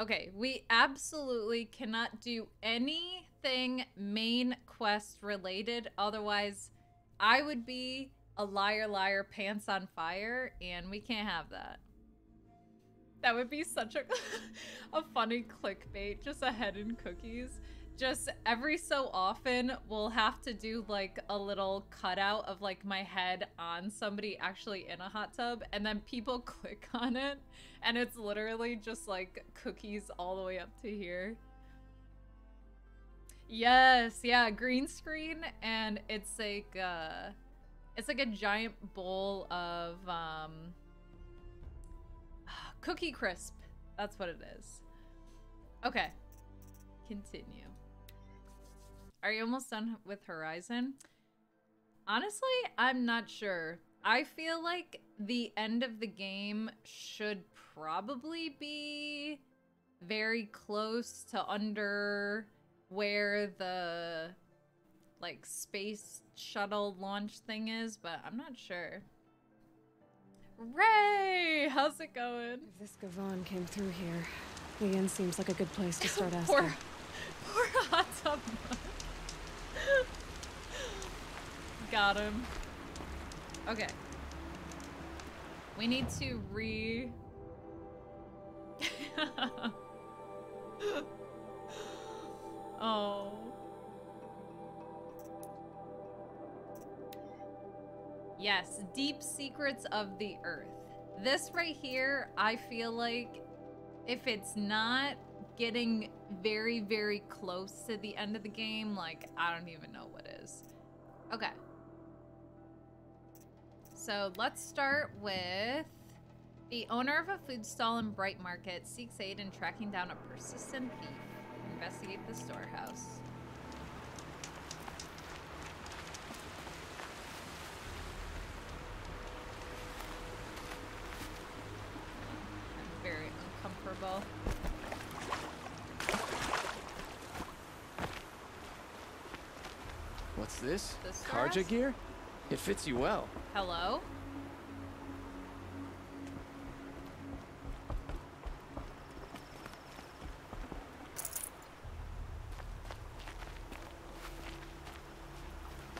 Okay, we absolutely cannot do anything main quest related. Otherwise, I would be a liar, liar, pants on fire, and we can't have that. That would be such a, a funny clickbait, just a head in cookies. Just every so often, we'll have to do like a little cutout of like my head on somebody actually in a hot tub, and then people click on it, and it's literally just like cookies all the way up to here. Yes, yeah, green screen, and it's like uh, it's like a giant bowl of um, cookie crisp. That's what it is. Okay, continue. Are you almost done with Horizon? Honestly, I'm not sure. I feel like the end of the game should probably be very close to under where the like space shuttle launch thing is, but I'm not sure. Ray, how's it going? If this Gavon came through here, the inn seems like a good place to start poor, asking. poor hot tub. Got him. Okay. We need to re. oh. Yes, Deep Secrets of the Earth. This right here, I feel like if it's not getting very, very close to the end of the game, like, I don't even know what is. Okay. So let's start with the owner of a food stall in Bright Market seeks aid in tracking down a persistent thief. Investigate the storehouse. I'm very uncomfortable. What's this? Carja gear? It fits you well. Hello?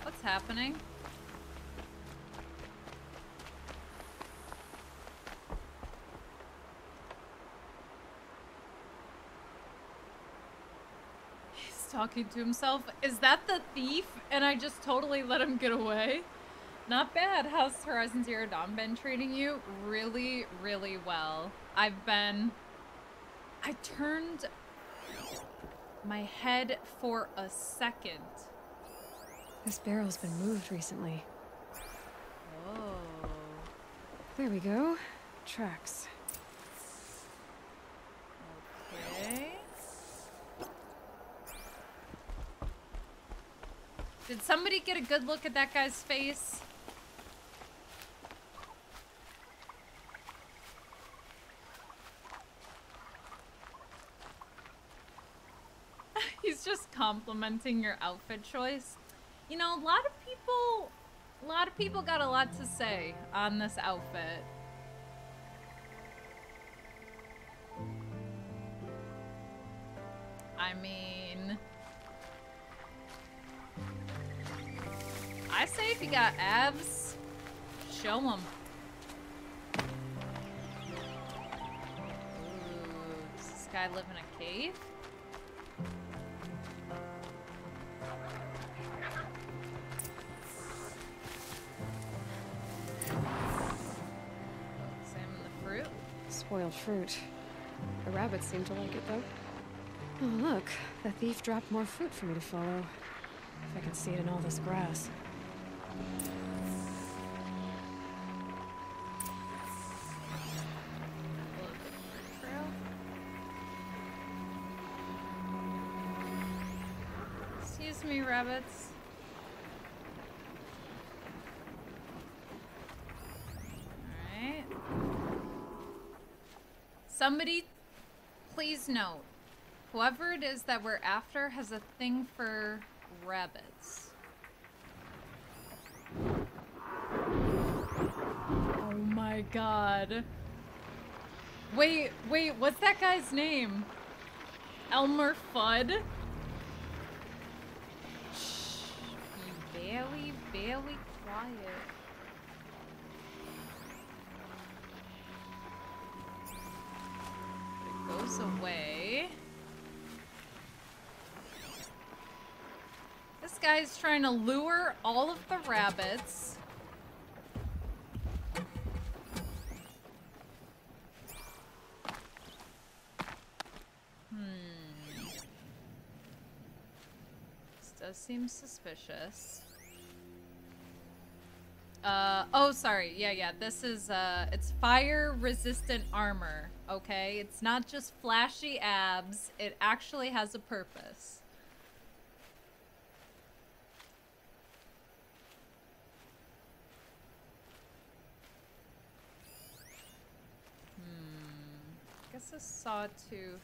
What's happening? He's talking to himself. Is that the thief? And I just totally let him get away? Not bad. How's Horizon Zero Dawn been treating you? Really, really well. I've been. I turned my head for a second. This barrel's been moved recently. Oh. There we go. Tracks. Okay. Did somebody get a good look at that guy's face? He's just complimenting your outfit choice. You know, a lot of people a lot of people got a lot to say on this outfit. I mean, I say if you got abs, show them. does this guy live in a cave? Spoiled fruit. The rabbits seem to like it, though. Oh, look. The thief dropped more fruit for me to follow. If I can see it in all this grass. Excuse me, rabbits. Alright. Somebody, please note, whoever it is that we're after has a thing for rabbits. Oh my god. Wait, wait, what's that guy's name? Elmer Fudd? Shh, be very, very quiet. Goes away. This guy's trying to lure all of the rabbits. Hmm. This does seem suspicious. Uh, oh, sorry. Yeah, yeah. This is, uh, it's fire resistant armor, okay? It's not just flashy abs. It actually has a purpose. Hmm. I Guess a sawtooth.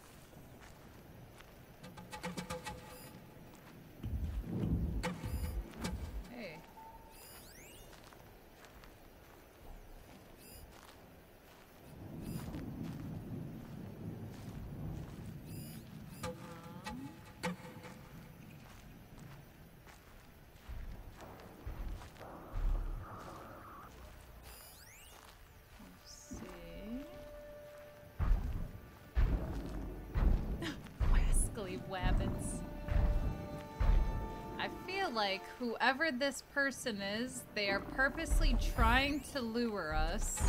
Like whoever this person is, they are purposely trying to lure us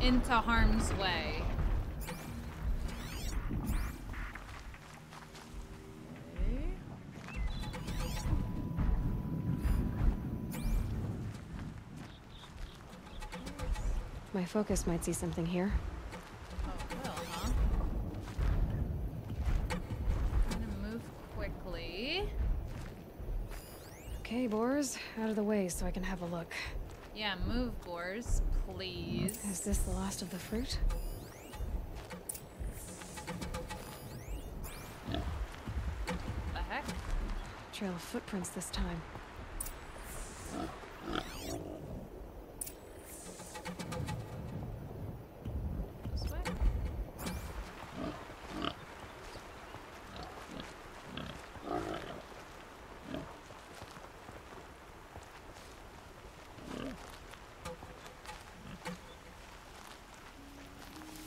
into harm's way. My focus might see something here. Out of the way so I can have a look. Yeah, move, Gores, please. Is this the last of the fruit? the heck? Trail of footprints this time. This way?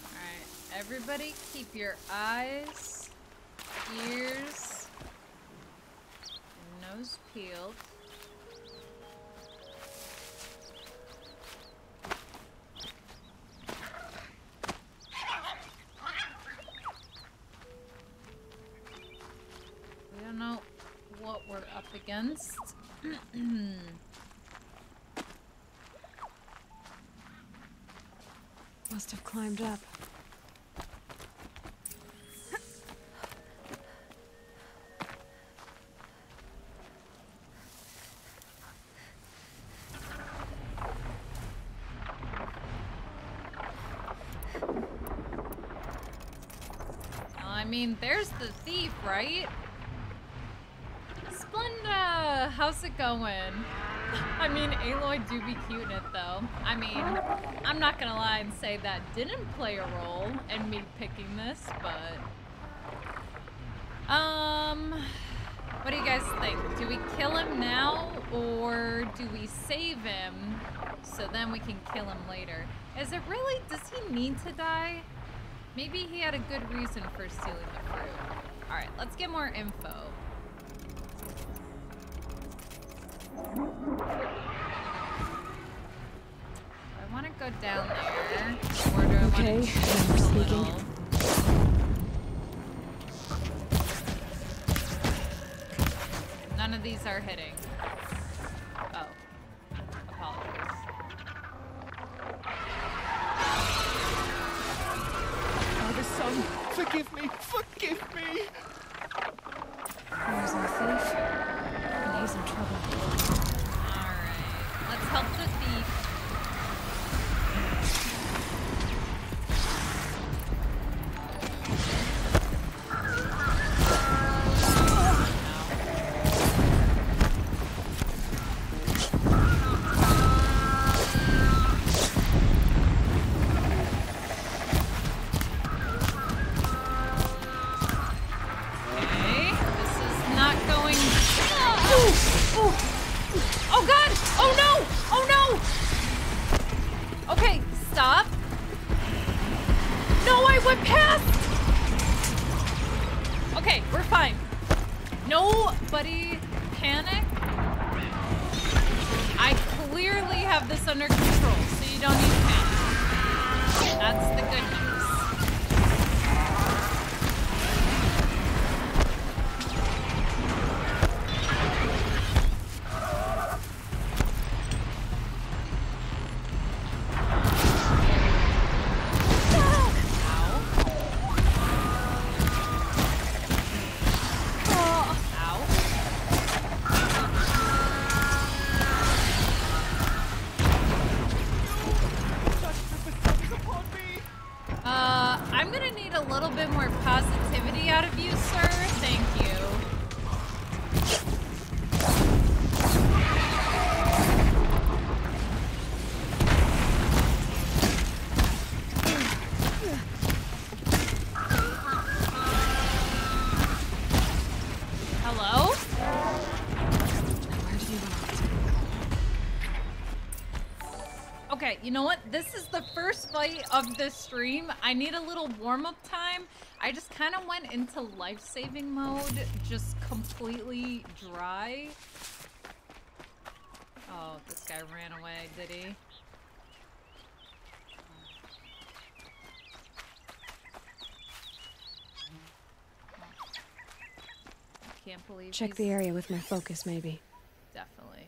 Alright, everybody keep your eyes, ears, nose peeled. We don't know what we're up against. Must have climbed up. I mean, there's the thief, right? Splenda! How's it going? I mean, Aloy do be cute in it, though. I mean, I'm not gonna lie and say that didn't play a role in me picking this, but... Um... What do you guys think? Do we kill him now, or do we save him so then we can kill him later? Is it really... Does he need to die? Maybe he had a good reason for stealing the fruit. Alright, let's get more info. I want to go down there. Or do I Okay, to we're. None of these are hitting. You know what? This is the first fight of this stream. I need a little warm-up time. I just kind of went into life-saving mode, just completely dry. Oh, this guy ran away, did he? I can't believe Check the area with my focus, maybe. Definitely.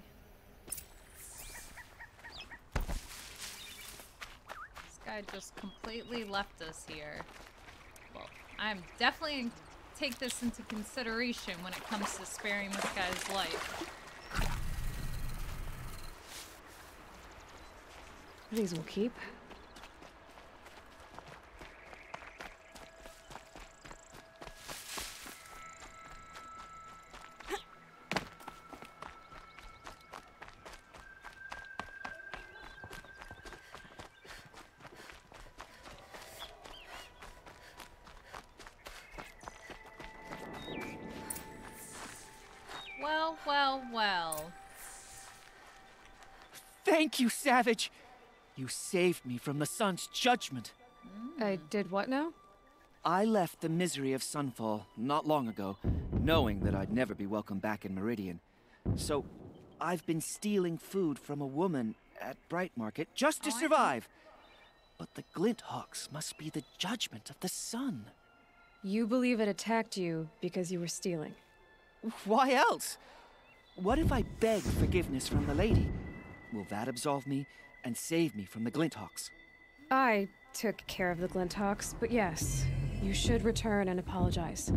This guy just completely left us here. Well, I'm definitely take this into consideration when it comes to sparing this guy's life. These will keep. Well, well, well. Thank you, Savage. You saved me from the sun's judgment. I did what now? I left the misery of Sunfall not long ago, knowing that I'd never be welcome back in Meridian. So, I've been stealing food from a woman at Bright Market just to Oh, survive. But the Glinthawks must be the judgment of the sun. You believe it attacked you because you were stealing. Why else? What if I beg forgiveness from the lady? Will that absolve me and save me from the Glinthawks? I took care of the Glinthawks, but yes, you should return and apologize.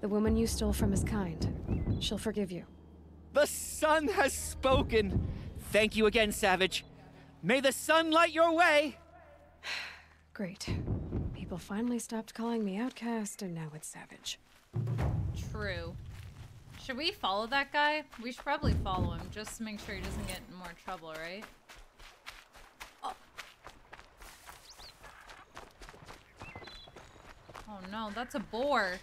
The woman you stole from is kind. She'll forgive you. The sun has spoken. Thank you again, Savage. May the sun light your way. Great. People finally stopped calling me outcast, and now it's savage. True. Should we follow that guy? We should probably follow him just to make sure he doesn't get in more trouble, right? Oh. Oh no, that's a boar.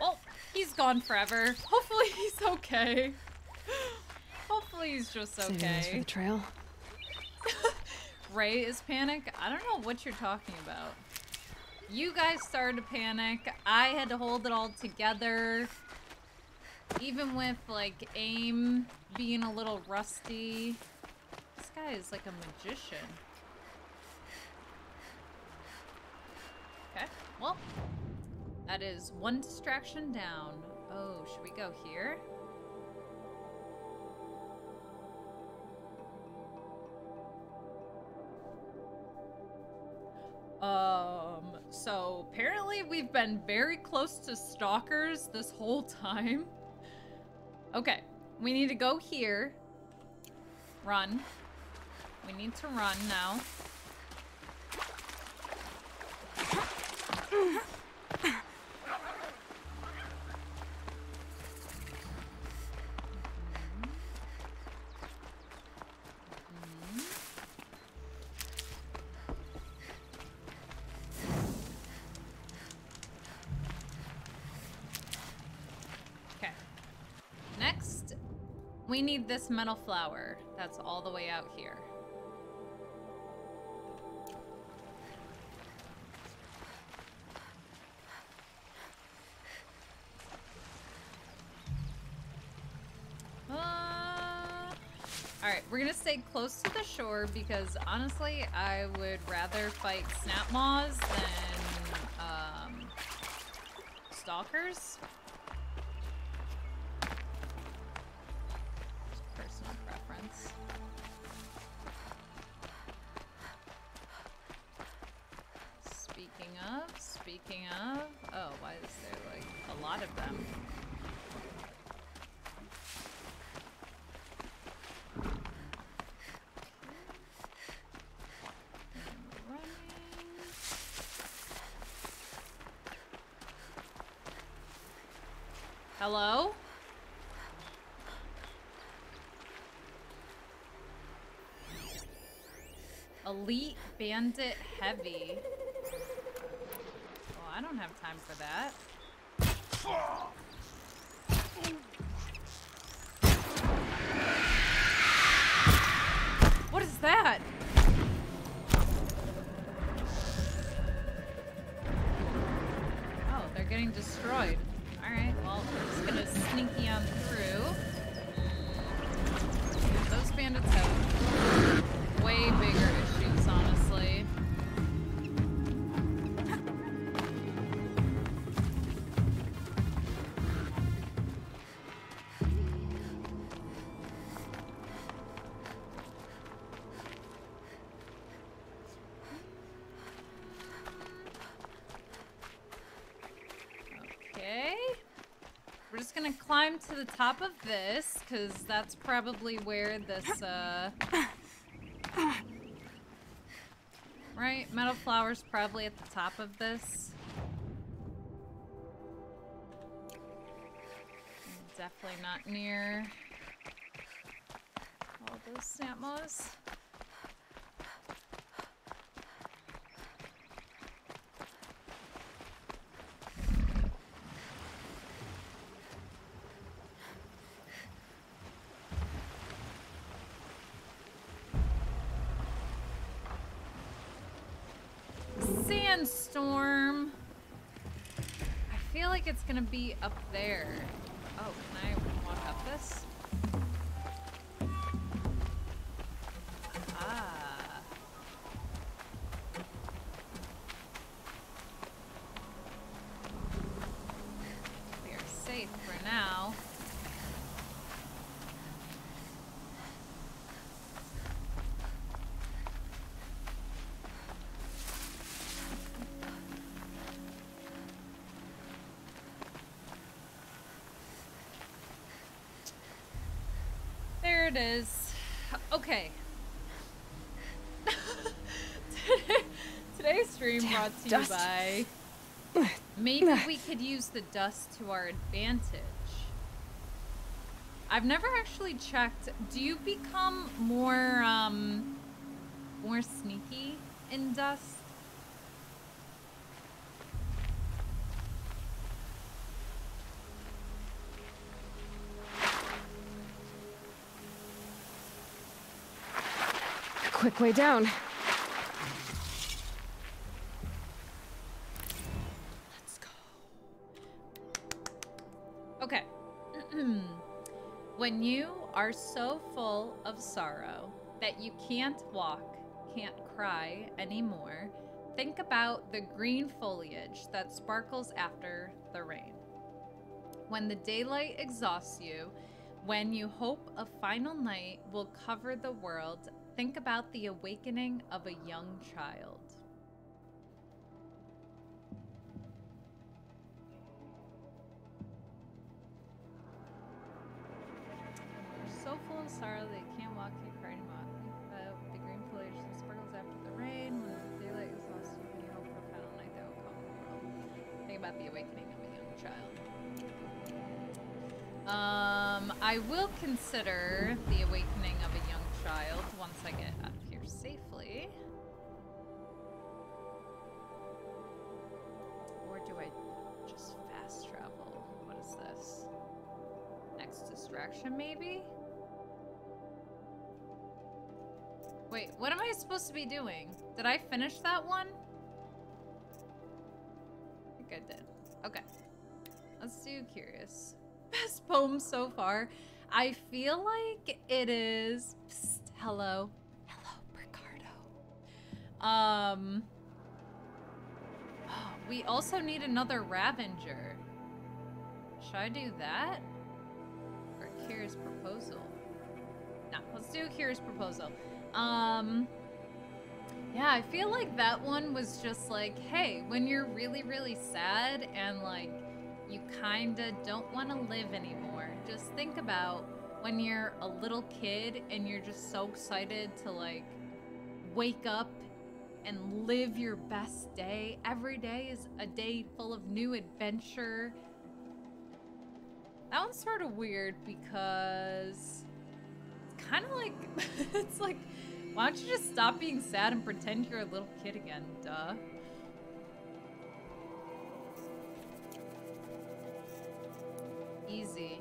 Well, he's gone forever. Hopefully he's okay. Hopefully he's just Saving us for the trail. Ray is panic? I don't know what you're talking about. You guys started to panic. I had to hold it all together. Even with like aim being a little rusty. This guy is like a magician. Okay, well, that is one distraction down. Oh, should we go here? Um, so apparently we've been very close to stalkers this whole time. Okay, we need to go here. Run. We need to run now. need this metal flower. That's all the way out here. Uh, Alright, we're gonna stay close to the shore because honestly, I would rather fight snap maws than um, stalkers. Elite Bandit Heavy. Well, I don't have time for that. Climb to the top of this, because that's probably where this, uh... Right? Metal Flower's probably at the top of this. Definitely not near all those Snapmaws. Sandstorm. I feel like it's gonna be up there. It is. Okay. Today's stream Damn brought to dust. you by. Maybe we could use the dust to our advantage. I've never actually checked. Do you become more um more sneaky in dust? Quick way down. Let's go. Okay. when you are so full of sorrow that you can't walk, can't cry anymore, think about the green foliage that sparkles after the rain. When the daylight exhausts you, when you hope a final night will cover the world, think about the awakening of a young child. You're so full of sorrow you can't walk, can't cry anymore. Think about the green foliage that sparkles after the rain. When the daylight you, and you hope for a final night that will come the world. Think about the awakening of a young child. Um, I will consider the awakening of a young child once I get out of here safely. Or do I just fast travel? What is this? Next distraction, maybe? Wait, what am I supposed to be doing? Did I finish that one? I think I did. Okay. Let's do curious. Best poem so far. I feel like it is. Psst. Hello. Hello, Ricardo. Um. We also need another Ravenger. Should I do that? Or Kira's proposal? No, let's do Kira's proposal. Um. Yeah, I feel like that one was just like, hey, when you're really, really sad and like you kinda don't want to live anymore, just think about when you're a little kid and you're just so excited to like wake up and live your best day. Every day is a day full of new adventure. That one's sort of weird because it's kind of like, it's like, why don't you just stop being sad and pretend you're a little kid again? Duh. Easy.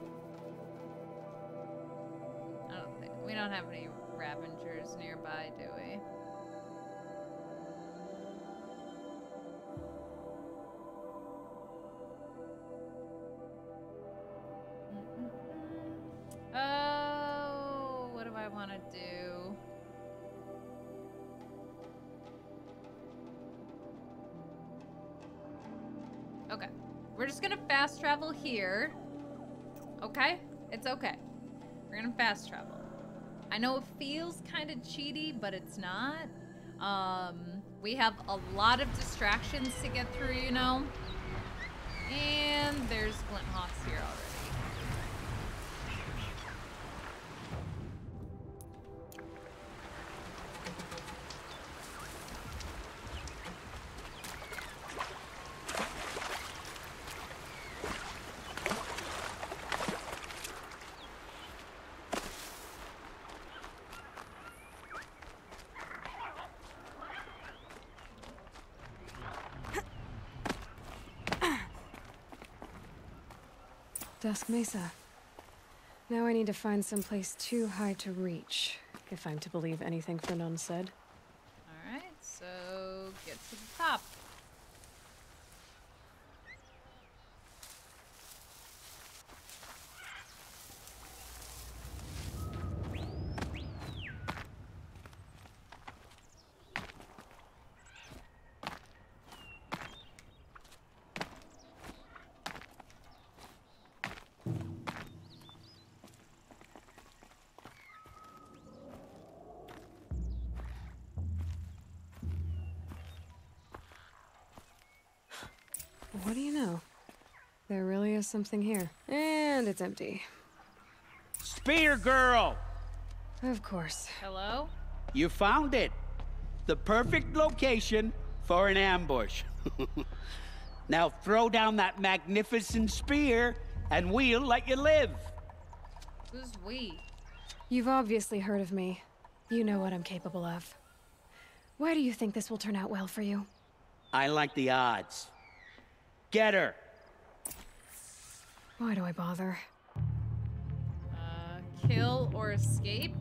We don't have any Ravengers nearby, do we? Oh, what do I want to do? Okay. We're just gonna fast travel here. Okay? It's okay. We're gonna fast travel. I know it feels kind of cheaty, but it's not. Um, we have a lot of distractions to get through, you know? And there's Glinthawks here already. Dusk Mesa. Now I need to find someplace too high to reach, if I'm to believe anything Fernand said. Alright, so get to the top. What do you know? There really is something here. And it's empty. Spear girl! Of course. Hello? You found it. The perfect location for an ambush. now throw down that magnificent spear, and we'll let you live. Who's we? You've obviously heard of me. You know what I'm capable of. Why do you think this will turn out well for you? I like the odds. Get her. Why do I bother? Uh, kill or escape?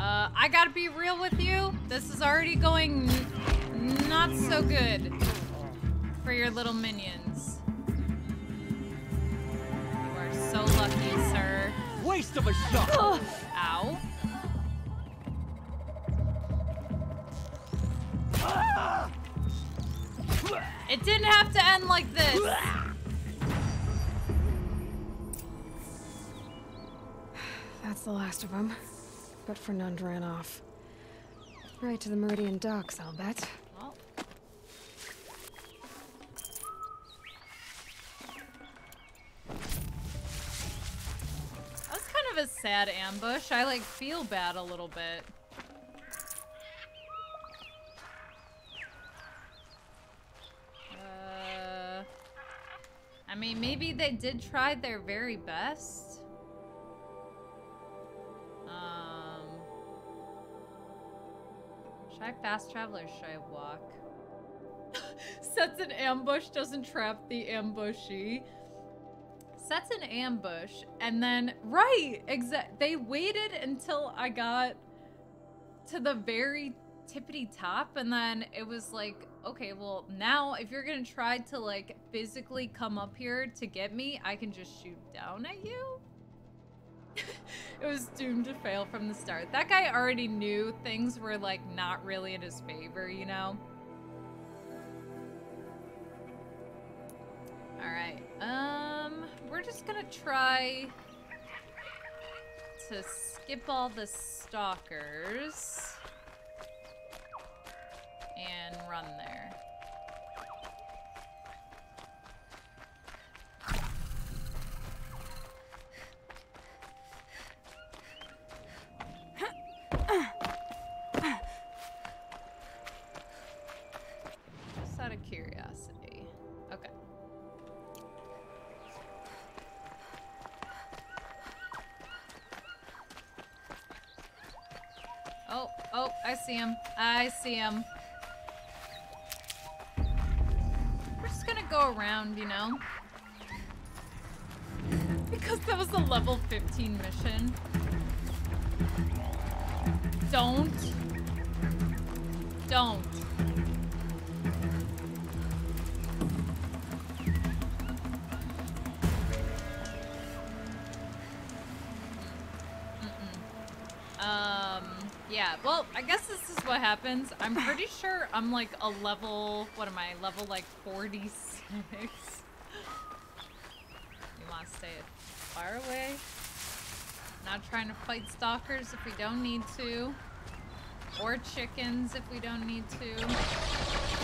Uh, I gotta be real with you. This is already going n- not so good for your little minions. You are so lucky, sir. Waste of a shot. Ow. It didn't have to end like this. That's the last of them. But Fernand ran off. Right to the Meridian docks, I'll bet. That was kind of a sad ambush. I like feel bad a little bit. Uh, I mean, maybe they did try their very best. Fast travelers should I walk? Sets an ambush, doesn't trap the ambushee. Sets an ambush, and then, right, exact. They waited until I got to the very tippity top, and then it was like, okay, well, now if you're gonna try to like physically come up here to get me, I can just shoot down at you. it was doomed to fail from the start. That guy already knew things were like not really in his favor, you know? Alright, um, we're just gonna try to skip all the stalkers and run there. Him. I see him. We're just gonna go around, you know? Because that was a level 15 mission. Don't. Don't. Um, yeah, well, I guess this is what happens. I'm pretty sure I'm like a level, what am I, level like 46. you want to stay far away? Not trying to fight stalkers if we don't need to. Or chickens if we don't need to.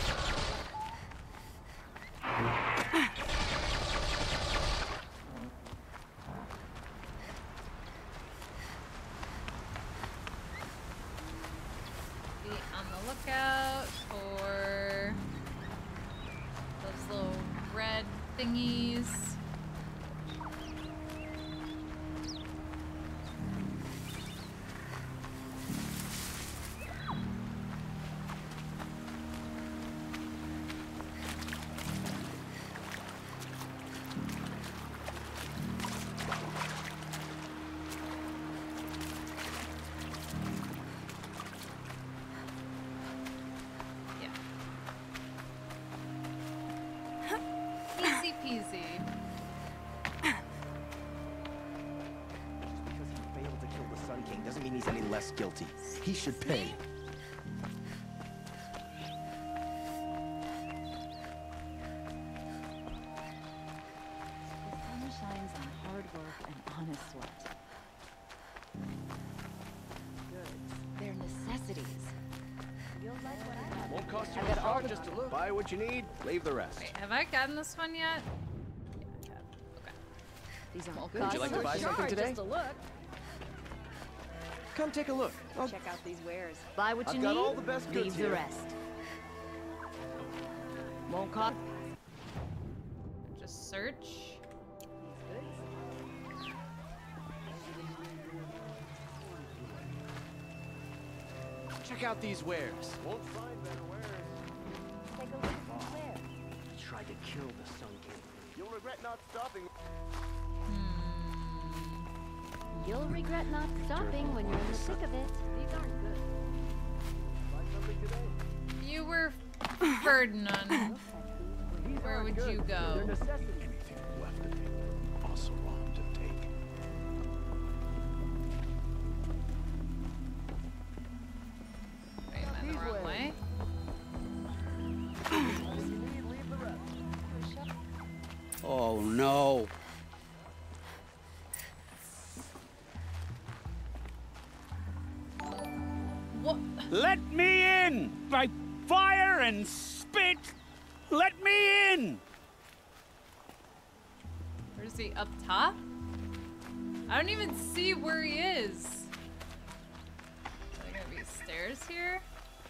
Buy what you need, leave the rest. Wait, have I gotten this one yet? Yeah, I have. Okay. These aren't Would you like to buy something today? Just a look. Come take a look. I'll Check out these wares. Buy what I've you got need. all the best goods leave the here. rest. Won't cost. Just search. check out these wares. Won't find kill the Sun King. You'll regret not stopping. Hmm. You'll regret not stopping when you're in the thick of it. These aren't good. Buy something today. You were Ferdinand. These Where aren't would good. you go? Up top? I don't even see where he is. Are there gonna be stairs here?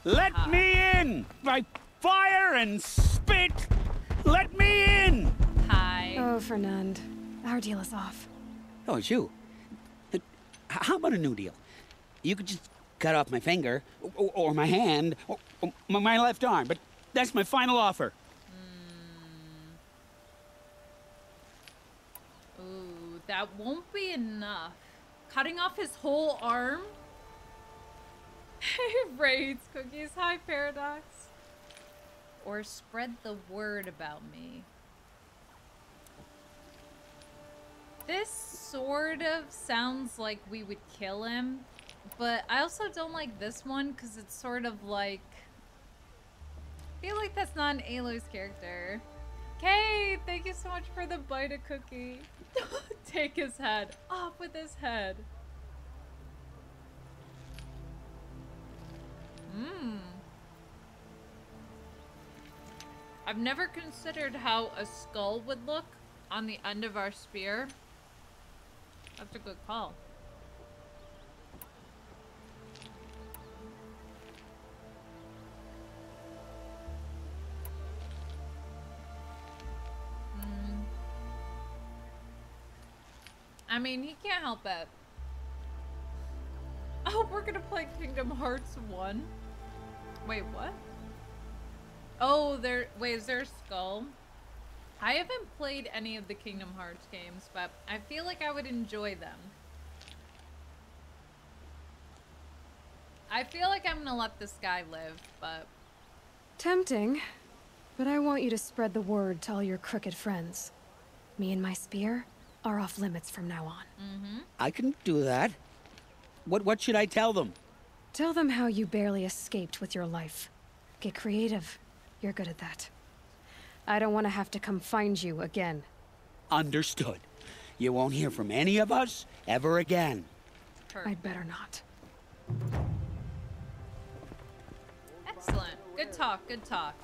Let Ah. me in! By fire and spit! Let me in! Hi. Oh, Fernand. Our deal is off. Oh, it's you. How about a new deal? You could just cut off my finger, or, or my hand, or, or my left arm, but that's my final offer. Ooh, that won't be enough. Cutting off his whole arm? Hey, RayEatsCookies. Hi, Paradox. Or spread the word about me. This sort of sounds like we would kill him, but I also don't like this one because it's sort of like... I feel like that's not an Aloy's character. Kay, thank you so much for the bite of cookie. Take his head. Off with his head. Mmm. I've never considered how a skull would look on the end of our spear. That's a good call. I mean, he can't help it. Oh, we're gonna play Kingdom Hearts 1? Wait, what? Oh, there- wait, is there a skull? I haven't played any of the Kingdom Hearts games, but I feel like I would enjoy them. I feel like I'm gonna let this guy live, but... Tempting, but I want you to spread the word to all your crooked friends. Me and my spear are off limits from now on. Mm-hmm. I can do that. What, what should I tell them? Tell them how you barely escaped with your life. Get creative. You're good at that. I don't want to have to come find you again. Understood. You won't hear from any of us ever again. I'd better not. Excellent. Good talk, good talk.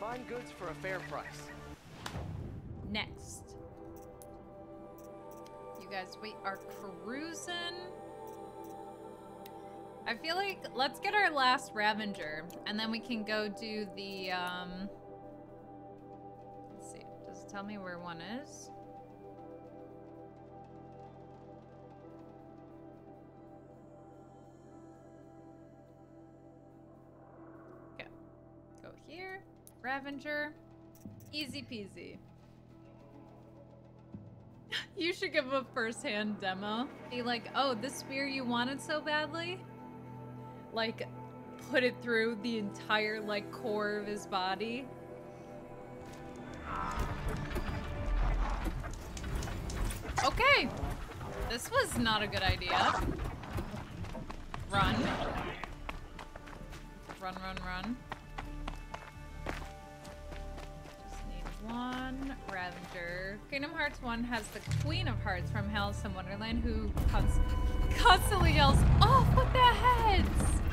Find goods for a fair price. Next. You guys, we are cruising. I feel like let's get our last Ravager, and then we can go do the, um... Let's see. Does it tell me where one is? Go. Go here. Ravager. Easy peasy. You should give him a first-hand demo. Be like, oh, this spear you wanted so badly? Like, put it through the entire, like, core of his body. Okay. This was not a good idea. Run. Run, run, run. One Ravager. Kingdom Hearts 1 has the Queen of Hearts from Alice in Wonderland who const constantly yells, off with their heads!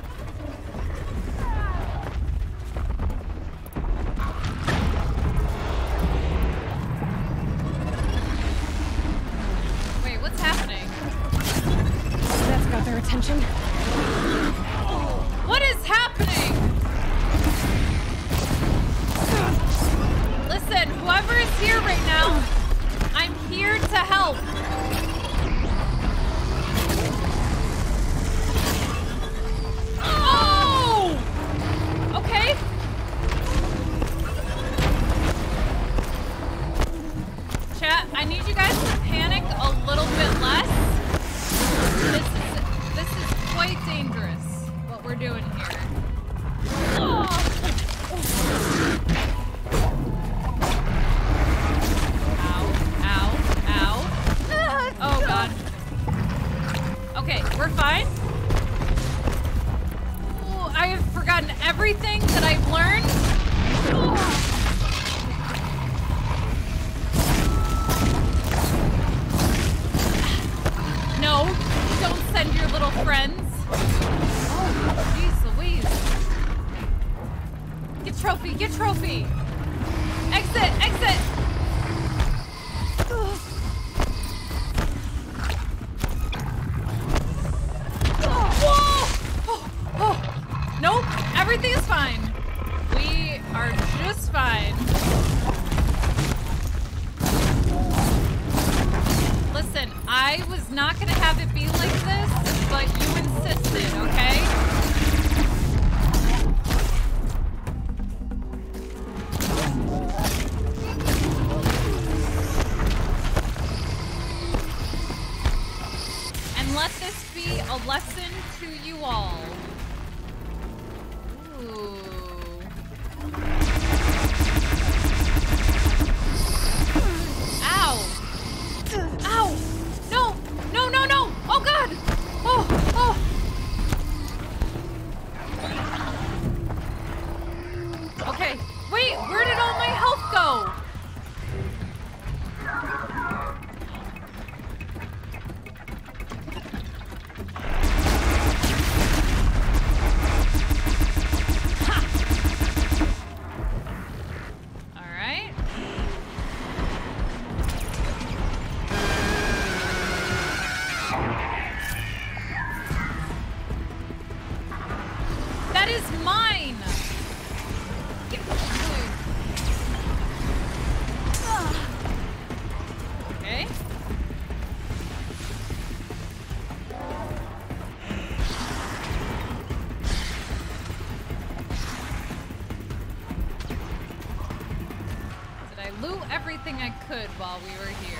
Could while we were here?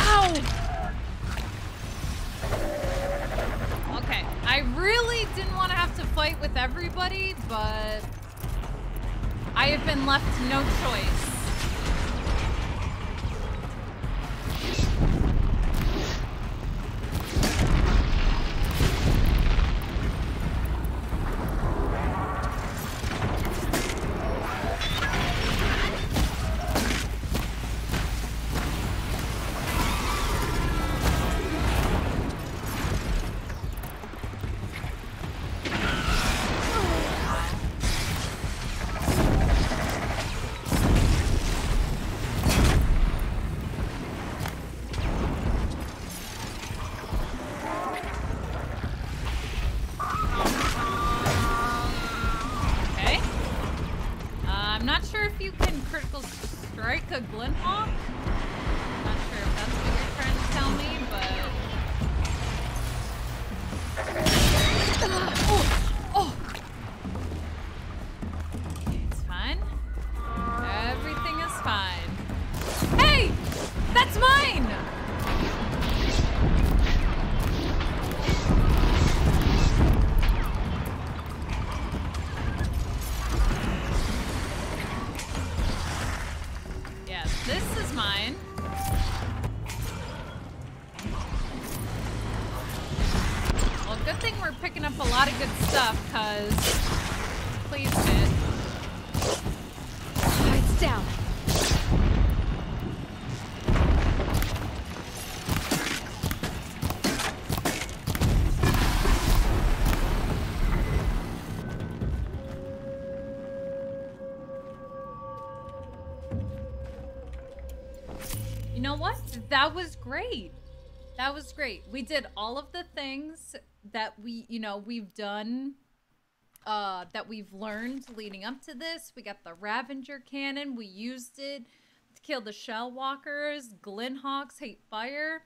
Ow! Okay, I really didn't want to have to fight with everybody, but I have been left no choice. Great. We did all of the things that we, you know, we've done uh that we've learned leading up to this. We got the Ravager cannon. We used it to kill the Shell Walkers. Glinthawks hate fire.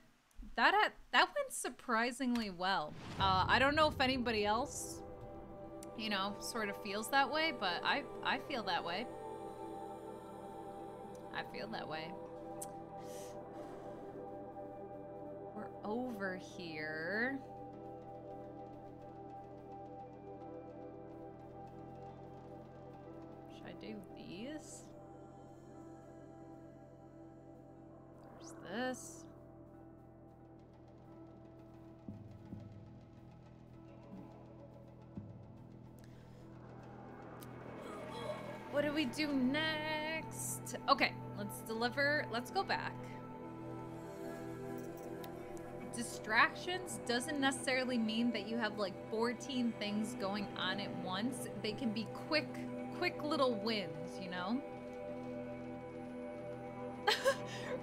That had, that went surprisingly well. Uh I don't know if anybody else you know, sort of feels that way, but I I feel that way. I feel that way. Over here. Should I do these? There's this. What do we do next? Okay, let's deliver. Let's go back. Distractions doesn't necessarily mean that you have like 14 things going on at once. They can be quick, quick little wins, you know?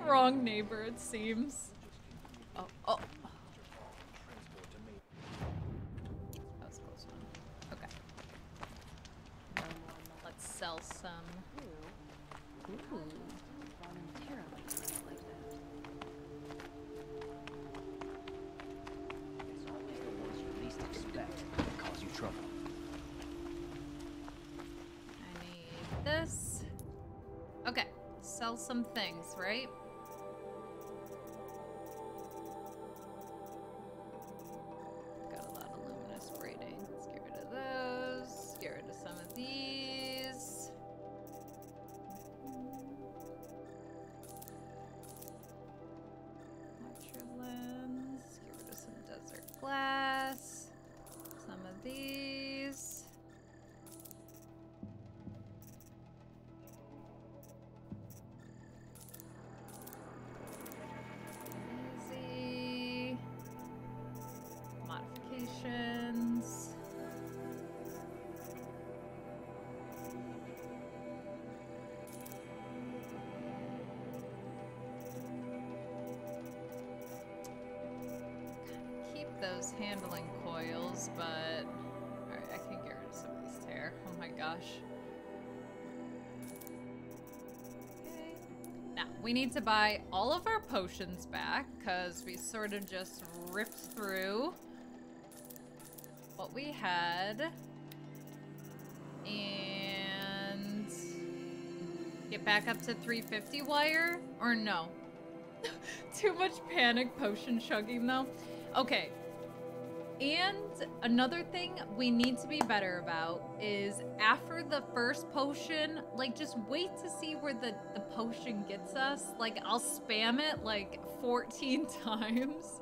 Wrong neighbor, it seems. Oh, oh. Some things, right? Those handling coils, but alright, I can get rid of some of these tear. Oh my gosh. Now, we need to buy all of our potions back because we sort of just ripped through what we had. And get back up to 350 wire? Or no? Too much panic potion chugging though. Okay. And another thing we need to be better about is after the first potion, like just wait to see where the, the potion gets us. Like I'll spam it like 14 times.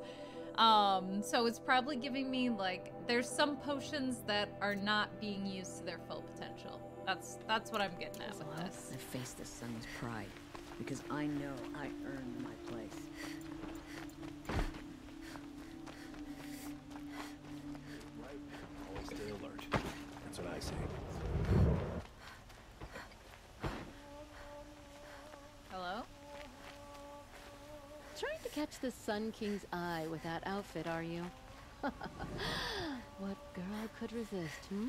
Um, so it's probably giving me like there's some potions that are not being used to their full potential. That's that's what I'm getting at with this. I face the sun's pride because I know I earned my place. Always stay alert. That's what I say. Hello? Trying to catch the Sun King's eye with that outfit, are you? what girl could resist, hmm?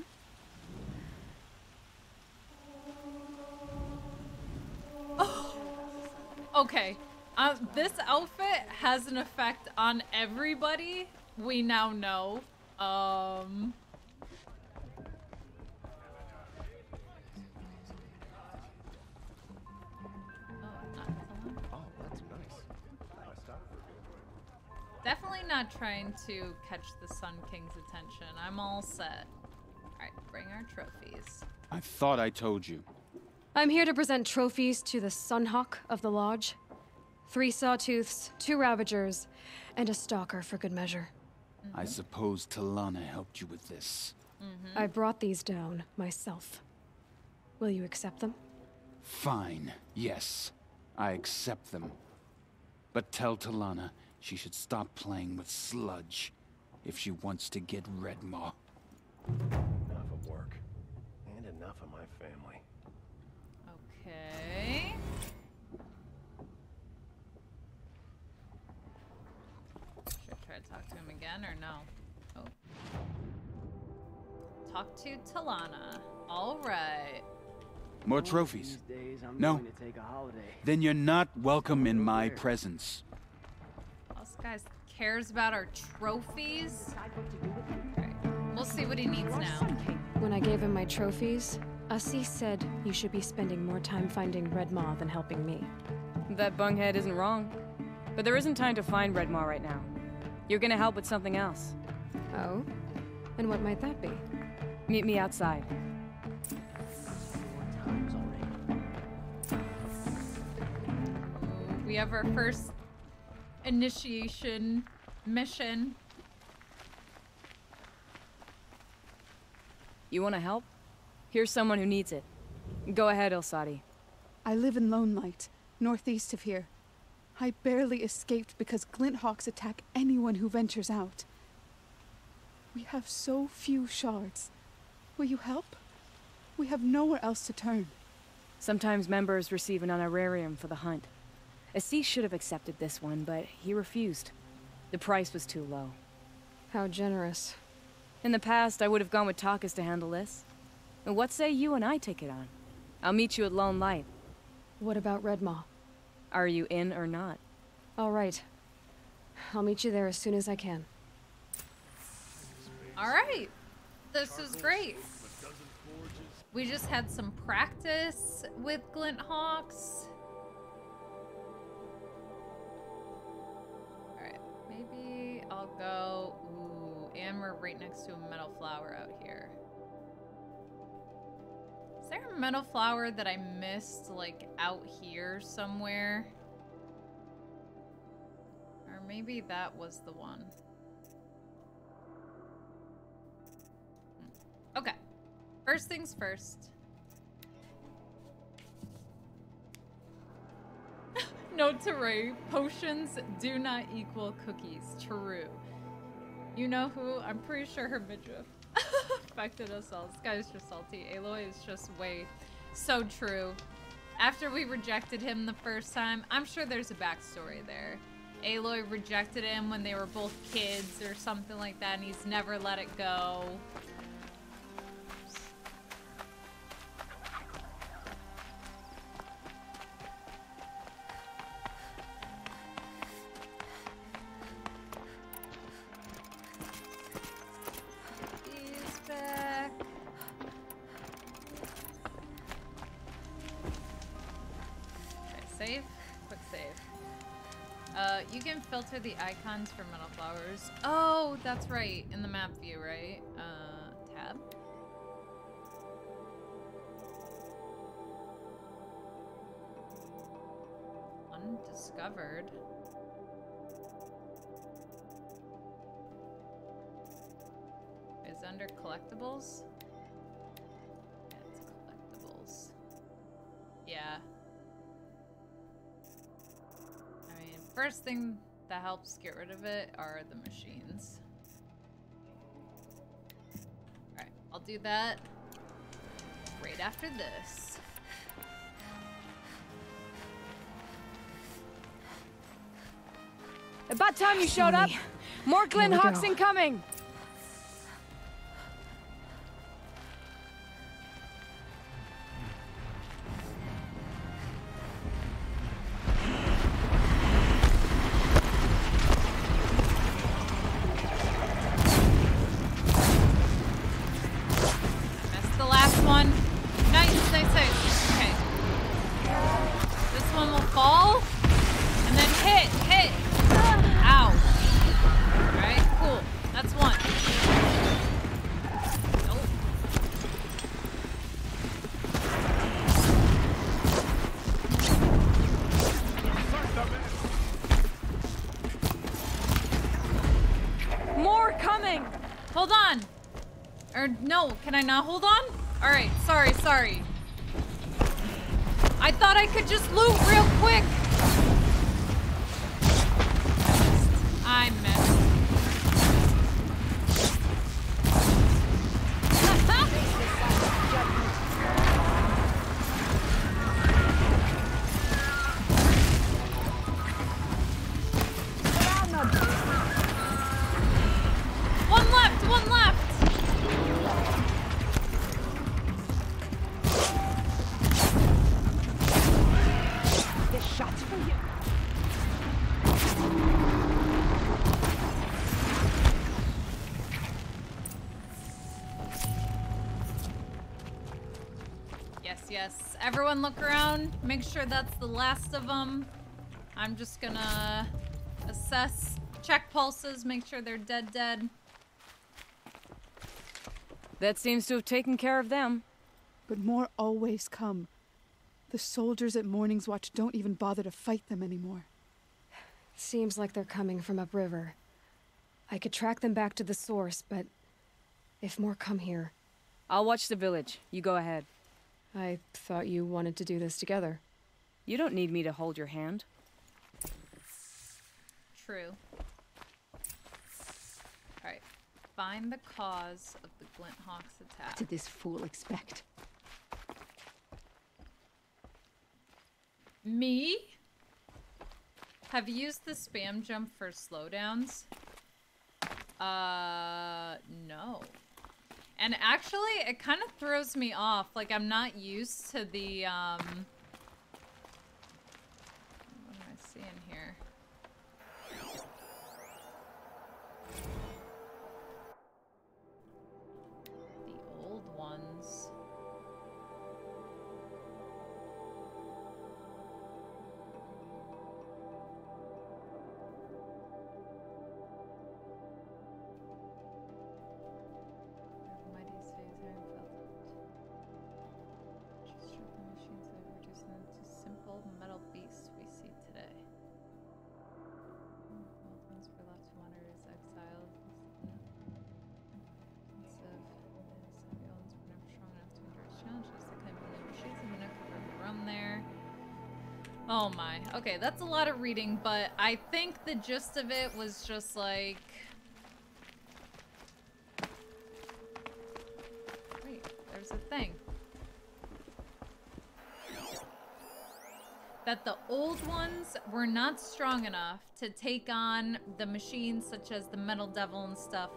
Okay. Uh, this outfit has an effect on everybody. We now know. Um. Definitely not trying to catch the Sun King's attention. I'm all set. Alright, bring our trophies. I thought I told you. I'm here to present trophies to the Sunhawk of the Lodge. Three sawtooths, two ravagers, and a stalker for good measure. I suppose Talanah helped you with this. Mm-hmm. I brought these down myself. Will you accept them? Fine, yes. I accept them. But tell Talanah she should stop playing with sludge if she wants to get Redmaw. Enough of work. And enough of my family. Okay. Should I try to talk to him again or no? Oh. Talk to Talanah. All right. More trophies. Days, No. going to take a holiday. Then you're not welcome in my presence. This guy cares about our trophies. Alright. We'll see what he needs now. When I gave him my trophies, Assis said you should be spending more time finding Redmaw than helping me. That bunghead isn't wrong. But there isn't time to find Redmaw right now. You're gonna help with something else. Oh? And what might that be? Meet me outside. We have our first initiation mission. You wanna help? Here's someone who needs it. Go ahead, Ilsati. I live in Lone Light, northeast of here. I barely escaped because Glinthawks attack anyone who ventures out. We have so few shards. Will you help? We have nowhere else to turn. Sometimes members receive an honorarium for the hunt. Assis should have accepted this one, but he refused. The price was too low. How generous. In the past, I would have gone with Takas to handle this. And what say you and I take it on? I'll meet you at Lone Light. What about Redmaw? Are you in or not? All right. I'll meet you there as soon as I can. All right. This is great. We just had some practice with Glinthawks. I'll go. Ooh, and we're right next to a metal flower out here. Is there a metal flower that I missed, like, out here somewhere? Or maybe that was the one. Hmm. Okay. First things first. Note to Ray, potions do not equal cookies. True. You know who? I'm pretty sure her midriff affected us all. This guy's just salty. Aloy is just way so true. After we rejected him the first time, I'm sure there's a backstory there. Aloy rejected him when they were both kids or something like that, and he's never let it go. Filter the icons for metal flowers. Oh, that's right. In the map view, right? Uh, tab. Undiscovered. Is under collectibles? It's collectibles. Yeah. I mean, first thing that helps get rid of it are the machines. Alright, I'll do that right after this. About time you showed up. More Glen Here we I not hold on? Alright, sorry, sorry. I thought I could just loot real quick. Everyone look around. Make sure that's the last of them. I'm just gonna assess, check pulses, make sure they're dead dead. That seems to have taken care of them. But more always come. The soldiers at Morning's Watch don't even bother to fight them anymore. Seems like they're coming from upriver. I could track them back to the source, but if more come here, I'll watch the village. You go ahead. I thought you wanted to do this together. You don't need me to hold your hand. True. Alright. Find the cause of the Glint Hawk's attack. Did this fool expect? Me? Have you used the spam jump for slowdowns? Uh, no. And actually, it kind of throws me off. Like, I'm not used to the, um... Oh my. Okay, that's a lot of reading, but I think the gist of it was just like. Wait, there's a thing. That the old ones were not strong enough to take on the machines such as the Metal Devil and stuff.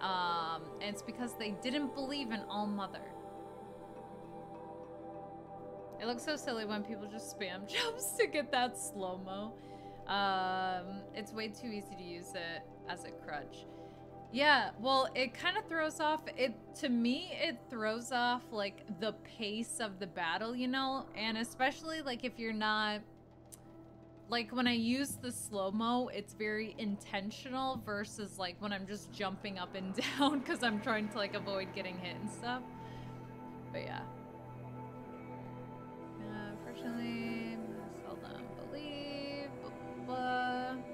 Um, and it's because they didn't believe in All Mother. It looks so silly when people just spam jumps to get that slow-mo. Um, it's way too easy to use it as a crutch. Yeah, well, it kind of throws off it to me it throws off like the pace of the battle, you know? And especially like if you're not like when I use the slow-mo, it's very intentional versus like when I'm just jumping up and down cuz I'm trying to like avoid getting hit and stuff. But yeah. Unfortunately, seldom believe. Blah, blah, blah.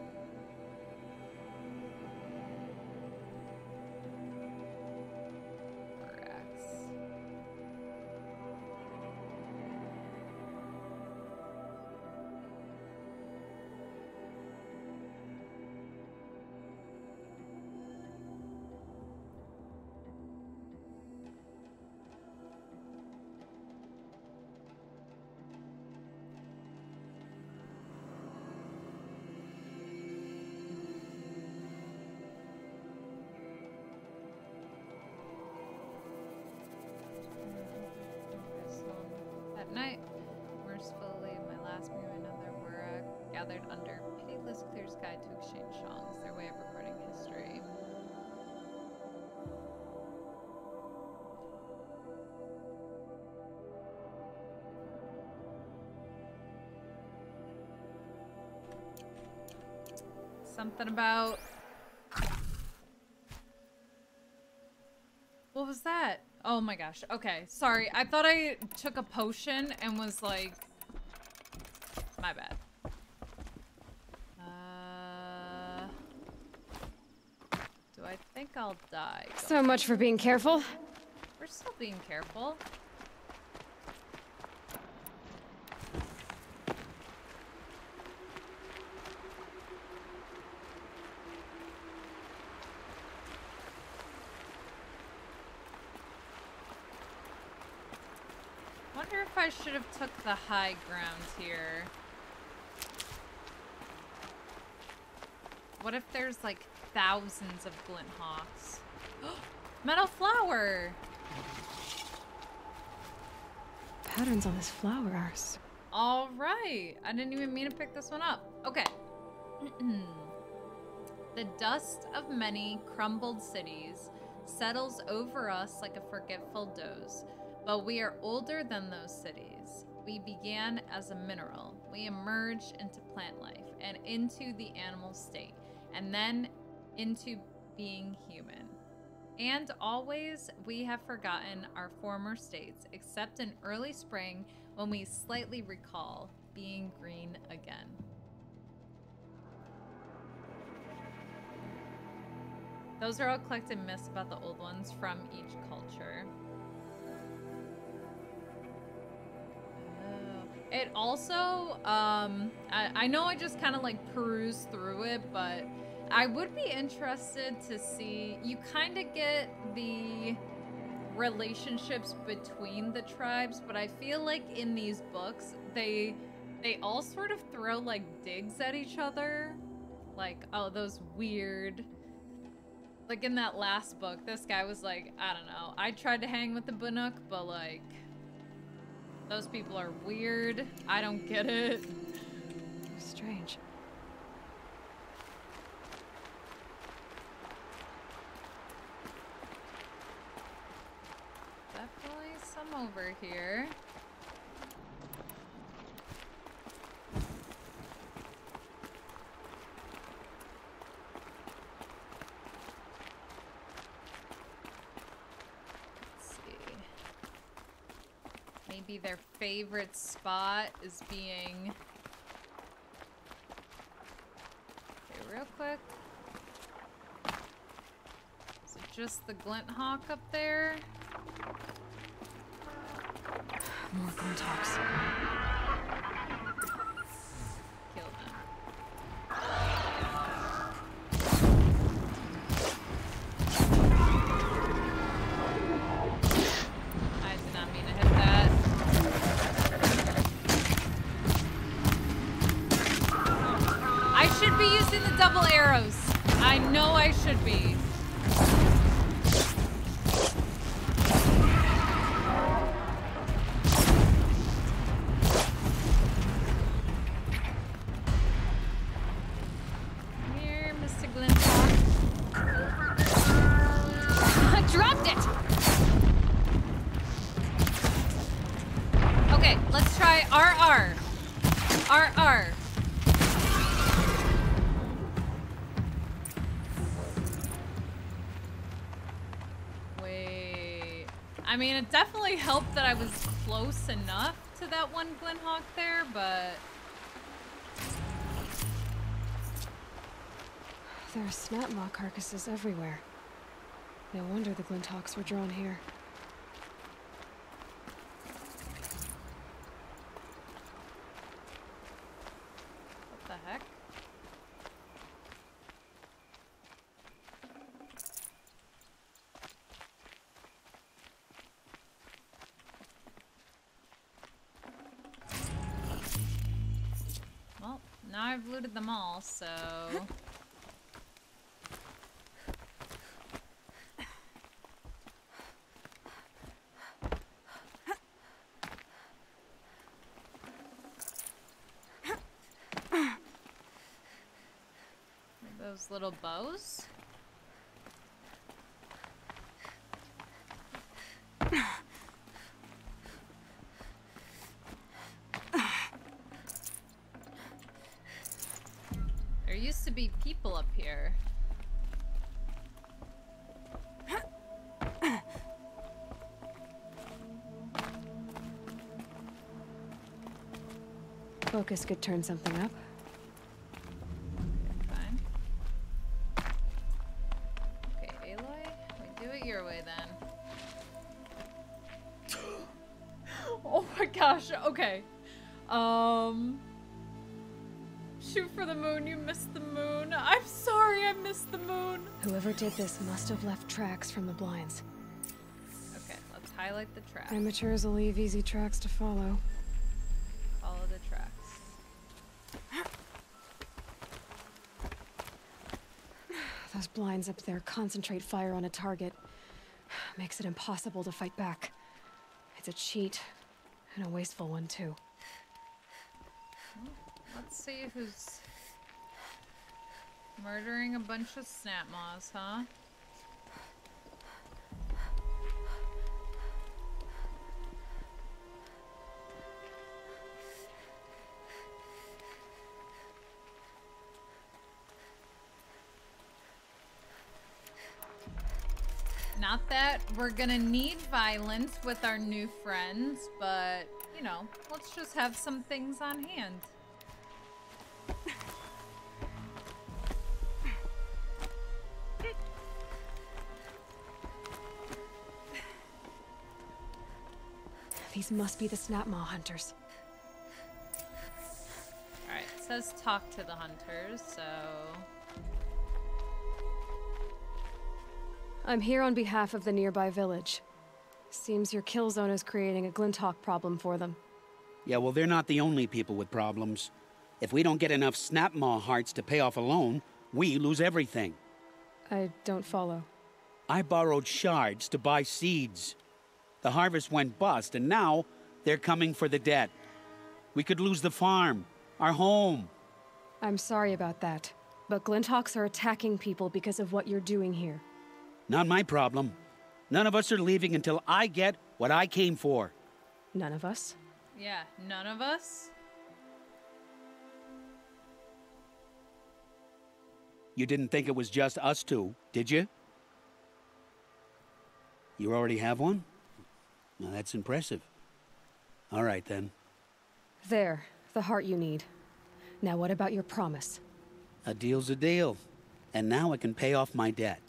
Gathered under pitiless clear sky to exchange songs, their way of recording history. Something about. What was that? Oh my gosh. Okay. Sorry. I thought I took a potion and was like. My bad. Uh. Do I think I'll die? So much for being careful. We're still being careful. Wonder if I should have took the high ground here. What if there's like thousands of glint hawks? Metal flower! Patterns on this flower are All right. I didn't even mean to pick this one up. Okay. the dust of many crumbled cities settles over us like a forgetful doze. But we are older than those cities. We began as a mineral. We emerged into plant life and into the animal state, and then into being human. And always we have forgotten our former states, except in early spring when we slightly recall being green again. Those are all collected myths about the old ones from each culture. Oh. It also, um, I, I know I just kind of like perused through it, but I would be interested to see. You kind of get the relationships between the tribes, but I feel like in these books they they all sort of throw like digs at each other, like oh those weird. Like in that last book, this guy was like, I don't know. I tried to hang with the Banuk, but like those people are weird. I don't get it. strange. Definitely some over here. Maybe their favorite spot is being... Okay, real quick. Is it just the Glinthawk up there? More Glinthawks. One Glinthawk there, but... There are Snapmaw carcasses everywhere. No wonder the Glinthawks were drawn here. I've looted them all, so... Those little bows? Focus could turn something up. Fine. Okay, Aloy, we do it your way then. oh my gosh, okay. Um Shoot for the moon, you missed the moon. I'm sorry I missed the moon. Whoever did this must have left tracks from the blinds. Okay, let's highlight the track. Amateurs will leave easy tracks to. Follow Up there concentrate fire on a target. Makes it impossible to fight back. It's a cheat, and a wasteful one, too. Let's see who's murdering a bunch of Snapmaws, huh? That we're gonna need violence with our new friends, but, you know, let's just have some things on hand. These must be the Snapmaw hunters. Alright, it says talk to the hunters, so... I'm here on behalf of the nearby village. Seems your kill zone is creating a Glinthawk problem for them. Yeah, well, they're not the only people with problems. If we don't get enough Snapmaw hearts to pay off a loan, we lose everything. I don't follow. I borrowed shards to buy seeds. The harvest went bust, and now they're coming for the debt. We could lose the farm, our home. I'm sorry about that, but Glinthawks are attacking people because of what you're doing here. Not my problem. None of us are leaving until I get what I came for. None of us? Yeah, none of us? You didn't think it was just us two, did you? You already have one? Now that's impressive. All right, then. There, the heart you need. Now, what about your promise? A deal's a deal. And now I can pay off my debt.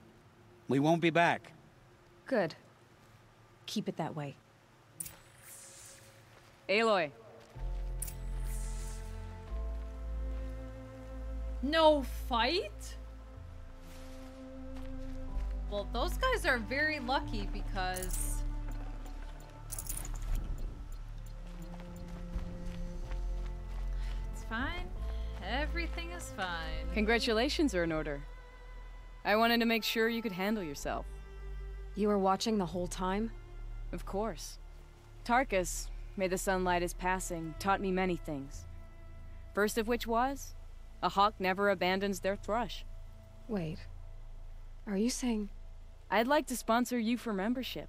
We won't be back. Good. Keep it that way. Aloy, No fight? Well, those guys are very lucky because... It's fine. Everything is fine. congratulations are in order. I wanted to make sure you could handle yourself. You were watching the whole time? Of course. Tarkus, may the sunlight is passing, taught me many things. First of which was, a hawk never abandons their thrush. Wait. Are you saying... I'd like to sponsor you for membership.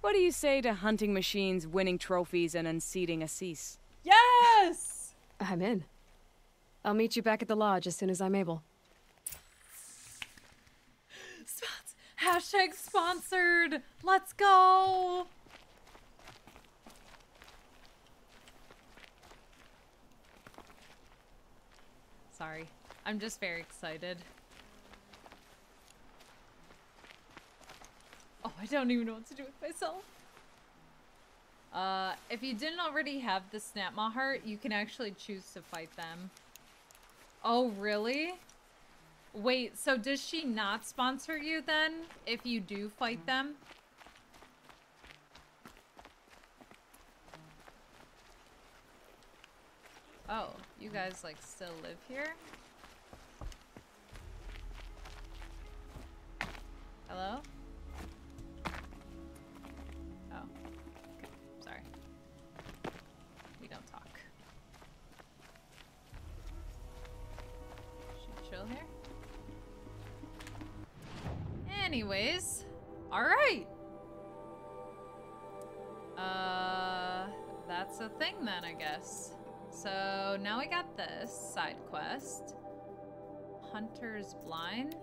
What do you say to hunting machines, winning trophies, and unseating Asis? Yes! I'm in. I'll meet you back at the lodge as soon as I'm able. Hashtag sponsored. Let's go. Sorry. I'm just very excited. Oh, I don't even know what to do with myself. Uh, if you didn't already have the Snapmaw heart, you can actually choose to fight them. Oh, really? Wait, so does she not sponsor you then if you do fight mm-hmm. them? Oh, you guys like still live here? Hello? Anyways, all right. Uh, that's a thing then, I guess. So now we got this side quest. Hunter's Blind.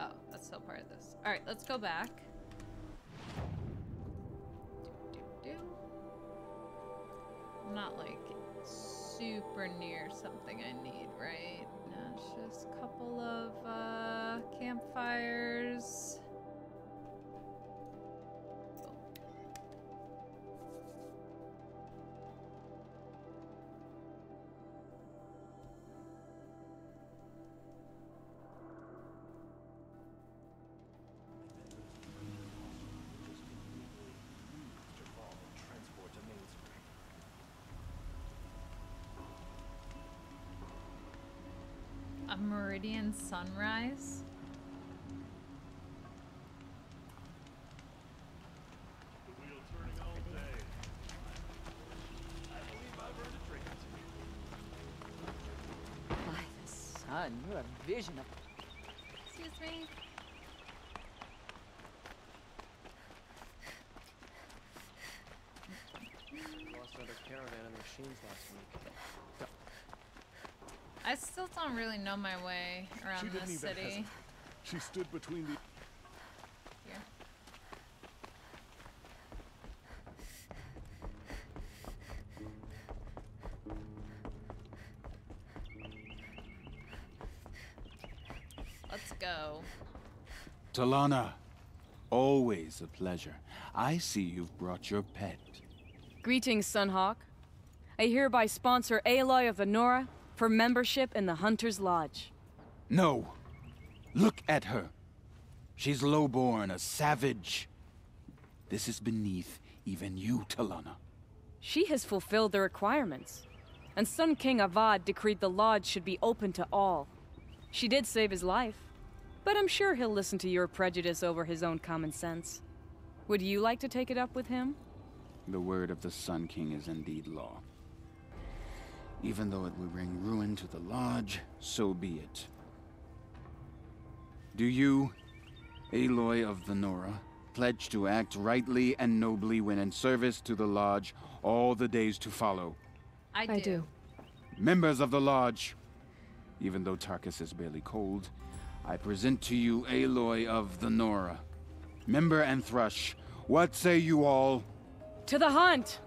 Oh, that's still part of this. All right, let's go back. Do, do, do. I'm not like super near something I need, right? No, it's just a couple of uh, campfires. A Meridian sunrise. By the sun, you're a vision of Excuse me. Lost another caravan of machines last week. I still don't really know my way She around didn't this even city. hesitate. She stood between the Here. Let's go. Talanah, always a pleasure. I see you've brought your pet. Greetings, Sunhawk. I hereby sponsor Aloy of the Nora for membership in the Hunter's Lodge. No. Look at her. She's lowborn, a savage. This is beneath even you, Talanah. She has fulfilled the requirements, and Sun King Avad decreed the lodge should be open to all. She did save his life, but I'm sure he'll listen to your prejudice over his own common sense. Would you like to take it up with him? The word of the Sun King is indeed law. Even though it would bring ruin to the Lodge, so be it. Do you, Aloy of the Nora, pledge to act rightly and nobly when in service to the Lodge all the days to follow? I do. I do. Members of the Lodge, even though Tarkus is barely cold, I present to you Aloy of the Nora. Member and Thrush, what say you all? To the hunt!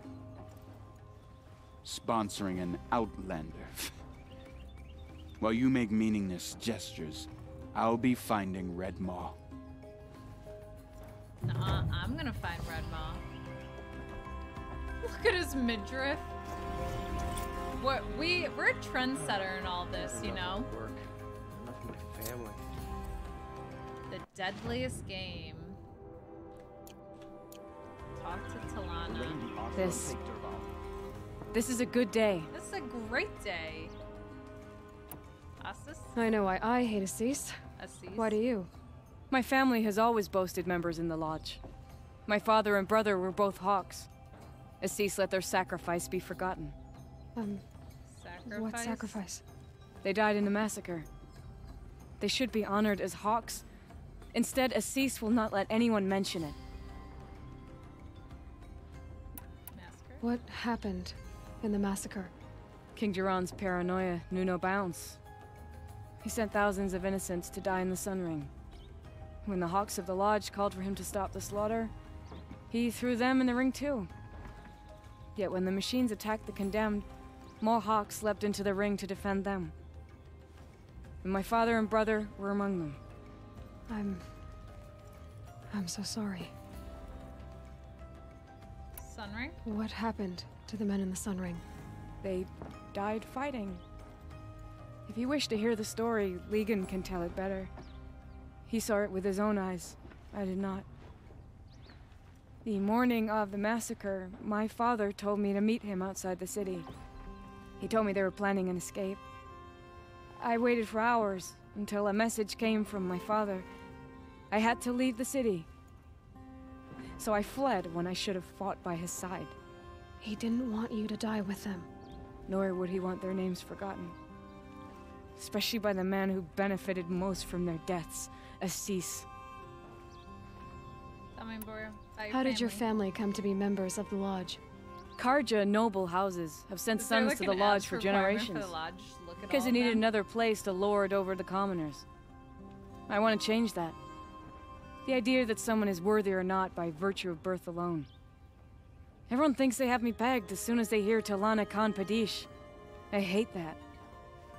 Sponsoring an outlander. While you make meaningless gestures, I'll be finding Redmaw. Nah, I'm gonna find Redmaw. Look at his midriff. What we we're a trendsetter in all this, you know. Work. Enough of my family. The deadliest game. Talk to Talanah. This. This is a good day. This is a great day. I know why I hate Asis. Asis? Why do you? My family has always boasted members in the lodge. My father and brother were both hawks. Asis let their sacrifice be forgotten. Um, Sacrifice? what sacrifice? They died in the massacre. They should be honored as hawks. Instead, Asis will not let anyone mention it. Massacre? What happened in the massacre? King Jiran's paranoia knew no bounds. He sent thousands of innocents to die in the Sun Ring. When the Hawks of the Lodge called for him to stop the slaughter, he threw them in the ring too. Yet when the machines attacked the condemned, more Hawks leapt into the ring to defend them. And my father and brother were among them. I'm. I'm so sorry. Sunring? What happened to the men in the Sun Ring? They died fighting. If you wish to hear the story, Ledan can tell it better. He saw it with his own eyes. I did not. The morning of the massacre, my father told me to meet him outside the city. He told me they were planning an escape. I waited for hours until a message came from my father. I had to leave the city. So I fled when I should have fought by his side. He didn't want you to die with them. Nor would he want their names forgotten. Especially by the man who benefited most from their deaths, Asis. Tell me more about your How did your family. family come to be members of the Lodge? Carja noble houses have sent Is sons like, to the lodge for generations. the lodge? Look at Because all they needed them? another place to lord over the commoners. I want to change that. The idea that someone is worthy or not by virtue of birth alone. Everyone thinks they have me pegged as soon as they hear Talanah Khane Padish. I hate that.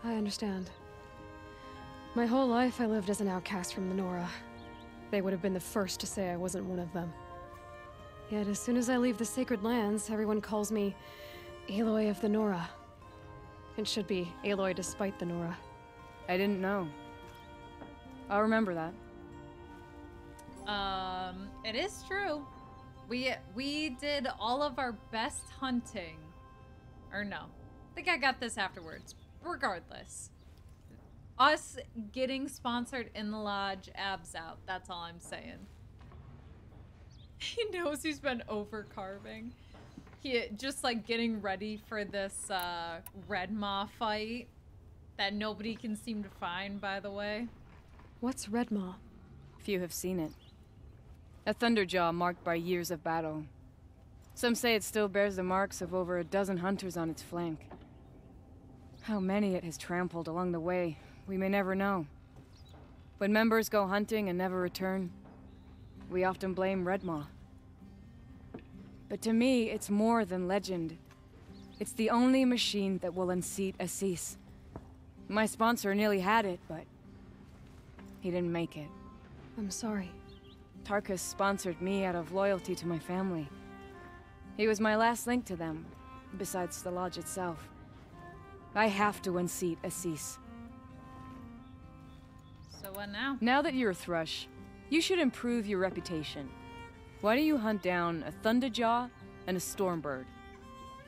I understand. My whole life I lived as an outcast from the Nora. They would have been the first to say I wasn't one of them. Yet as soon as I leave the sacred lands, everyone calls me Aloy of the Nora. It should be Aloy despite the Nora. I didn't know. I'll remember that. Um, it is true. We we did all of our best hunting. Or no. I think I got this afterwards. Regardless. Us getting sponsored in the lodge, abs out. That's all I'm saying. He knows he's been over carving. He just like getting ready for this uh Redmaw fight that nobody can seem to find, by the way. What's Redmaw? Few have seen it. A thunderjaw marked by years of battle. Some say it still bears the marks of over a dozen hunters on its flank. How many it has trampled along the way, we may never know. When members go hunting and never return, we often blame Redmaw. But to me, it's more than legend. It's the only machine that will unseat Asis. My sponsor nearly had it, but he didn't make it. I'm sorry. Tarkus sponsored me out of loyalty to my family. He was my last link to them, besides the lodge itself. I have to unseat Asis. So what now? Now that you're a Thrush, you should improve your reputation. Why do you hunt down a Thunderjaw and a Stormbird?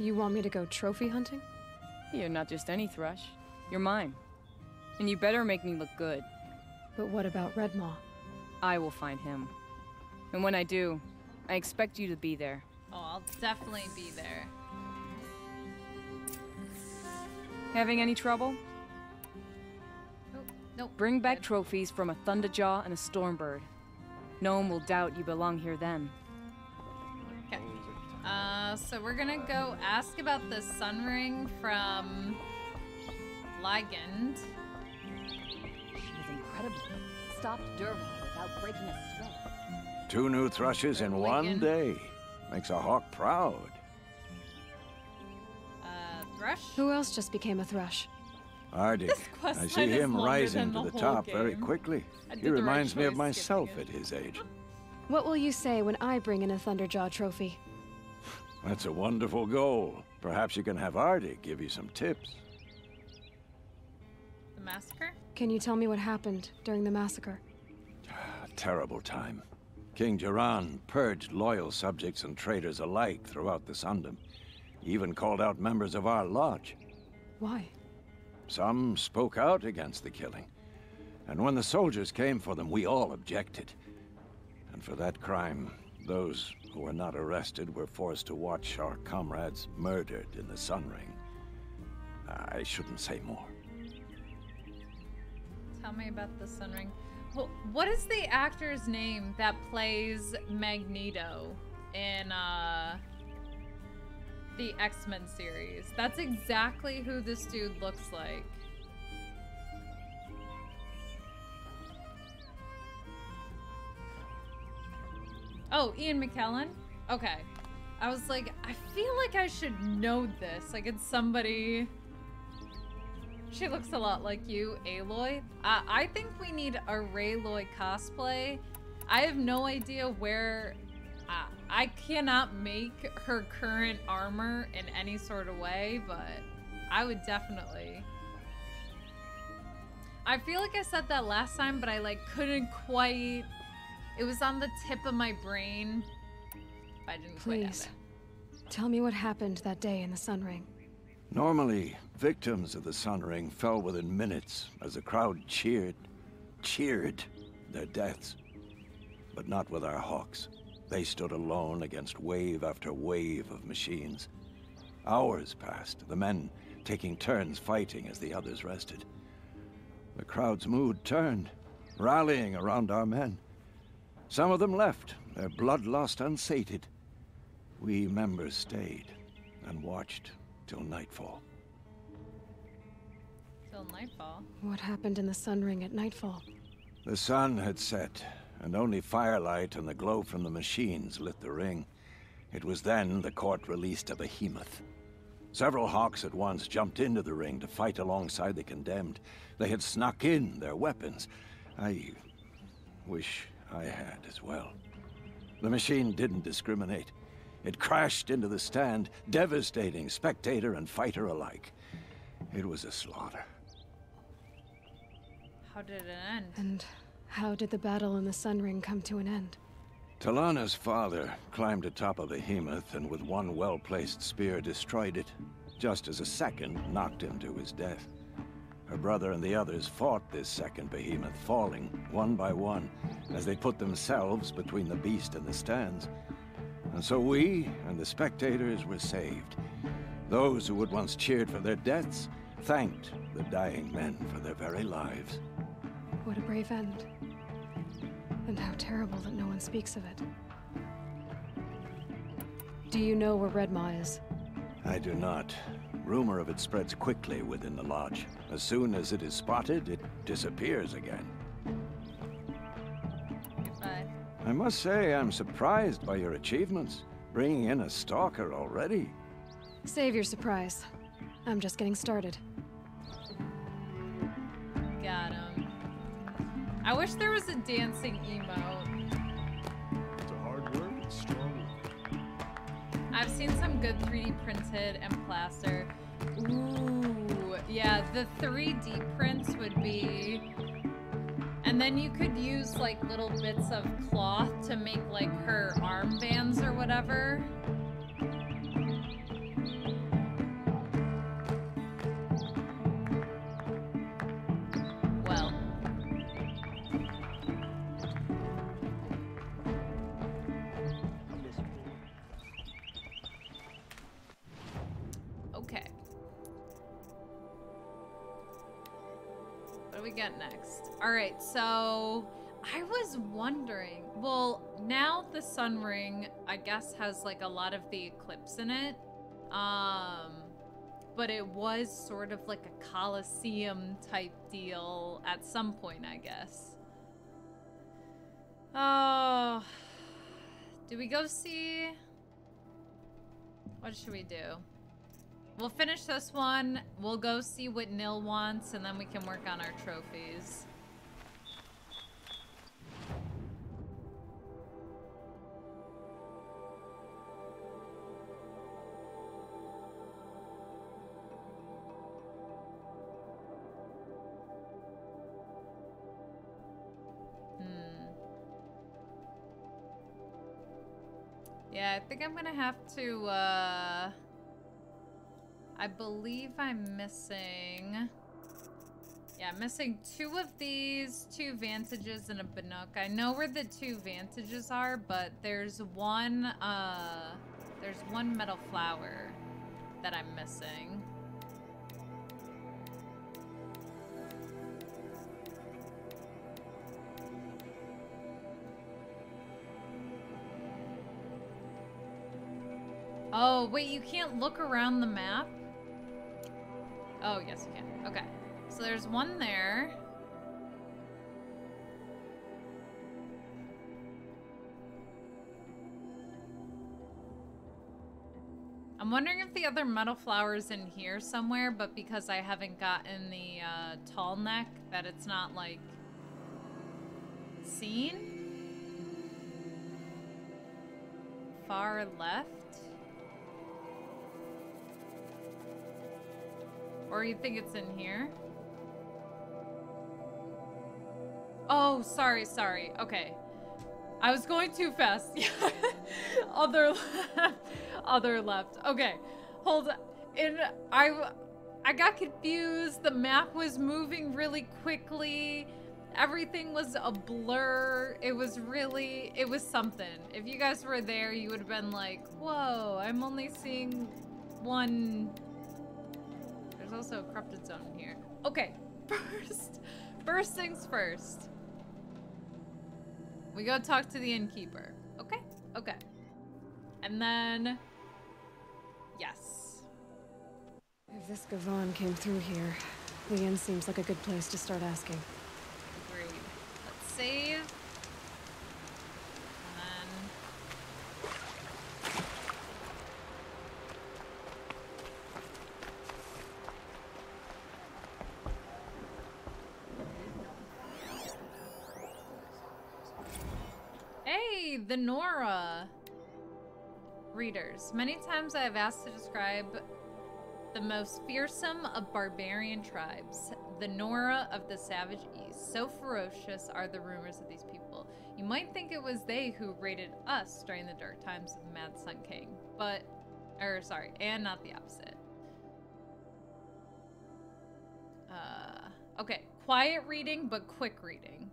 You want me to go trophy hunting? You're not just any Thrush. You're mine. And you better make me look good. But what about Redmaw? I will find him. And when I do, I expect you to be there. Oh, I'll definitely be there. Having any trouble? Oh, nope. Bring back trophies from a Thunderjaw and a Stormbird. No one will doubt you belong here then. Okay. Uh, so we're gonna go ask about the Sun Ring from Ledan. She was incredible. Stopped Dervahl without breaking a sweat. Two new thrushes in one day. Makes a hawk proud. Uh, Thrush? Who else just became a thrush? Arctic. quest I see him rising to the the whole top very quickly. He the right reminds me of myself at his age. What will you say when I bring in a Thunderjaw trophy? That's a wonderful goal. Perhaps you can have Arctic give you some tips. The massacre? Can you tell me what happened during the massacre? A terrible time. King Jiran purged loyal subjects and traitors alike throughout the Sundom. He even called out members of our lodge. Why? Some spoke out against the killing. And when the soldiers came for them, we all objected. And for that crime, those who were not arrested were forced to watch our comrades murdered in the Sun Ring. I shouldn't say more. Tell me about the Sun Ring. Well, what is the actor's name that plays Magneto in uh the X-Men series? That's exactly who this dude looks like. Oh, Ian McKellen? Okay. I was like, I feel like I should know this. Like it's somebody she looks a lot like you, Aloy. Uh, I think we need a Rayloy cosplay. I have no idea where. Uh, I cannot make her current armor in any sort of way, but I would definitely. I feel like I said that last time, but I like couldn't quite. It was on the tip of my brain. But I didn't quite have Please. Tell me what happened that day in the Sun Ring. Normally, victims of the Sun Ring fell within minutes as the crowd cheered, cheered their deaths. But not with our Hawks. They stood alone against wave after wave of machines. Hours passed, the men taking turns fighting as the others rested. The crowd's mood turned, rallying around our men. Some of them left, their bloodlust unsated. We members stayed and watched till nightfall. Till nightfall. What happened in the Sun Ring at nightfall? The sun had set, and only firelight and the glow from the machines lit the ring. It was then the court released a behemoth. Several hawks at once jumped into the ring to fight alongside the condemned. They had snuck in their weapons. I wish I had as well. The machine didn't discriminate. It crashed into the stand, devastating spectator and fighter alike. It was a slaughter. How did it end? And how did the battle in the Sun Ring come to an end? Talanah's father climbed atop a behemoth and with one well-placed spear destroyed it, just as a second knocked him to his death. Her brother and the others fought this second behemoth, falling one by one as they put themselves between the beast and the stands. And so we and the spectators were saved. Those who had once cheered for their deaths thanked the dying men for their very lives. What a brave end. And how terrible that no one speaks of it. Do you know where Redmaw is? I do not. Rumor of it spreads quickly within the lodge. As soon as it is spotted, it disappears again. Goodbye. I must say, I'm surprised by your achievements. Bringing in a stalker already. Save your surprise. I'm just getting started. Got him. I wish there was a dancing emote. It's a hard work and strong work. I've seen some good 3D printed and plaster. Ooh, yeah, the 3D prints would be. And then you could use like little bits of cloth to make like her armbands or whatever. All right, so I was wondering. Well, now the Sun Ring, I guess, has like a lot of the eclipse in it. Um, but it was sort of like a coliseum type deal at some point, I guess. Oh, do we go see? What should we do? We'll finish this one. We'll go see what Nil wants, and then we can work on our trophies. Yeah, I think I'm gonna have to, uh... I believe I'm missing... Yeah, I'm missing two of these, two Vantages, and a Bannock. I know where the two Vantages are, but there's one, uh... There's one Metal Flower that I'm missing. Oh, wait, you can't look around the map? Oh, yes, you can. Okay. So there's one there. I'm wondering if the other metal flower is in here somewhere, but because I haven't gotten the uh, Tallneck, that it's not, like, seen? Far left? Or you think it's in here? Oh, sorry, sorry. Okay. I was going too fast. other left. Other left. Okay. Hold on. And I I got confused. The map was moving really quickly. Everything was a blur. It was really it was something. If you guys were there, you would have been like, "Whoa, I'm only seeing one there's also a corrupted zone in here. Okay, first, first things first. We go talk to the innkeeper. Okay, okay. And then, yes. If this Gavon came through here, the inn seems like a good place to start asking. Agreed. Let's save. The Nora readers. Many times I have asked to describe the most fearsome of barbarian tribes, the Nora of the Savage East. So ferocious are the rumors of these people. You might think it was they who raided us during the dark times of the Mad Sun King, but, or sorry, and not the opposite. Uh, okay, quiet reading, but quick reading.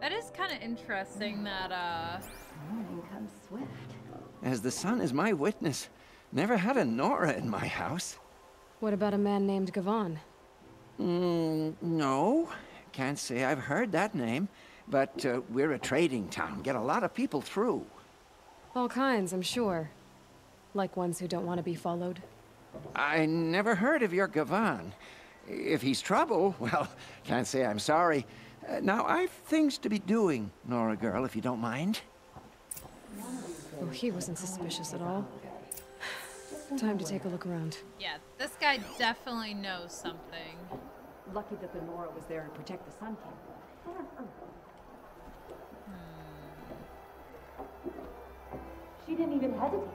That is kind of interesting that, uh... Morning comes swift. As the sun is my witness, never had a Nora in my house. What about a man named Gavan? Mm, no. Can't say I've heard that name. But uh, we're a trading town. Get a lot of people through. All kinds, I'm sure. Like ones who don't want to be followed. I never heard of your Gavan. If he's trouble, well, can't say I'm sorry. Uh, now, I've things to be doing, Nora girl, if you don't mind. Oh, he wasn't suspicious at all. Time to take a look around. Yeah, this guy definitely knows something. Lucky that the Nora was there to protect the Sun King. She didn't even hesitate.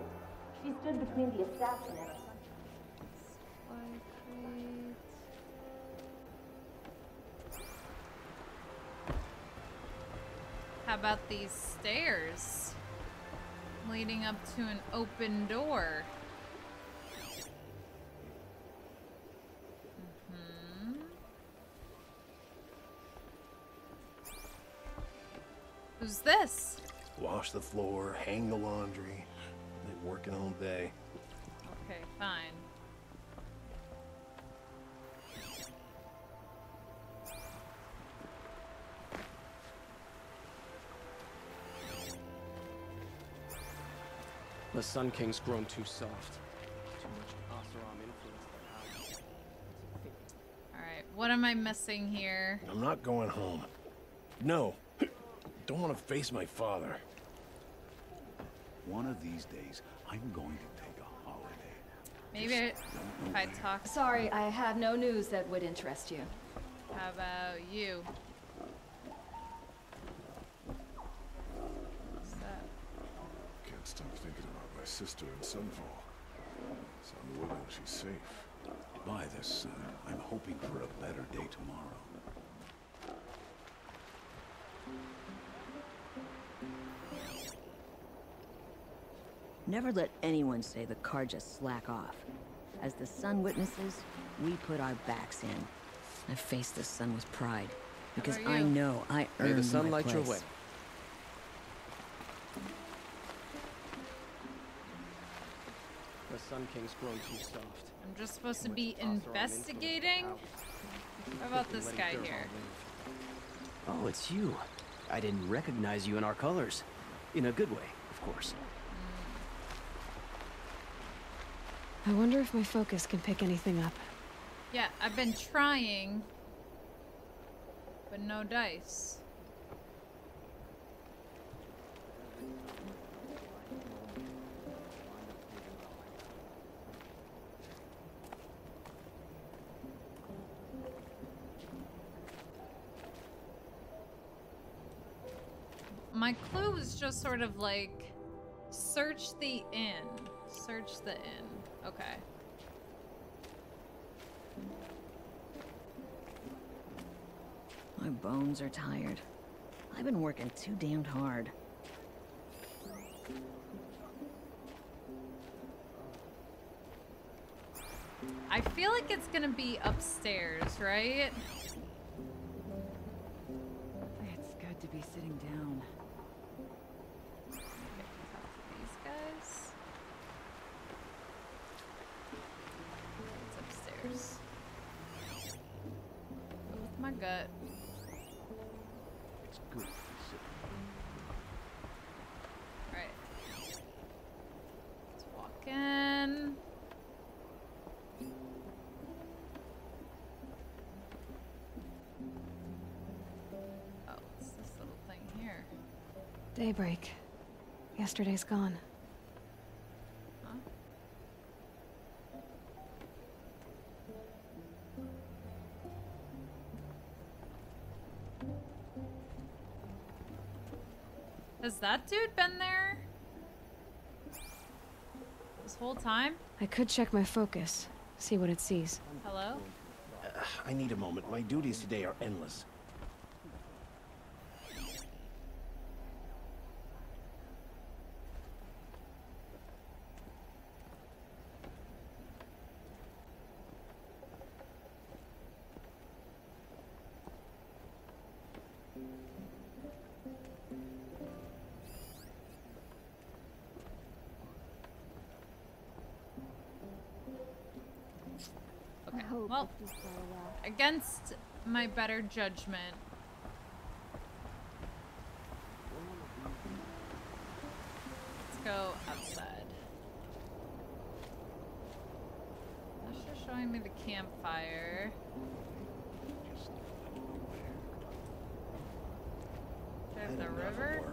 She stood between the assassin and her How about these stairs leading up to an open door? Mhm. Who's this? Wash the floor, hang the laundry. Been working all day. Okay, fine. The Sun King's grown too soft. Too much Oseram influence Alright, what am I missing here? I'm not going home. No. Don't want to face my father. One of these days, I'm going to take a holiday. Maybe I- if I talk. Sorry, I have no news that would interest you. How about you? What's that? Can't stop thinking about my sister in Sunfall. So I'm willing she's safe. By this sun, I'm hoping for a better day tomorrow. Never let anyone say the Carja slack off. As the Sun witnesses, we put our backs in. I face the Sun with pride, because about I you? know I May the sun my light your way. The Sun King's grown too soft. I'm just supposed to be investigating? How about this guy here? Oh, it's you. I didn't recognize you in our colors. In a good way, of course. Hmm. I wonder if my focus can pick anything up. Yeah, I've been trying, but no dice. My clue was just sort of like search the inn. Search the inn. Okay. My bones are tired. I've been working too damned hard. I feel like it's gonna be upstairs, right? Daybreak. Yesterday's gone. Huh? Has that dude been there? This whole time? I could check my focus, see what it sees. Hello? Uh, I need a moment. My duties today are endless. Okay. Well, against my better judgment. Let's go outside. That's just showing me the campfire. There's the river.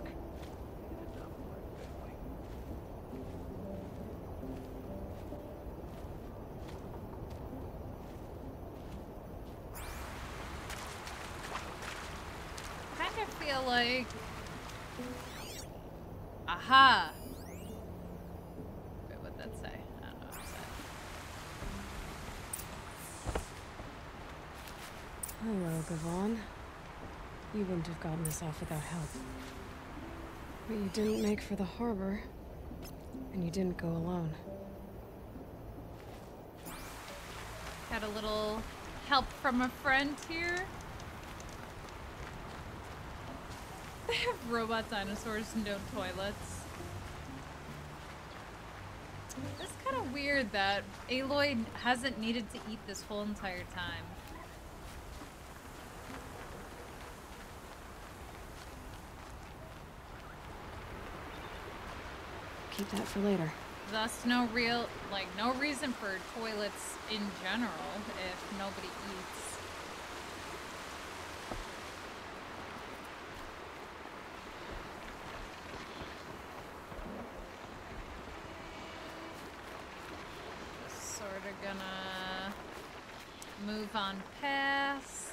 Kind of feel like. Aha! Wait, what'd that say? I don't know what it said. Hello, Gavon. You wouldn't have gotten us off without help. But you didn't make for the harbor. And you didn't go alone. Got a little help from a friend here. They have robot dinosaurs and no toilets. It's kind of weird that Aloy hasn't needed to eat this whole entire time. Keep that for later. Thus, no real, like, no reason for toilets in general if nobody eats. Just sort of gonna move on past.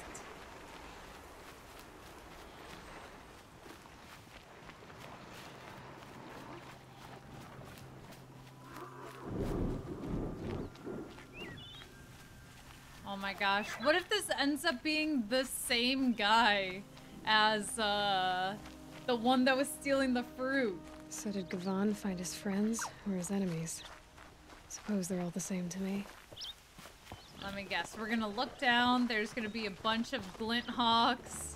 Oh my gosh. What if this ends up being the same guy as uh, the one that was stealing the fruit? So did Gavon find his friends or his enemies? Suppose they're all the same to me. Let me guess. We're gonna look down. There's gonna be a bunch of Glinthawks.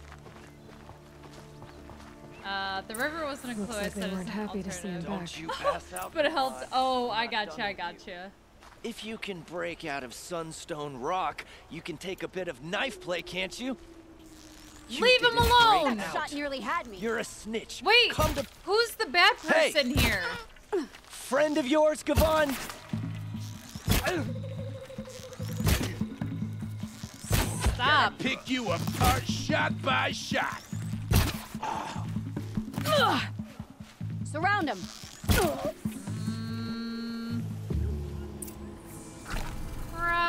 Uh, the river wasn't a clue. Looks I like they weren't happy to see him alternative. back. you pass out. But it helped. Oh, I I'm gotcha. I with gotcha. If you can break out of Sunstone Rock, you can take a bit of knife play, can't you? You Leave him didn't break alone! That out. shot nearly had me. You're a snitch. Wait, Come to who's the bad Hey! person here? friend of yours, Gavon. Stop. Pick you apart shot by shot. Surround him.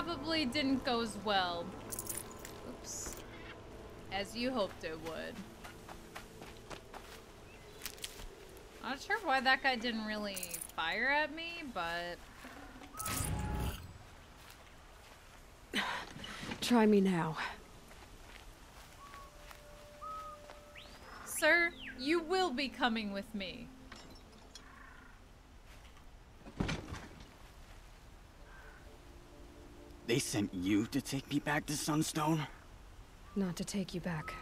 Probably didn't go as well. Oops. As you hoped it would. Not sure why that guy didn't really fire at me, but Try me now. sir, you will be coming with me. They sent you to take me back to Sunstone? Not to take you back.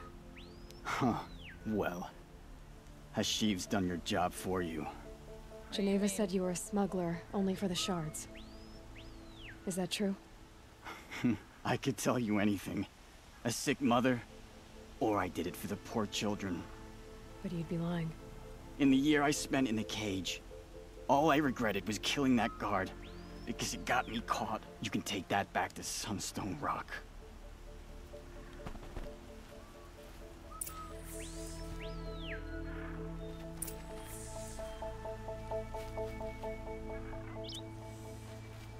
Huh. Well, has Sheeves done your job for you? Geneva said you were a smuggler, only for the shards. Is that true? I could tell you anything. A sick mother, or I did it for the poor children. But you'd be lying. In the year I spent in the cage, all I regretted was killing that guard. Because it got me caught. You can take that back to Sunstone Rock.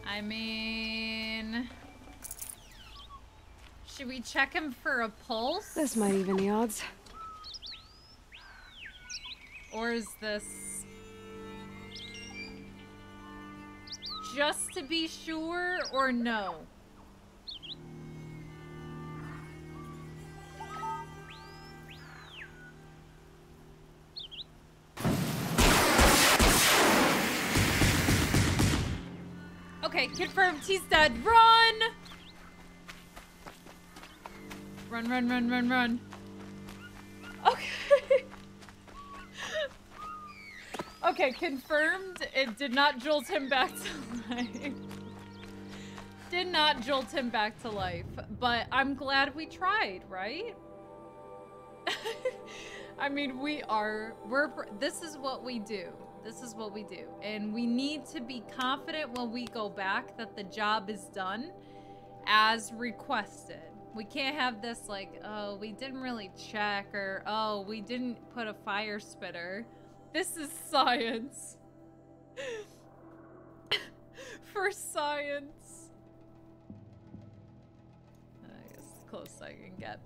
I mean... Should we check him for a pulse? This might even the odds. Or is this... Just to be sure, or no? Okay, confirmed. He's dead. Run! Run, run, run, run, run. Okay. Okay, confirmed. It did not jolt him back to life. did not jolt him back to life. But I'm glad we tried, right? I mean, we are, we're, this is what we do. This is what we do. And we need to be confident when we go back that the job is done. as requested. We can't have this like, oh, we didn't really check or oh, we didn't put a fire spitter. This is science. For science. I guess as close as I can get.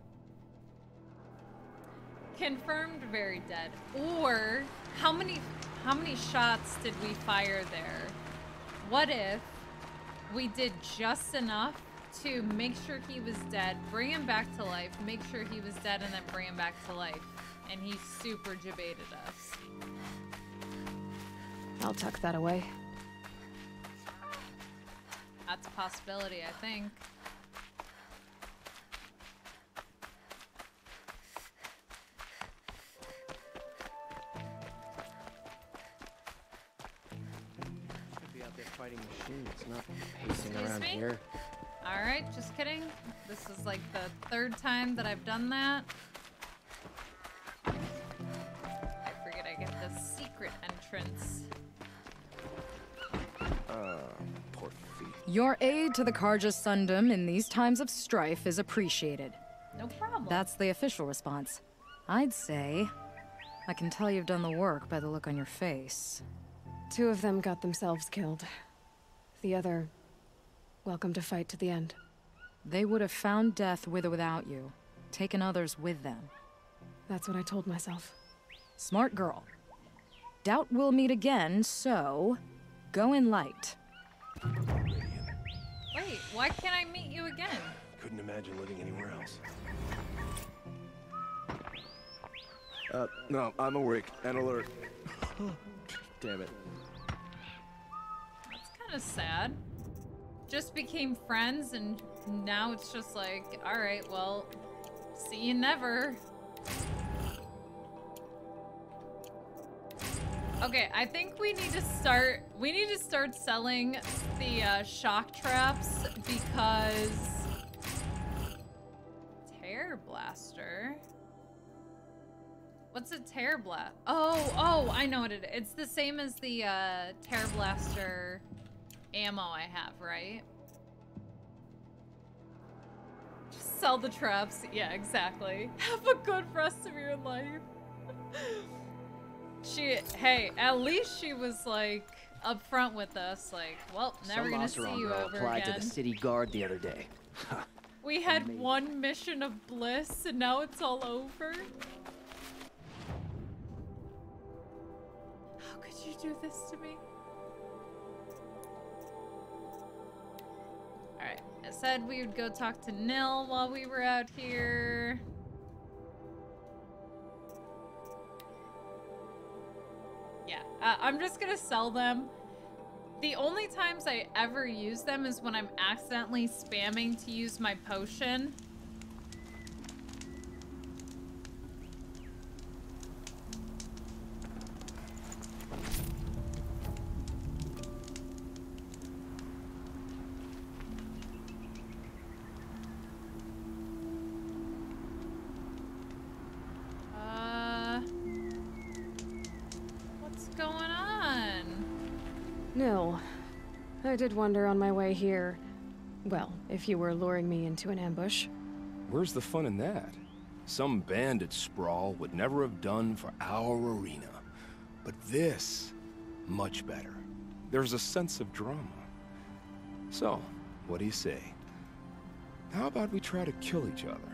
Confirmed very dead. Or how many how many shots did we fire there? What if we did just enough to make sure he was dead, bring him back to life, make sure he was dead, and then bring him back to life. And he super debated us. I'll tuck that away. That's a possibility, I think. Could be out there fighting machines, not pacing Excuse around me? here. Alright, just kidding. This is like the third time that I've done that. Entrance. Uh, poor feet. Your aid to the Carja Sundom in these times of strife is appreciated. No problem. That's the official response. I'd say. I can tell you've done the work by the look on your face. Two of them got themselves killed. The other, welcome to fight to the end. They would have found death with or without you, taken others with them. That's what I told myself. Smart girl. Doubt we'll meet again, so go in light. Wait, why can't I meet you again? Couldn't imagine living anywhere else. Uh, no, I'm awake and alert. Damn it. That's kind of sad. Just became friends, and now it's just like, alright, well, see you never. Okay, I think we need to start. We need to start selling the uh, shock traps because tear blaster. What's a tear blast? Oh, oh, I know what it is. It's the same as the uh, tear blaster ammo I have, right? Just sell the traps. Yeah, exactly. Have a good rest of your life. she, hey, at least she was like upfront with us. Like, well, never Some gonna see you girl over applied again. to the city guard the other day. We had one mission of bliss, and now it's all over. How could you do this to me? Alright, I said we would go talk to Nil while we were out here. Uh, I'm just gonna sell them. The only times I ever use them is when I'm accidentally spamming to use my potion. I did wonder on my way here. Well, if you were luring me into an ambush. Where's the fun in that? Some bandit sprawl would never have done for our arena. But this, much better. There's a sense of drama. So, what do you say? How about we try to kill each other?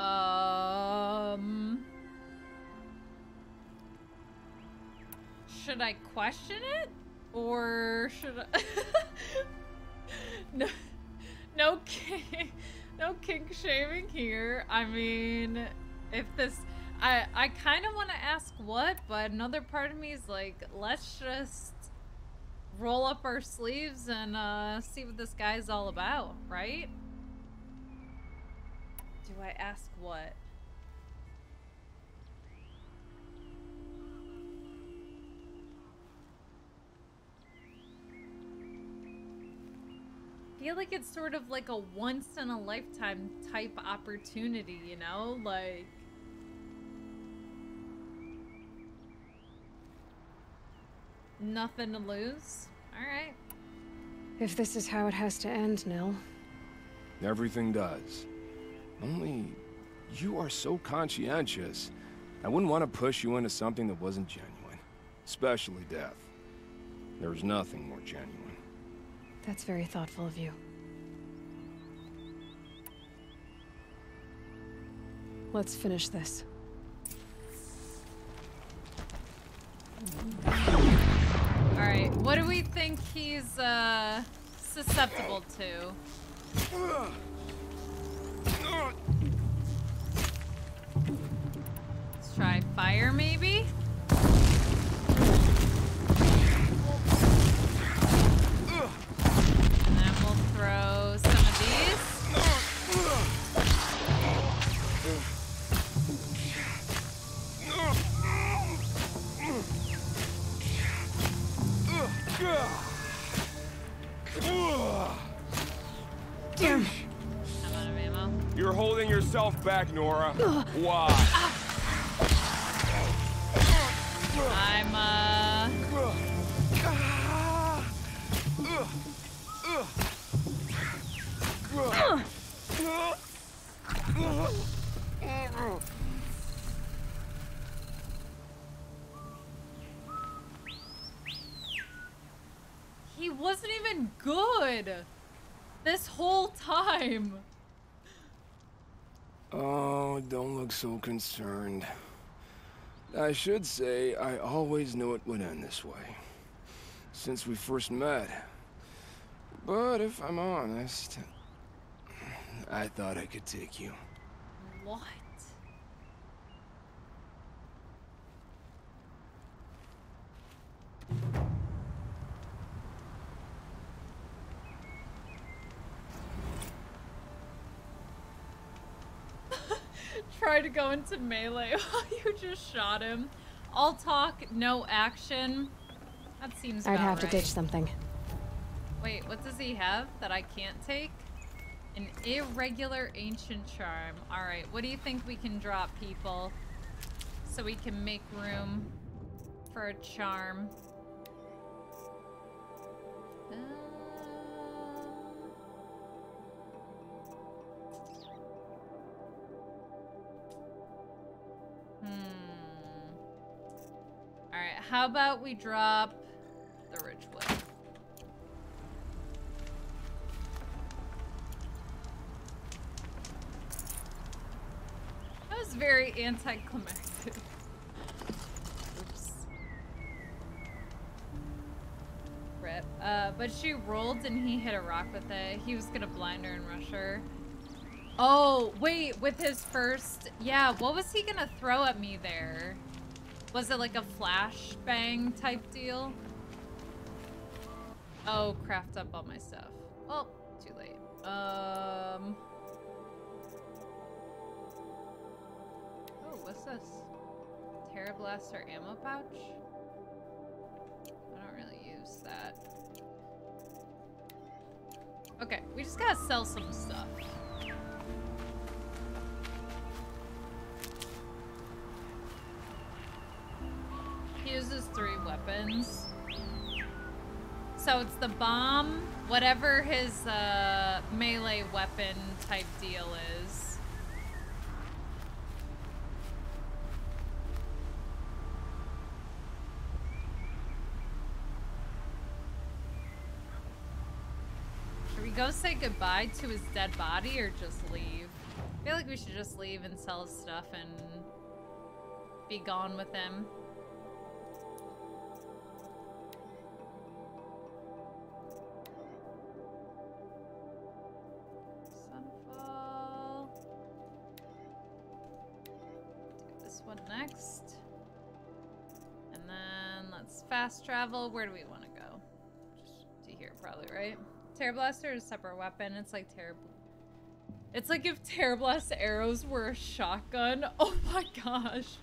Um. Should I question it? Or should I. no. No king. No kink shaming here. I mean, if this. I, I kind of want to ask what, but another part of me is like, let's just roll up our sleeves and uh, see what this guy's all about, right? Do I ask what? feel like it's sort of like a once in a lifetime type opportunity, you know? Like nothing to lose. All right. If this is how it has to end, Nil. Everything does. Only you are so conscientious. I wouldn't want to push you into something that wasn't genuine. Especially death. There's nothing more genuine. That's very thoughtful of you. Let's finish this. Alright, what do we think he's uh susceptible to? Let's try fire maybe? And then we'll throw some of these. Damn. You're holding yourself back, Nora. Why? I'm uh He wasn't even good this whole time. Oh, don't look so concerned. I should say, I always knew it would end this way. Since we first met. But if I'm honest, I thought I could take you. What? Try to go into melee while you just shot him. All talk, no action. That seems I'd have to ditch something. Wait, what does he have that I can't take? An irregular ancient charm. Alright, what do you think we can drop, people? So we can make room for a charm. Uh, how about we drop the Ridgewood? That was very anticlimactic. Oops. Rip. Uh, but she rolled and he hit a rock with it. He was gonna blind her and rush her. Oh, wait, with his first... Yeah, what was he gonna throw at me there? Was it like a flash bang type deal? Oh, craft up all my stuff. Well, too late. Um... Oh, what's this? Tearblaster ammo pouch? I don't really use that. Okay, we just gotta sell some stuff. Three weapons. So it's the bomb, whatever his uh, melee weapon type deal is. Should we go say goodbye to his dead body or just leave? I feel like we should just leave and sell his stuff and be gone with him. This one next. And then let's fast travel. Where do we want to go? Just to here, probably, right? Tearblaster is a separate weapon. It's like Terra... It's like if Tearblast arrows were a shotgun. Oh my gosh.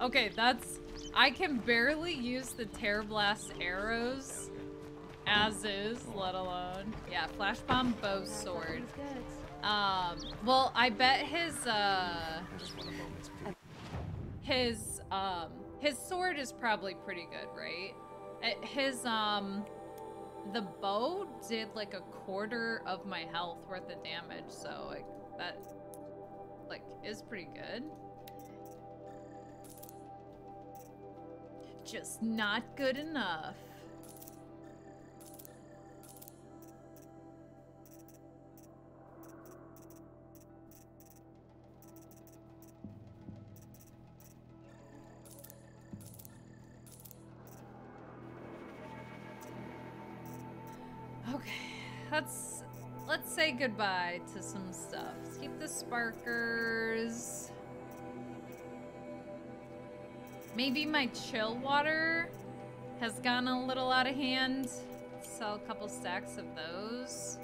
Okay, that's... I can barely use the Tearblast arrows as is, let alone. Yeah, flash bomb, bow, sword. Um, well, I bet his, uh, his, um, his sword is probably pretty good, right? Uh, His, um, the bow did like a quarter of my health worth of damage, so like that, like, is pretty good. Just not good enough. Let's let's say goodbye to some stuff. Let's keep the sparkers. Maybe my chill water has gone a little out of hand. Sell a couple stacks of those.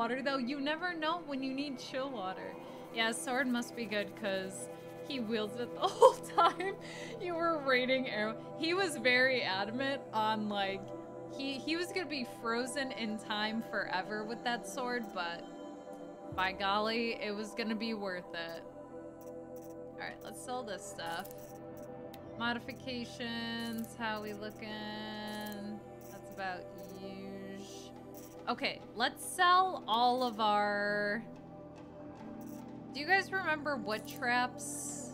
Water, though. You never know when you need chill water. Yeah, sword must be good because he wields it the whole time you were raiding arrow. He was very adamant on like he he was gonna be frozen in time forever with that sword, but by golly, it was gonna be worth it. All right, let's sell this stuff. Modifications, how we looking? That's about. Okay, let's sell all of our... Do you guys remember what traps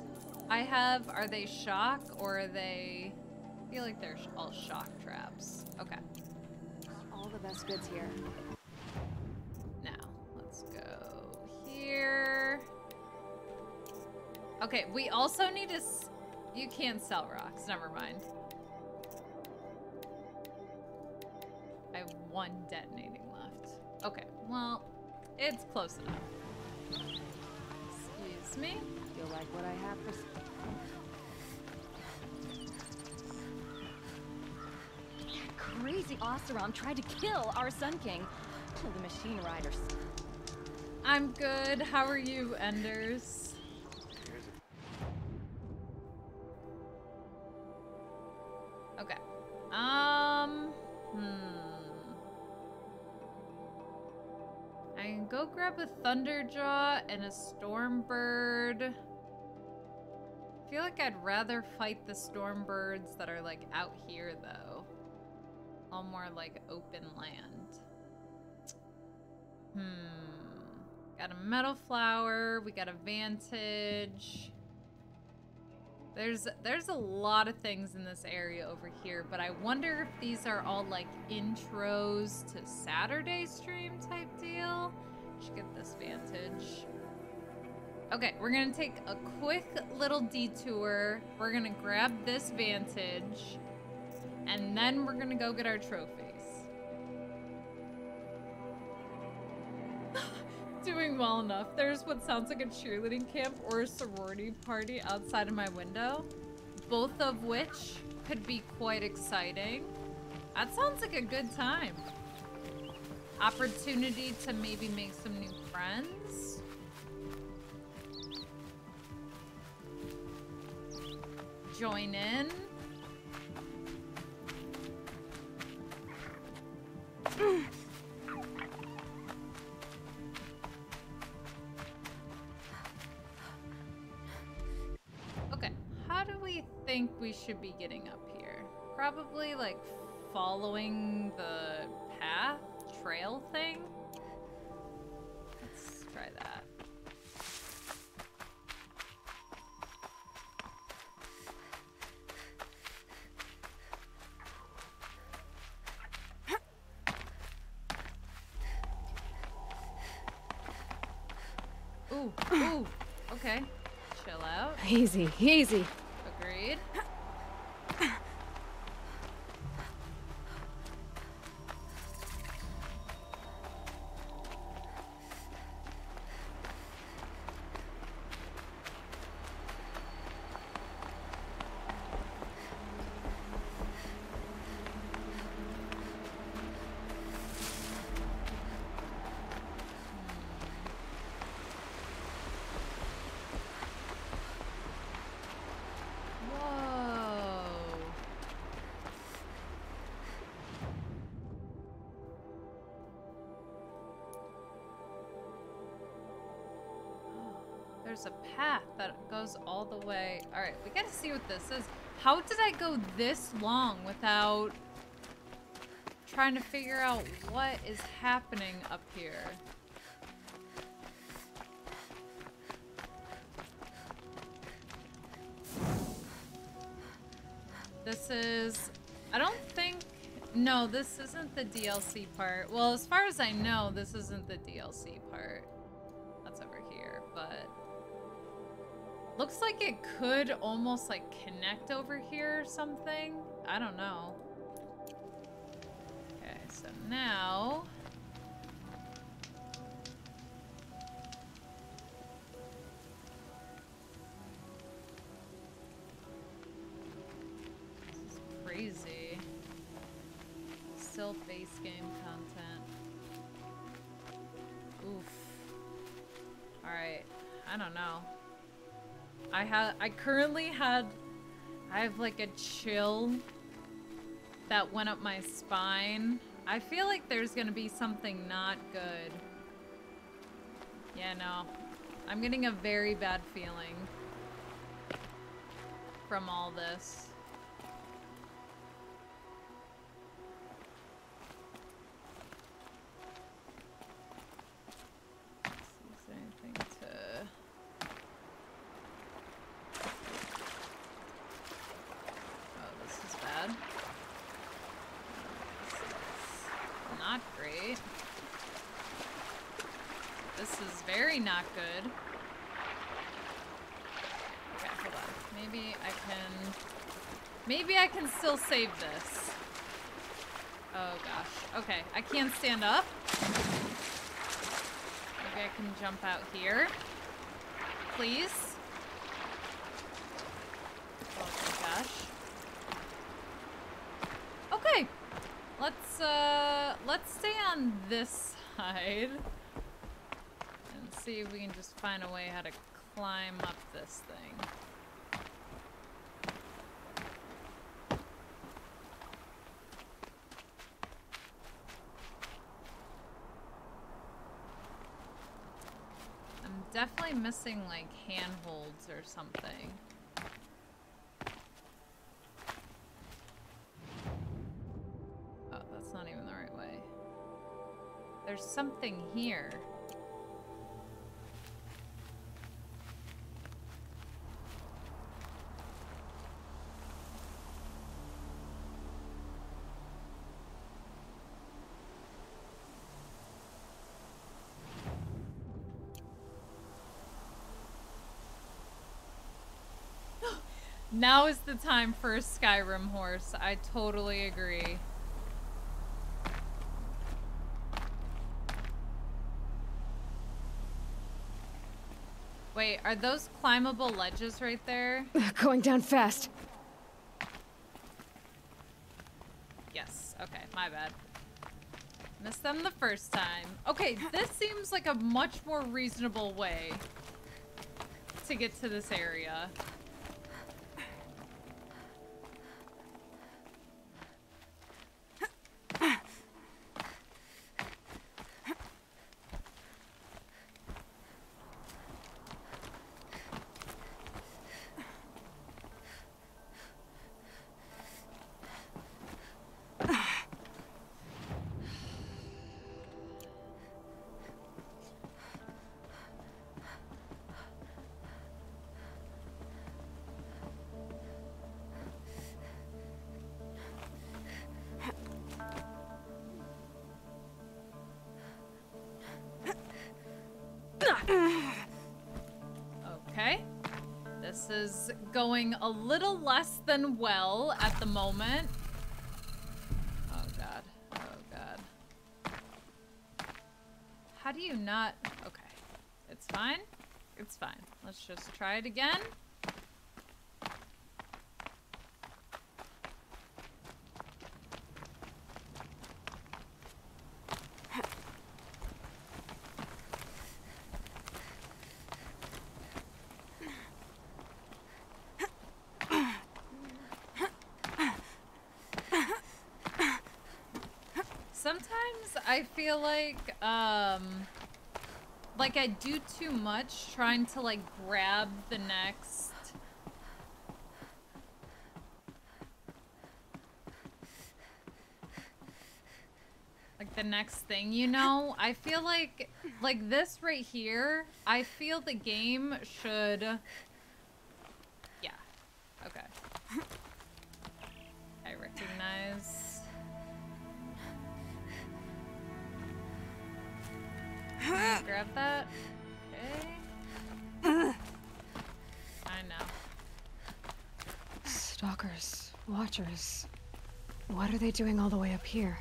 I have? Are they shock or are they... I feel like they're all shock traps. Okay. All the best goods here. Now, let's go here. Okay, we also need to... S you can't sell rocks, never mind. I have one detonating. Okay, well, it's close enough. Excuse me. Feel like what I have for... That crazy Oseram tried to kill our Sun King. Kill the machine riders. I'm good. How are you, Enders? Okay. Um, hmm. I can go grab a Thunderjaw and a Stormbird. I feel like I'd rather fight the Stormbirds that are like out here though. All more like open land. Hmm. Got a Metal Flower. We got a Vantage. There's there's a lot of things in this area over here, but I wonder if these are all like intros to Saturday stream type deal. Should get this vantage. Okay, we're gonna take a quick little detour. We're gonna grab this vantage, and then we're gonna go get our trophies. Doing well enough. There's what sounds like a cheerleading camp or a sorority party outside of my window, both of which could be quite exciting. That sounds like a good time. Opportunity to maybe make some new friends. Join in. think we should be getting up here? Probably like following the path, trail thing? Let's try that. Ooh, ooh, okay. Chill out. Easy, easy. All the way. All right, we gotta see what this is. How did I go this long without trying to figure out what is happening up here? This is... I don't think... No, this isn't the DLC part. Well, as far as I know, this isn't the DLC part. Looks like it could almost, like, connect over here or something. I don't know. Okay, so now... This is crazy. Still base game content. Oof. Alright. I don't know. I had I currently had I have like a chill that went up my spine. I feel like there's gonna be something not good. Yeah, no. I'm getting a very bad feeling from all this. Let's see, is there anything to... Oh, this is bad. This is not great. This is very not good. Okay, hold on. Maybe I can... Maybe I can still save this. Oh gosh. Okay, I can't stand up. Maybe I can jump out here. Please. Oh my gosh. Okay. Let's uh let's stay on this side and see if we can just find a way how to climb up this thing. I'm definitely missing like handholds or something. Oh, that's not even the right way. There's something here. Now is the time for a Skyrim horse. I totally agree. Wait, are those climbable ledges right there? Going down fast. Yes. Okay, my bad. Missed them the first time. Okay, this seems like a much more reasonable way to get to this area. Okay. This is going a little less than well at the moment. Oh god. Oh god. How do you not... Okay. It's fine. It's fine. Let's just try it again. Sometimes I feel like, um, like I do too much trying to like grab the next like the next thing, you know? I feel like like this right here, I feel the game should doing all the way up here?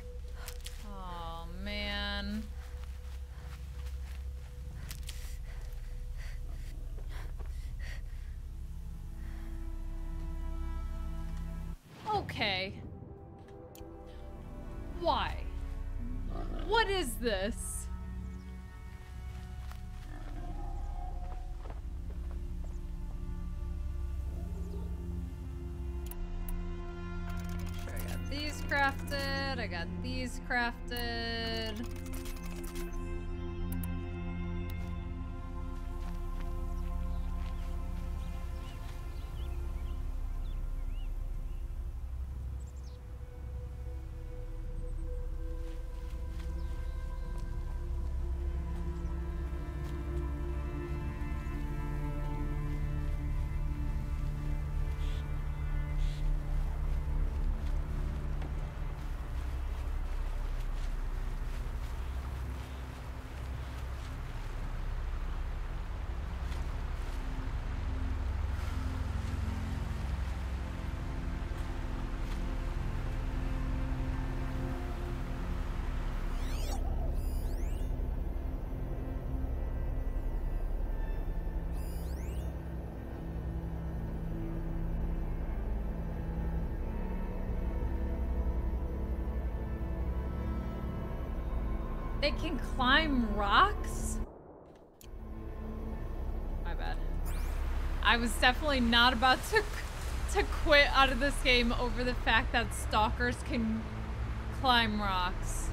These crafted. Can climb rocks? My bad. I was definitely not about to to quit out of this game over the fact that stalkers can climb rocks.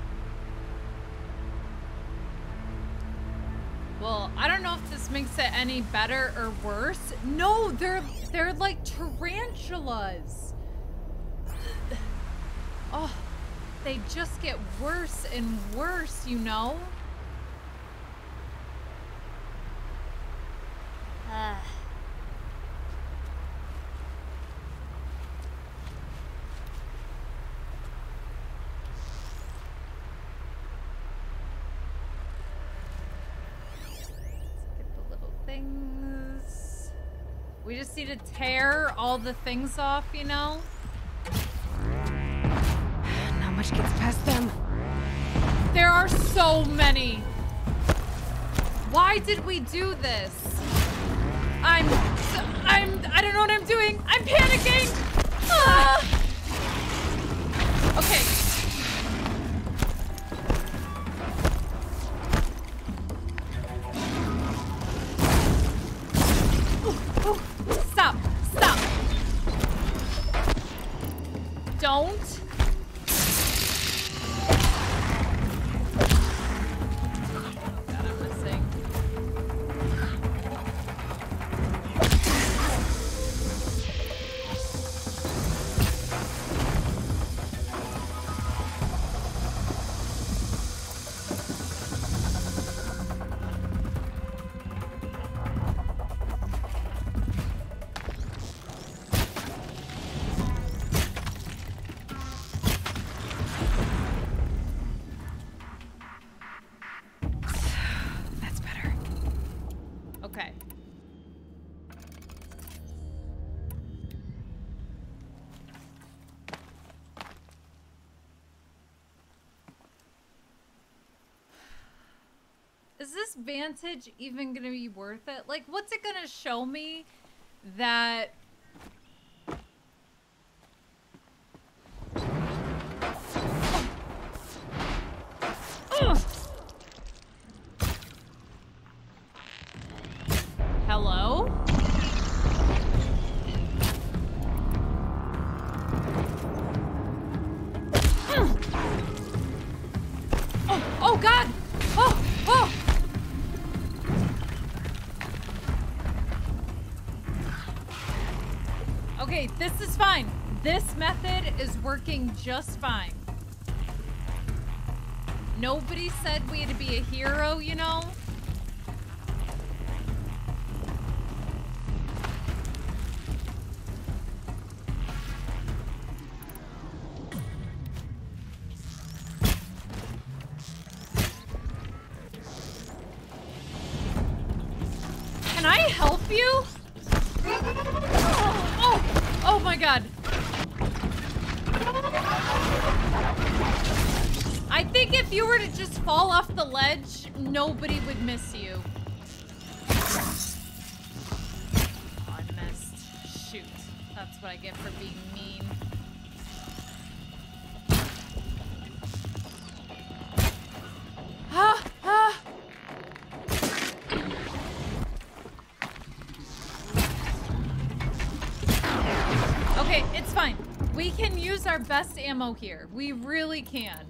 Well, I don't know if this makes it any better or worse. No, they're they're like tarantulas. Oh, they just get worse and worse, you know? Things. We just need to tear all the things off, you know? Past them. There are so many. Why did we do this? I'm, I'm, I don't know what I'm doing. I'm panicking. Ah! Okay. Vantage even gonna be worth it? Like, what's it gonna show me that Okay, this is fine. This method is working just fine. Nobody said we had to be a hero, you know? Ammo here. We really can.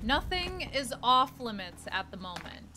Nothing is off limits at the moment.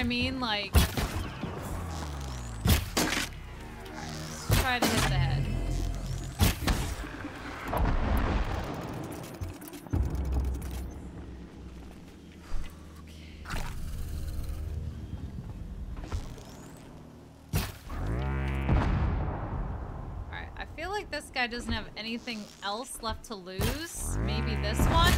I mean? Like, try to hit the head. Alright, I feel like this guy doesn't have anything else left to lose. Maybe this one?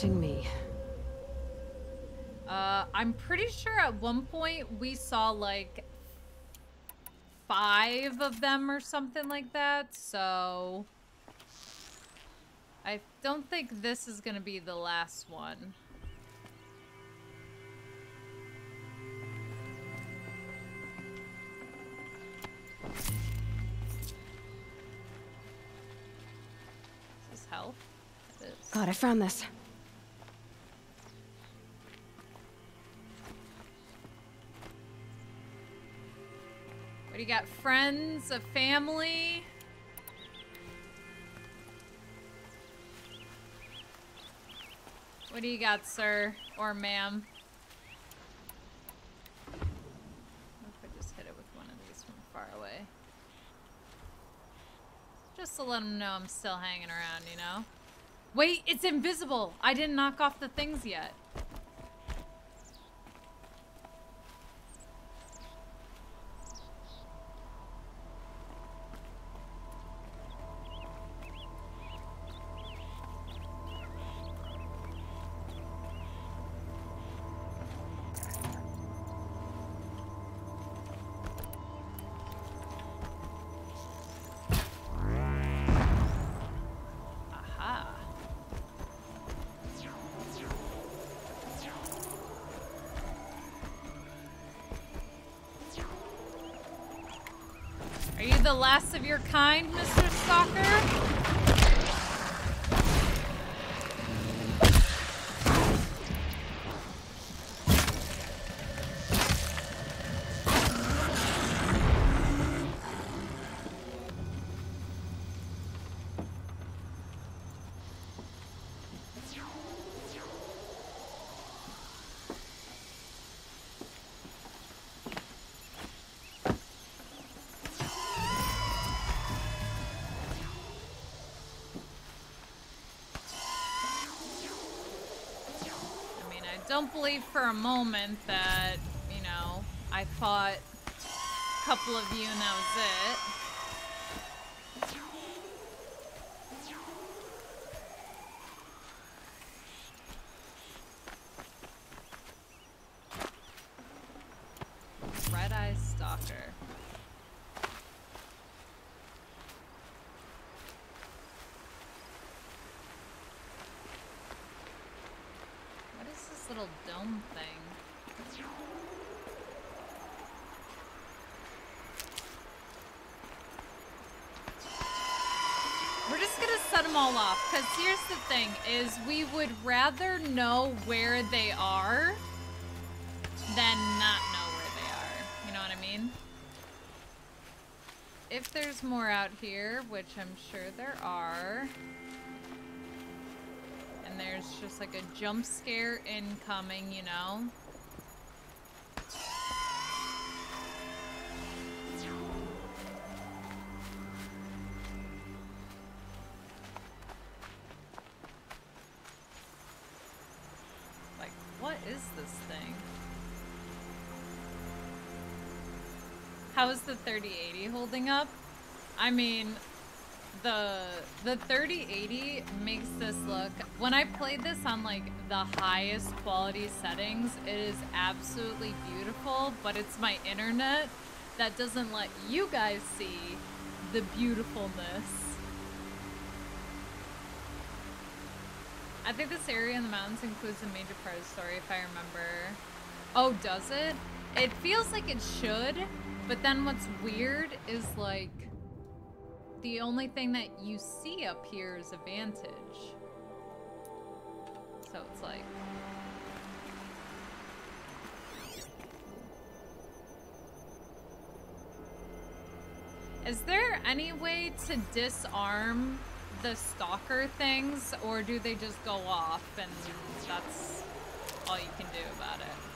Hunting me. Uh, I'm pretty sure at one point we saw like five of them or something like that, so I don't think this is gonna be the last one. Is this health? God, I found this. Friends, a family? What do you got, sir or ma'am? If I just hit it with one of these from far away? Just to let them know I'm still hanging around, you know? Wait, it's invisible! I didn't knock off the things yet. Your kind, Don't believe for a moment that, you know, I fought a couple of you and that was it. Red Eye Stalker. What is this little dome thing? We're just gonna set them all off, because here's the thing, is we would rather know where they are than not know where they are. You know what I mean? If there's more out here, which I'm sure there are, there's just like a jump scare incoming, you know? Like, what is this thing? How is the 3080 holding up? I mean, the the 3080 makes this look when I played this on like the highest quality settings, it is absolutely beautiful, but it's my internet that doesn't let you guys see the beautifulness. I think this area in the mountains includes a major part of the story if I remember. Oh, does it? It feels like it should, but then what's weird is like the only thing that you see up here is a vantage. So it's like Is there any way to disarm the stalker things or do they just go off and that's all you can do about it?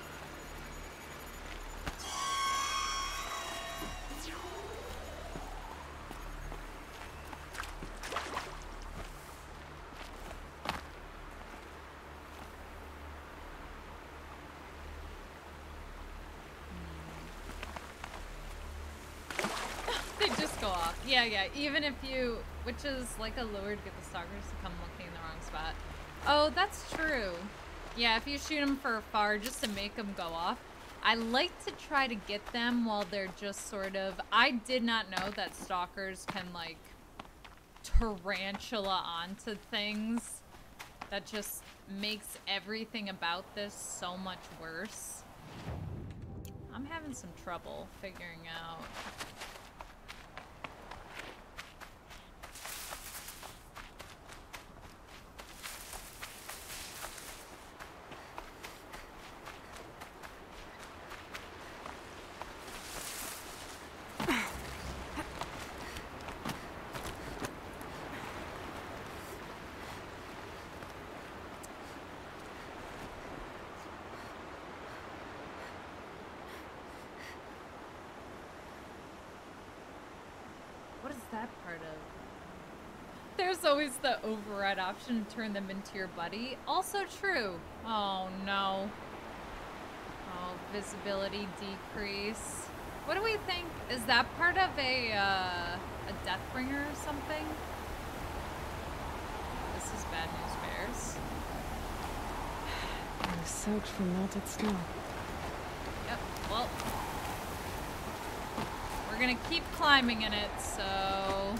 they just go off. Yeah, yeah. Even if you, which is like a lure to get the stalkers to come looking in the wrong spot. Oh, that's true. Yeah, if you shoot them for far just to make them go off. I like to try to get them while they're just sort of. I did not know that stalkers can like tarantula onto things. That just makes everything about this so much worse. I'm having some trouble figuring out. What is that part of? There's always the override option to turn them into your buddy. Also true. Oh no. Oh, visibility decrease. What do we think? Is that part of a uh, a Deathbringer or something? This is bad news bears. I'm soaked from melted snow. Yep. Well, we're gonna keep climbing in it, so.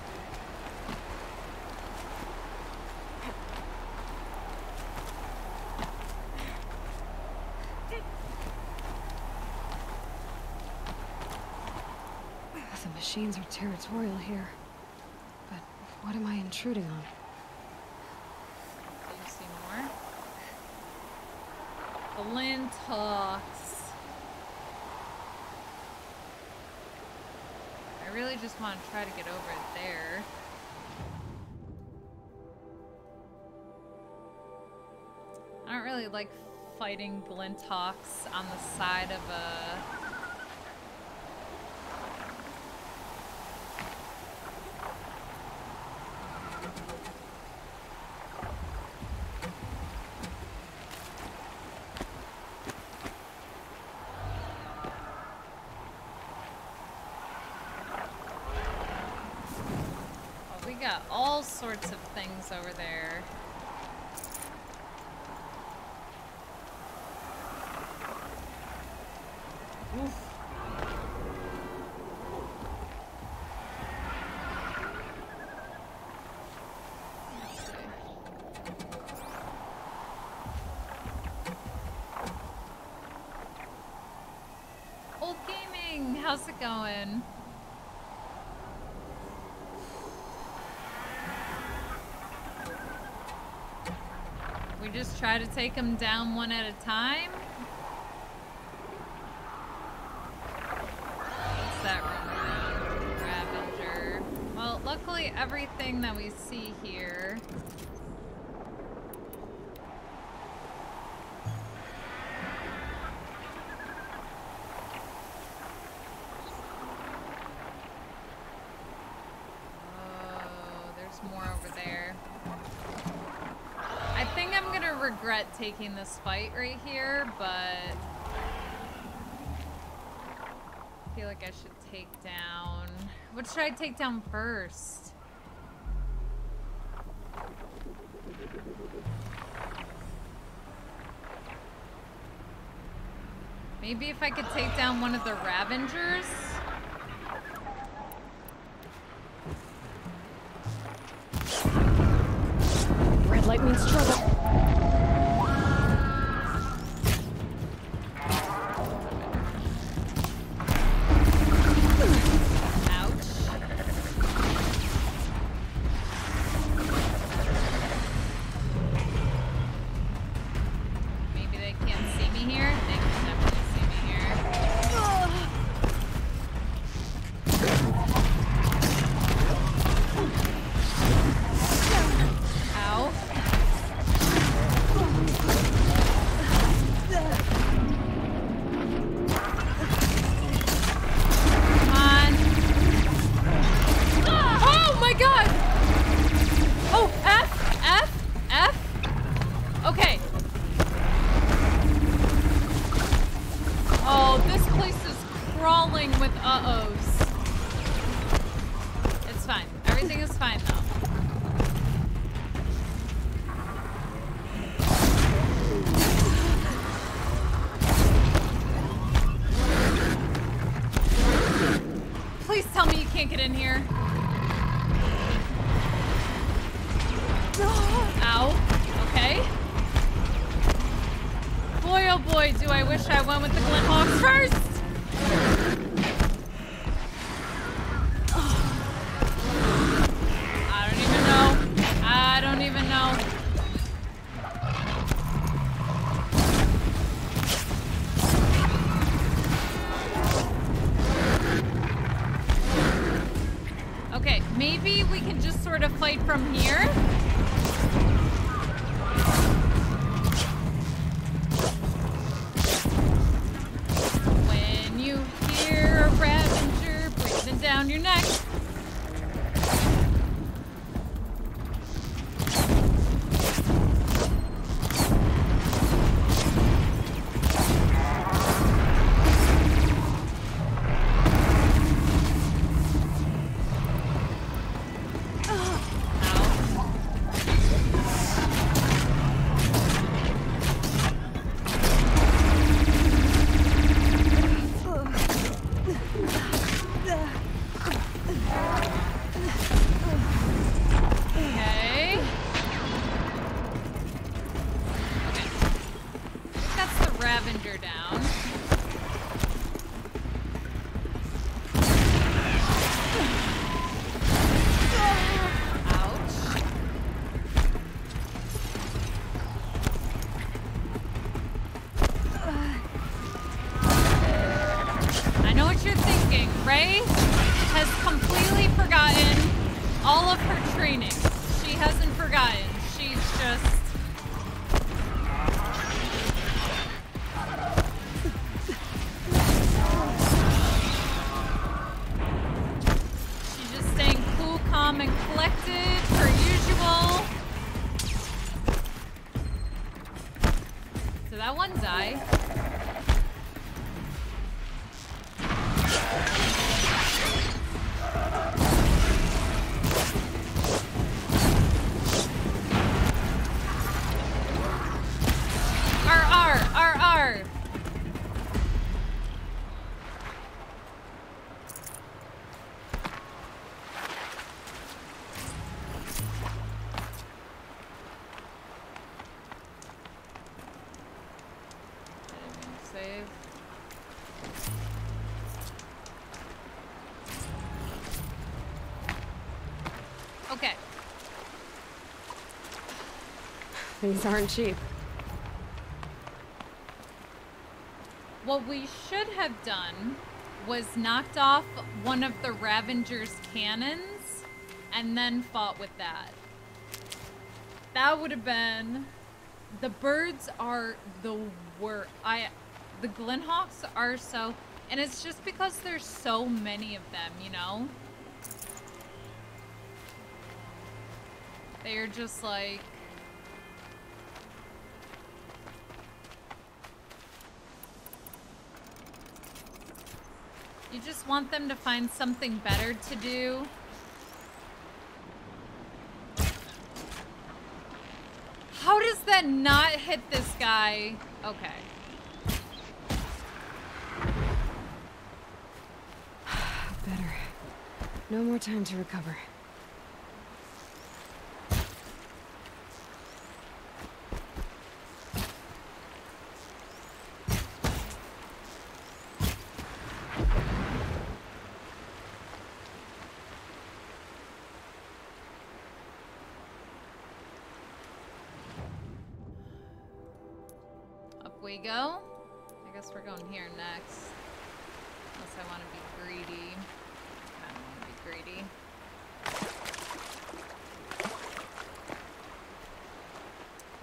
The machines are territorial here. But what am I intruding on? Do you see more? The Glinthawks. I really just want to try to get over there. I don't really like fighting Glinthawks on the side of a things over there. Oof. Old Gaming, how's it going? just try to take them down one at a time? What's that Well, luckily everything that we see here taking this fight right here, but I feel like I should take down... What should I take down first? Maybe if I could take down one of the Ravagers? Red light means trouble. These aren't cheap. What we should have done was knocked off one of the Ravager's cannons and then fought with that. That would have been... The birds are the worst. I... The Glinthawks are so... And it's just because there's so many of them, you know? They're just like... want them to find something better to do. How does that not hit this guy? Okay. Better. No more time to recover. Up we go. I guess we're going here next. Unless I want to be greedy. I don't want to be greedy.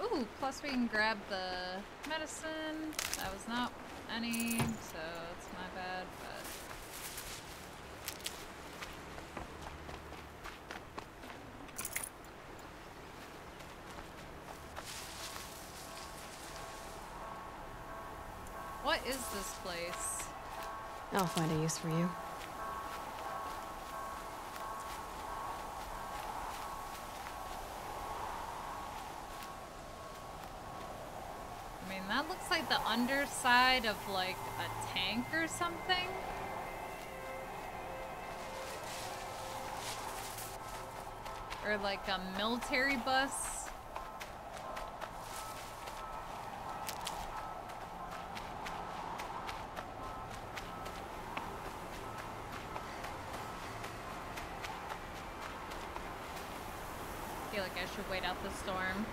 Ooh, plus we can grab the medicine. That was not any, so it's my bad, but... What is this place? I'll find a use for you. I mean, that looks like the underside of like a tank or something. Or like a military bus. I feel like I should wait out the storm.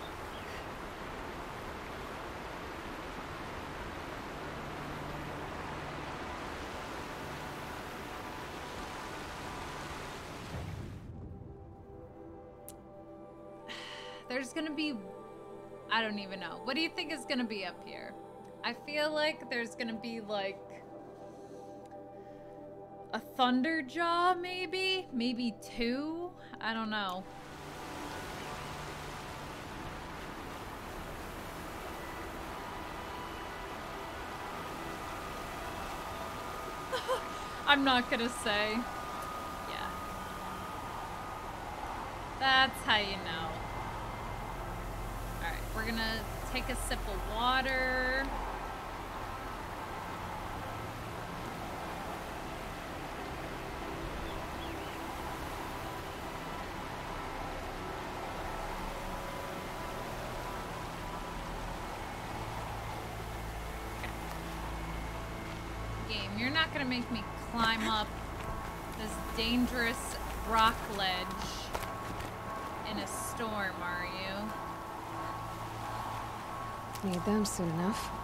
There's gonna be. I don't even know. What do you think is gonna be up here? I feel like there's gonna be like. A Thunderjaw, maybe? Maybe two? I don't know. I'm not gonna say. Yeah. That's how you know. Gonna take a sip of water. Game, you're not gonna make me climb up this dangerous rock ledge in a storm, are you? Need them soon enough.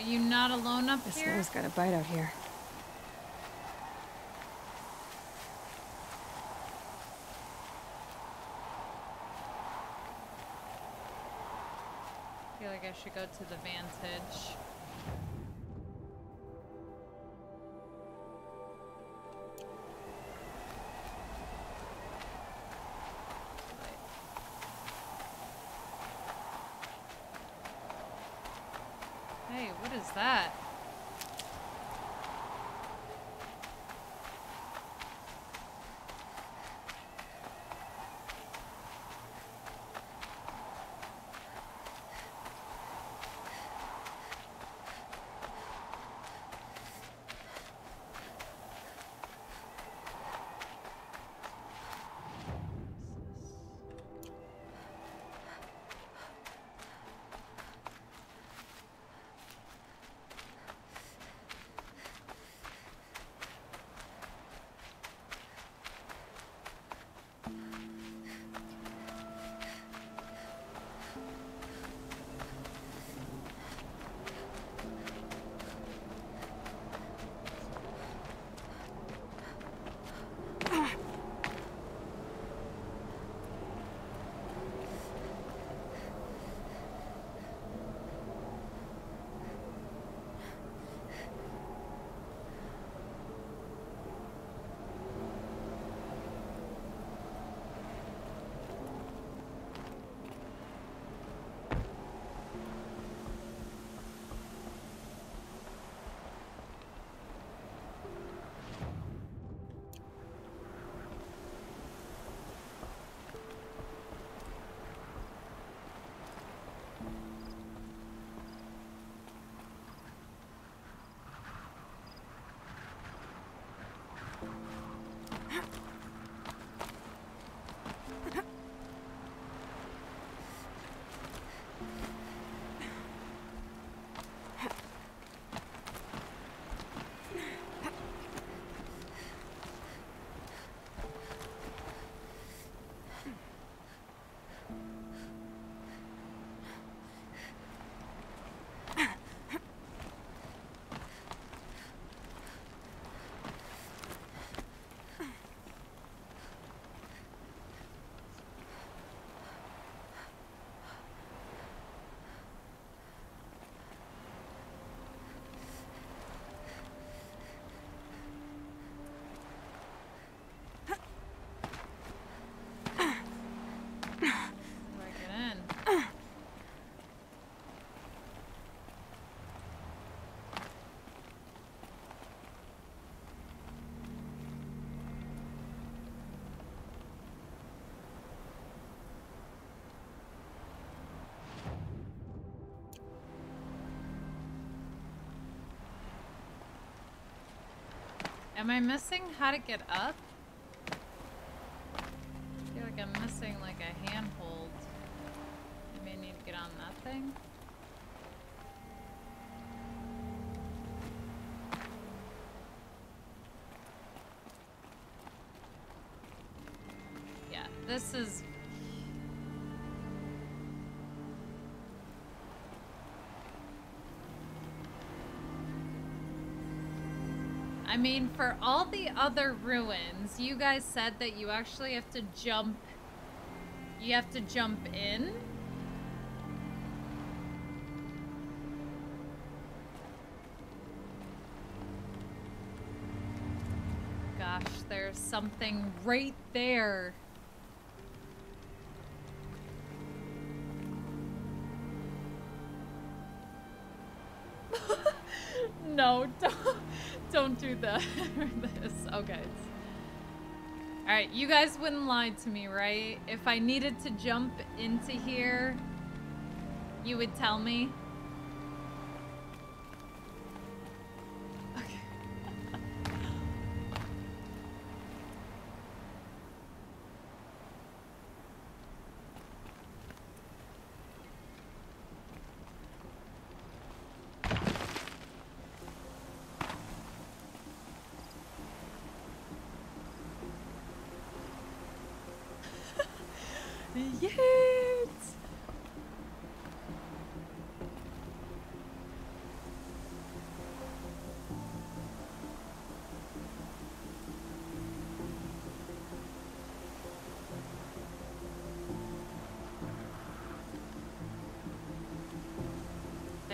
Are you not alone up this here? This has got a bite out here. I feel like I should go to the vantage. Am I missing how to get up? Mean, for all the other ruins, you guys said that you actually have to jump. You have to jump in? Gosh, there's something right there. do this. Okay. Alright, you guys wouldn't lie to me, right? If I needed to jump into here, you would tell me?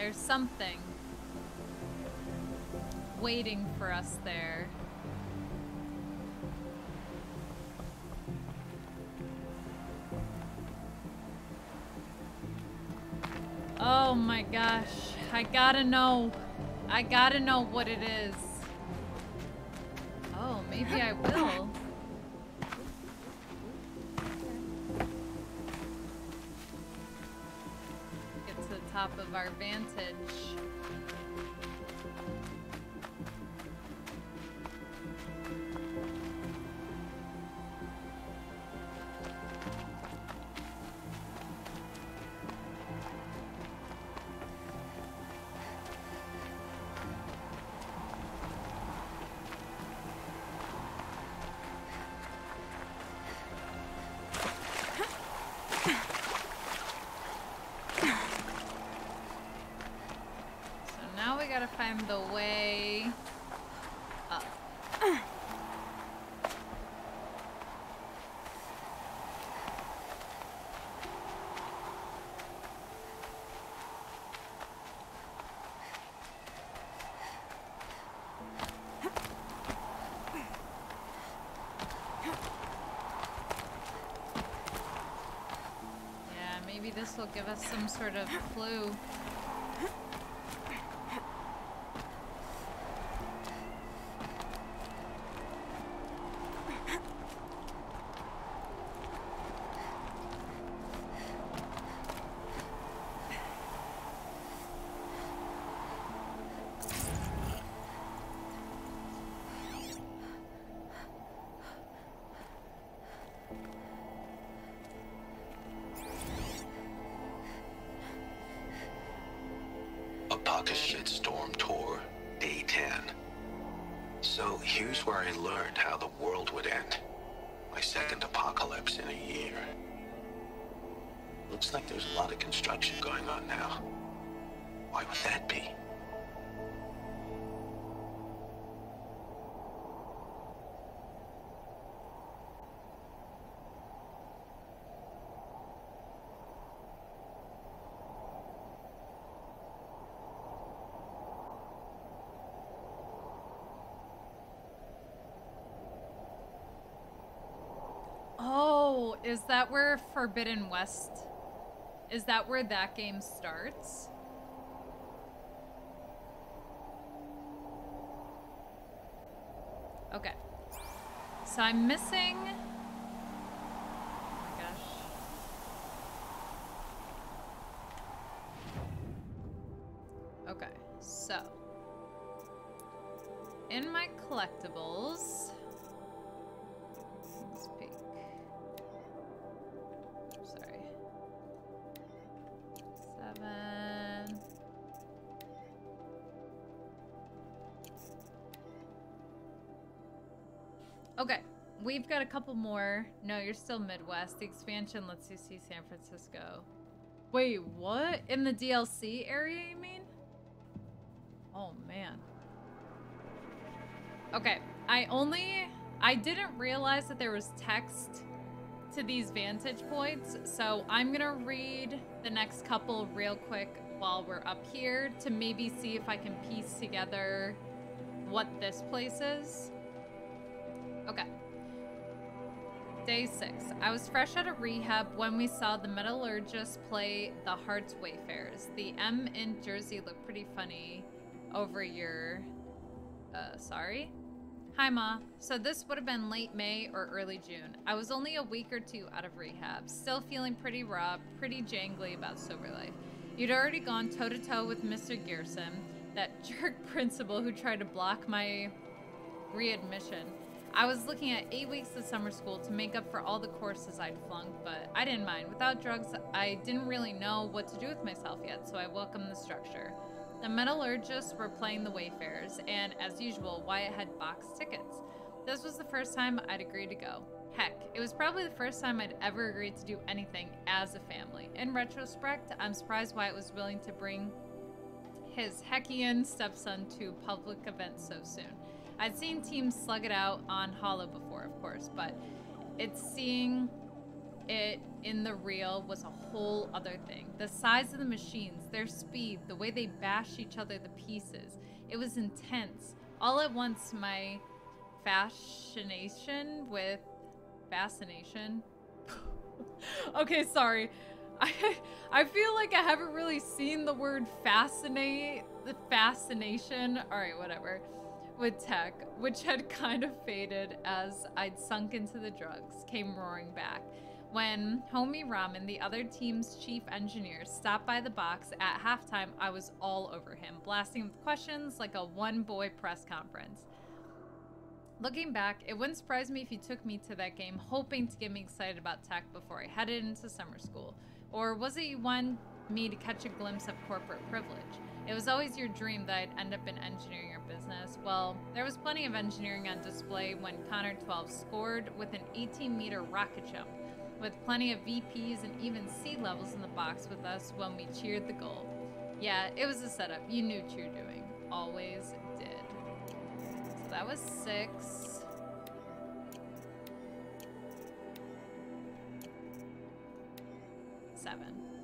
There's something waiting for us there. Oh my gosh. I gotta know. I gotta know what it is. Will give us some sort of clue. I learned how the world would end. My second apocalypse in a year. Looks like there's a lot of construction going on now. Why would that be? Forbidden West? Is that where that game starts? Okay. So I'm missing. We've got a couple more. No, you're still Midwest. The expansion lets you see San Francisco. Wait, what? In the DLC area, you mean? Oh, man. Okay, I only... I didn't realize that there was text to these vantage points, so I'm gonna read the next couple real quick while we're up here to maybe see if I can piece together what this place is. Day six. I was fresh out of rehab when we saw the metallurgist play the Hearts Wayfarers. The M in Jersey looked pretty funny over your. Uh, sorry? Hi, Ma. So this would have been late May or early June. I was only a week or two out of rehab, still feeling pretty raw, pretty jangly about sober life. You'd already gone toe to toe with Mr. Gearson, that jerk principal who tried to block my readmission. I was looking at eight weeks of summer school to make up for all the courses I'd flunked, but I didn't mind. Without drugs, I didn't really know what to do with myself yet, so I welcomed the structure. The metallurgists were playing the Wayfarers, and as usual, Wyatt had box tickets. This was the first time I'd agreed to go. Heck, it was probably the first time I'd ever agreed to do anything as a family. In retrospect, I'm surprised Wyatt was willing to bring his Heckian stepson to public events so soon. I'd seen teams slug it out on Hollow before, of course, but it's seeing it in the real was a whole other thing. The size of the machines, their speed, the way they bash each other to pieces. It was intense. All at once, my fascination with fascination. okay, sorry. I I feel like I haven't really seen the word fascinate, the fascination. All right, whatever with tech, which had kind of faded as I'd sunk into the drugs, came roaring back. When Homie Ramen, the other team's chief engineer, stopped by the box at halftime, I was all over him, blasting with questions like a one boy press conference. Looking back, it wouldn't surprise me if he took me to that game hoping to get me excited about tech before I headed into summer school. Or was it you wanted me to catch a glimpse of corporate privilege? It was always your dream that I'd end up in engineering or business. Well, there was plenty of engineering on display when Connor 12 scored with an 18 meter rocket jump, with plenty of VPs and even C levels in the box with us when we cheered the goal. Yeah, it was a setup. You knew what you were doing. Always did. So that was six. Seven.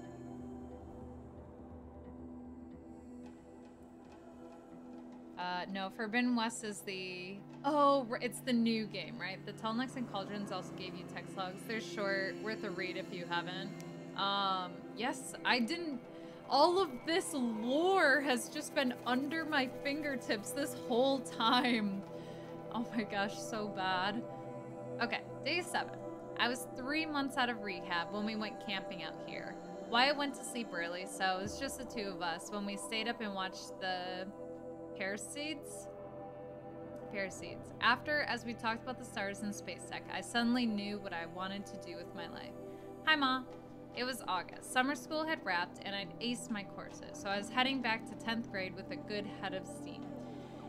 Uh, no, Forbidden West is the... Oh, it's the new game, right? The Tallnecks and Cauldrons also gave you text logs. They're short, worth a read if you haven't. Um, yes, I didn't... All of this lore has just been under my fingertips this whole time. Oh my gosh, so bad. Okay, day seven. I was three months out of rehab when we went camping out here. Wyatt went to sleep early, so it was just the two of us when we stayed up and watched the Perseids? Perseids. After, as we talked about the stars in space tech, I suddenly knew what I wanted to do with my life. Hi, Ma. It was August. Summer school had wrapped, and I'd aced my courses, so I was heading back to 10th grade with a good head of steam.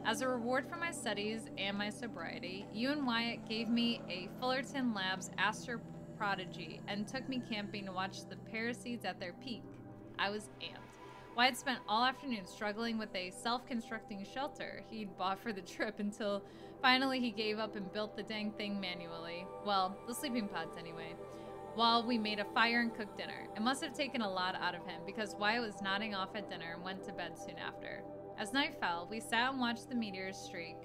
As a reward for my studies and my sobriety, you and Wyatt gave me a Fullerton Labs Astro Prodigy and took me camping to watch the Perseids at their peak. I was amped. Wyatt spent all afternoon struggling with a self-constructing shelter he'd bought for the trip until finally he gave up and built the dang thing manually. Well, the sleeping pods anyway. While we made a fire and cooked dinner. It must have taken a lot out of him because Wyatt was nodding off at dinner and went to bed soon after. As night fell, we sat and watched the meteors streak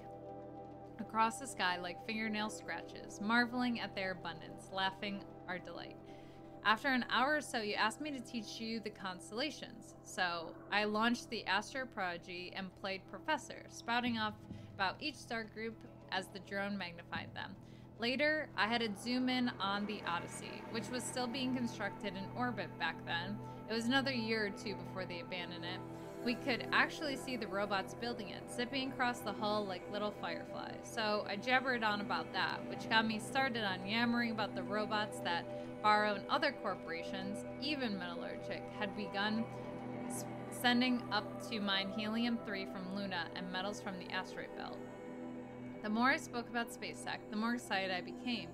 across the sky like fingernail scratches, marveling at their abundance, laughing our delight. After an hour or so, you asked me to teach you the constellations. So I launched the Astro Prodigy and played Professor, spouting off about each star group as the drone magnified them. Later, I had to zoom in on the Odyssey, which was still being constructed in orbit back then. It was another year or two before they abandoned it. We could actually see the robots building it, zipping across the hull like little fireflies. So I jabbered on about that, which got me started on yammering about the robots that Barrow and other corporations, even Metallurgic, had begun sending up to mine helium-3 from Luna and metals from the asteroid belt. The more I spoke about space tech, the more excited I became.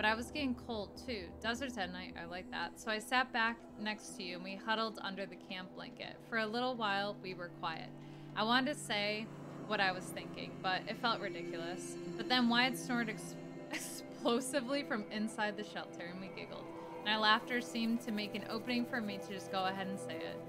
But I was getting cold too. Deserts at night I like that. So I sat back next to you and we huddled under the camp blanket. For a little while, we were quiet. I wanted to say what I was thinking, but it felt ridiculous. But then Wyatt snorted ex explosively from inside the shelter and we giggled. And our laughter seemed to make an opening for me to just go ahead and say it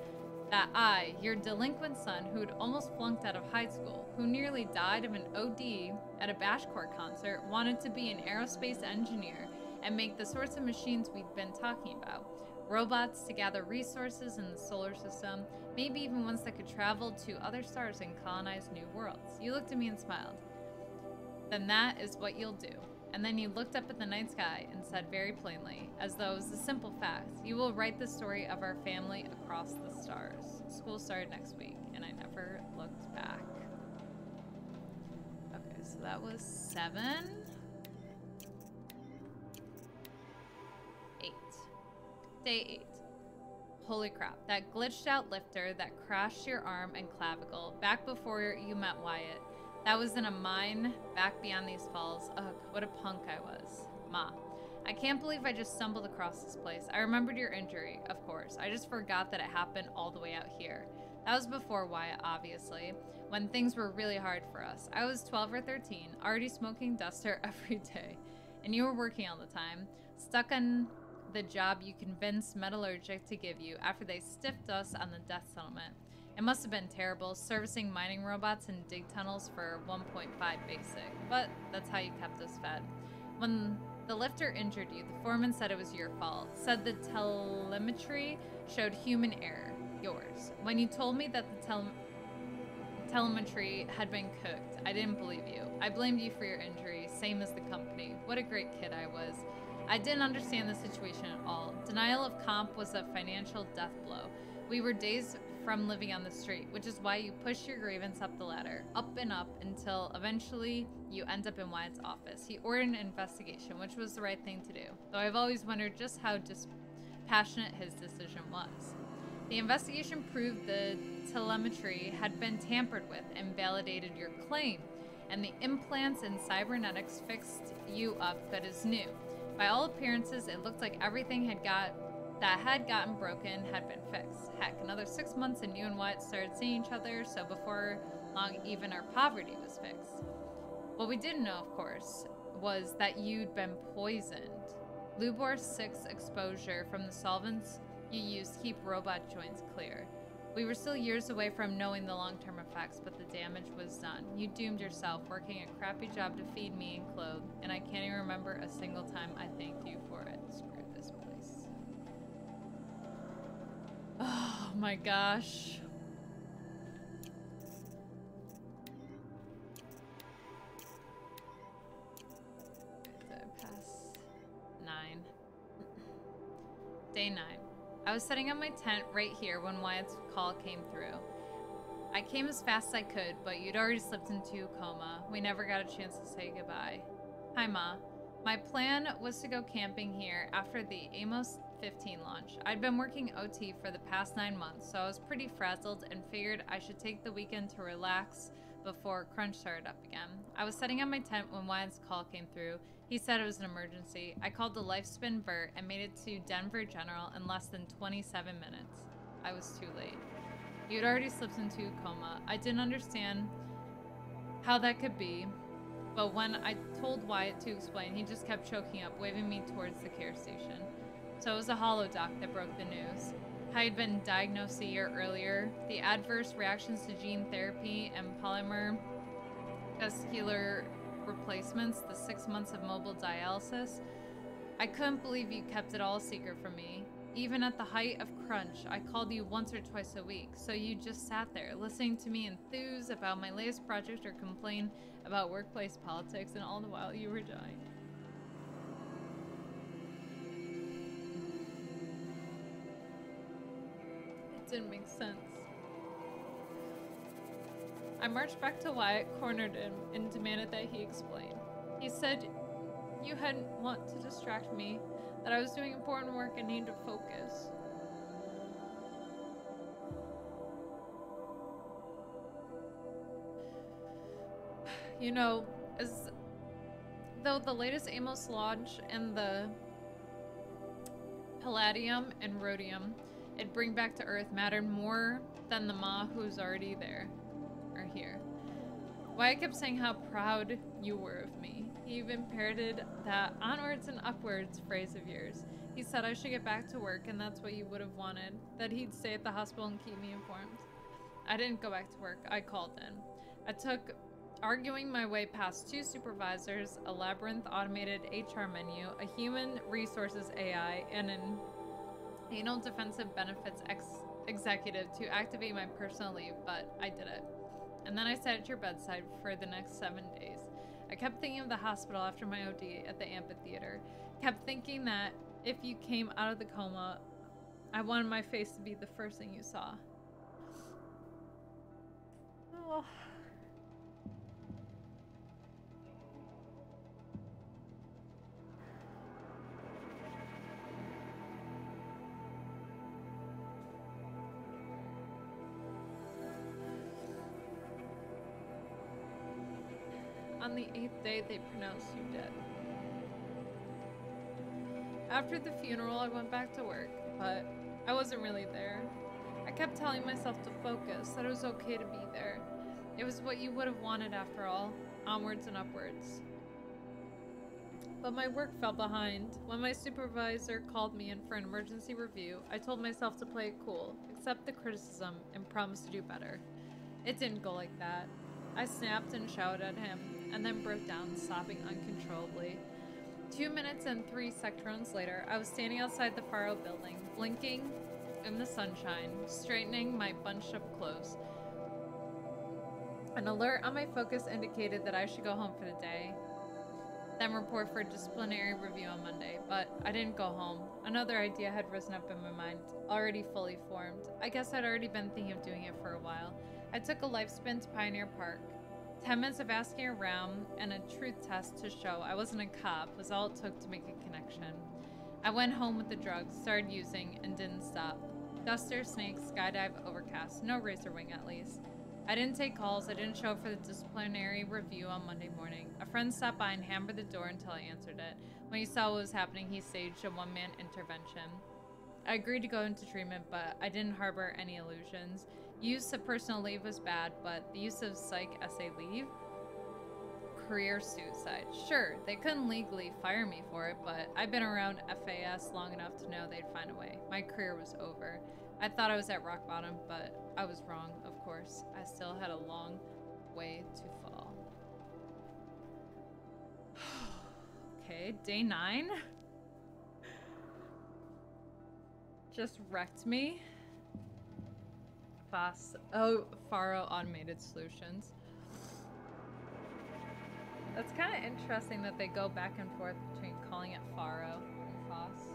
that I, your delinquent son who'd almost flunked out of high school, who nearly died of an OD at a Bashcore concert, wanted to be an aerospace engineer and make the sorts of machines we've been talking about. Robots to gather resources in the solar system, maybe even ones that could travel to other stars and colonize new worlds. You looked at me and smiled. Then that is what you'll do. And then you looked up at the night sky and said very plainly, as though it was a simple fact, You will write the story of our family across the stars. School started next week, and I never looked back. That was seven. Eight. Day eight. Holy crap, that glitched out lifter that crashed your arm and clavicle back before you met Wyatt that was in a mine back beyond these falls. Ugh, what a punk I was. Ma. I can't believe I just stumbled across this place. I remembered your injury, of course. I just forgot that it happened all the way out here. That was before Wyatt, obviously, when things were really hard for us. I was 12 or 13, already smoking duster every day. And you were working all the time, stuck on the job you convinced Metallurgic to give you after they stiffed us on the death settlement. It must have been terrible, servicing mining robots and dig tunnels for 1.5 basic, but that's how you kept us fed. When the lifter injured you, the foreman said it was your fault, said the telemetry showed human error, yours. When you told me that the tel telemetry had been cooked, I didn't believe you. I blamed you for your injury, same as the company. What a great kid I was. I didn't understand the situation at all. Denial of comp was a financial death blow. We were days from living on the street, which is why you push your grievance up the ladder, up and up, until eventually you end up in Wyatt's office. He ordered an investigation, which was the right thing to do, though I've always wondered just how dispassionate his decision was. The investigation proved the telemetry had been tampered with and validated your claim, and the implants and cybernetics fixed you up good as new. By all appearances, it looked like everything had got that had gotten broken had been fixed. Heck, another six months and you and Wyatt started seeing each other, so before long, even our poverty was fixed. What we didn't know, of course, was that you'd been poisoned. Lubor 6 exposure from the solvents you used keep robot joints clear. We were still years away from knowing the long term effects, but the damage was done. You doomed yourself, working a crappy job to feed me and clothe, and I can't even remember a single time I thanked you for it. Screw this place. Oh my gosh. Pass nine. Day nine. I was setting up my tent right here when Wyatt's call came through. I came as fast as I could, but you'd already slipped into a coma. We never got a chance to say goodbye. Hi, Ma. My plan was to go camping here after the Amos 15 launch. I'd been working OT for the past nine months, so I was pretty frazzled and figured I should take the weekend to relax before crunch started up again. I was setting up my tent when Wyatt's call came through. He said it was an emergency. I called the Lifespin Vert and made it to Denver General in less than 27 minutes. I was too late. He had already slipped into a coma. I didn't understand how that could be, but when I told Wyatt to explain, he just kept choking up, waving me towards the care station. So it was a hollow holodoc that broke the news. I had been diagnosed a year earlier. The adverse reactions to gene therapy and polymer vascular replacements, the six months of mobile dialysis. I couldn't believe you kept it all secret from me. Even at the height of crunch, I called you once or twice a week, so you just sat there, listening to me enthuse about my latest project or complain about workplace politics, and all the while you were dying. It didn't make sense. I marched back to Wyatt, cornered him, and demanded that he explain. He said you hadn't want to distract me, that I was doing important work and needed to focus. You know, as though the latest Amos Lodge and the Palladium and Rhodium it'd bring back to Earth mattered more than the Ma who's already there, here. Wyatt kept saying how proud you were of me. He even parroted that onwards and upwards phrase of yours. He said I should get back to work and that's what you would have wanted, that he'd stay at the hospital and keep me informed. I didn't go back to work, I called in. I took arguing my way past two supervisors, a labyrinth automated HR menu, a human resources AI, and an anal defensive benefits ex executive to activate my personal leave, but I did it. And then I sat at your bedside for the next seven days. I kept thinking of the hospital after my OD at the amphitheater. Kept thinking that if you came out of the coma, I wanted my face to be the first thing you saw. Oh. On the eighth day, they pronounced you dead. After the funeral, I went back to work, but I wasn't really there. I kept telling myself to focus, that it was okay to be there. It was what you would have wanted after all, onwards and upwards. But my work fell behind. When my supervisor called me in for an emergency review, I told myself to play it cool, accept the criticism, and promise to do better. It didn't go like that. I snapped and shouted at him, and then broke down, sobbing uncontrollably. Two minutes and three sectrons later, I was standing outside the Faro building, blinking in the sunshine, straightening my bunched up clothes. An alert on my focus indicated that I should go home for the day, then report for disciplinary review on Monday, but I didn't go home. Another idea had risen up in my mind, already fully formed. I guess I'd already been thinking of doing it for a while. I took a life spin to Pioneer Park. Ten minutes of asking around and a truth test to show I wasn't a cop was all it took to make a connection. I went home with the drugs, started using, and didn't stop. Duster, snakes, skydive, overcast. No razor wing, at least. I didn't take calls. I didn't show up for the disciplinary review on Monday morning. A friend stopped by and hammered the door until I answered it. When he saw what was happening, he staged a one-man intervention. I agreed to go into treatment, but I didn't harbor any illusions. Use of personal leave was bad, but the use of psych essay leave? Career suicide. Sure, they couldn't legally fire me for it, but I've been around FAS long enough to know they'd find a way. My career was over. I thought I was at rock bottom, but I was wrong, of course. I still had a long way to fall. okay, day nine. Just wrecked me. Fast. Oh, Faro Automated Solutions. That's kind of interesting that they go back and forth between calling it Faro and Foss.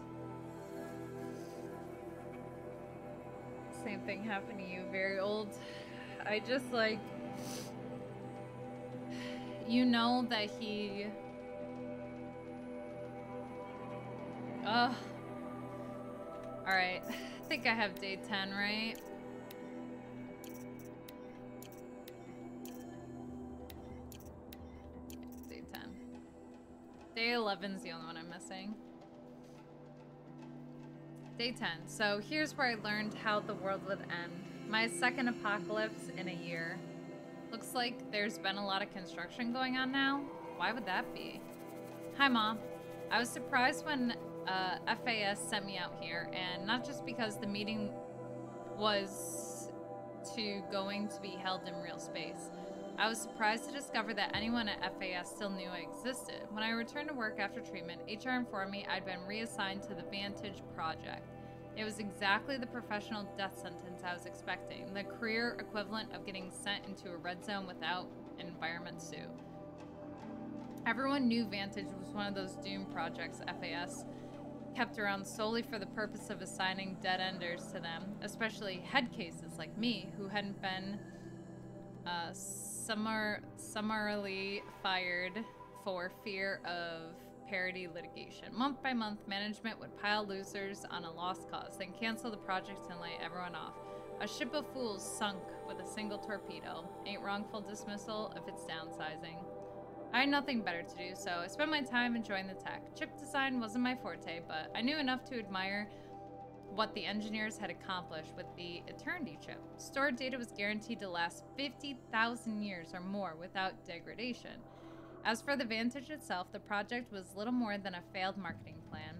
Same thing happened to you, very old. I just like. You know that he. Ugh. Alright. I think I have day 10, right? Day 11's the only one I'm missing. Day 10. So here's where I learned how the world would end. My second apocalypse in a year. Looks like there's been a lot of construction going on now. Why would that be? Hi, Mom. I was surprised when uh, FAS sent me out here, and not just because the meeting was to going to be held in real space. I was surprised to discover that anyone at FAS still knew I existed. When I returned to work after treatment, HR informed me I'd been reassigned to the Vantage Project. It was exactly the professional death sentence I was expecting, the career equivalent of getting sent into a red zone without an environment suit. Everyone knew Vantage was one of those doomed projects FAS kept around solely for the purpose of assigning dead enders to them, especially head cases like me, who hadn't been uh, summer, summarily fired for fear of parity litigation. Month by month, management would pile losers on a lost cause, then cancel the project and lay everyone off. A ship of fools sunk with a single torpedo. Ain't wrongful dismissal if it's downsizing. I had nothing better to do, so I spent my time enjoying the tech. Chip design wasn't my forte, but I knew enough to admire what the engineers had accomplished with the Eternity chip. Stored data was guaranteed to last 50,000 years or more without degradation. As for the Vantage itself, the project was little more than a failed marketing plan.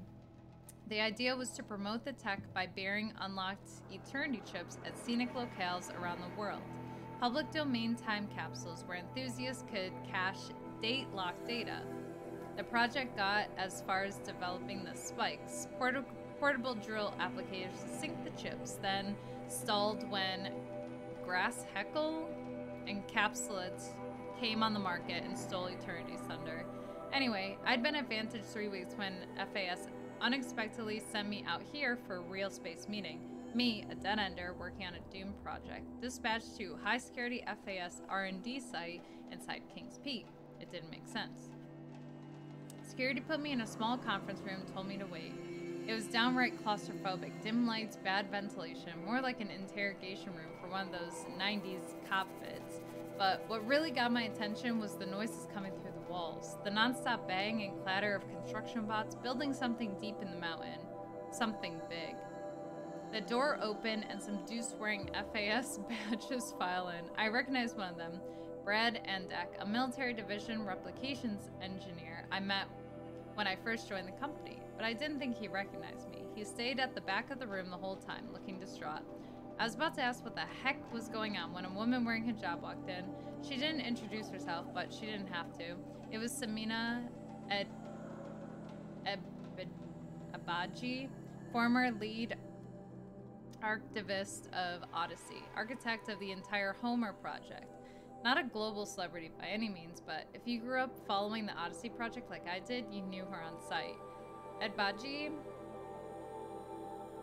The idea was to promote the tech by bearing unlocked Eternity chips at scenic locales around the world. Public domain time capsules where enthusiasts could cache date locked data. The project got as far as developing the spikes, porta- portable drill applicators to sink the chips, then stalled when Grass Heckle encapsulates came on the market and stole Eternity's thunder. Anyway, I'd been at Vantage three weeks when FAS unexpectedly sent me out here for a real space meeting. Me, a dead ender working on a Doom project, dispatched to high security FAS R&D site inside King's Peak. It didn't make sense. Security put me in a small conference room told me to wait. It was downright claustrophobic, dim lights, bad ventilation, more like an interrogation room for one of those 90s cop fits. But what really got my attention was the noises coming through the walls. The nonstop bang and clatter of construction bots building something deep in the mountain. Something big. The door opened and some deuce wearing FAS badges file in. I recognized one of them, Brad Endek, a military division replications engineer I met when I first joined the company, but I didn't think he recognized me. He stayed at the back of the room the whole time, looking distraught. I was about to ask what the heck was going on when a woman wearing hijab walked in. She didn't introduce herself, but she didn't have to. It was Samina Ed, Ed, Abaji, former lead archivist of Odyssey, architect of the entire Homer project. Not a global celebrity by any means, but if you grew up following the Odyssey project like I did, you knew her on sight. Edbaji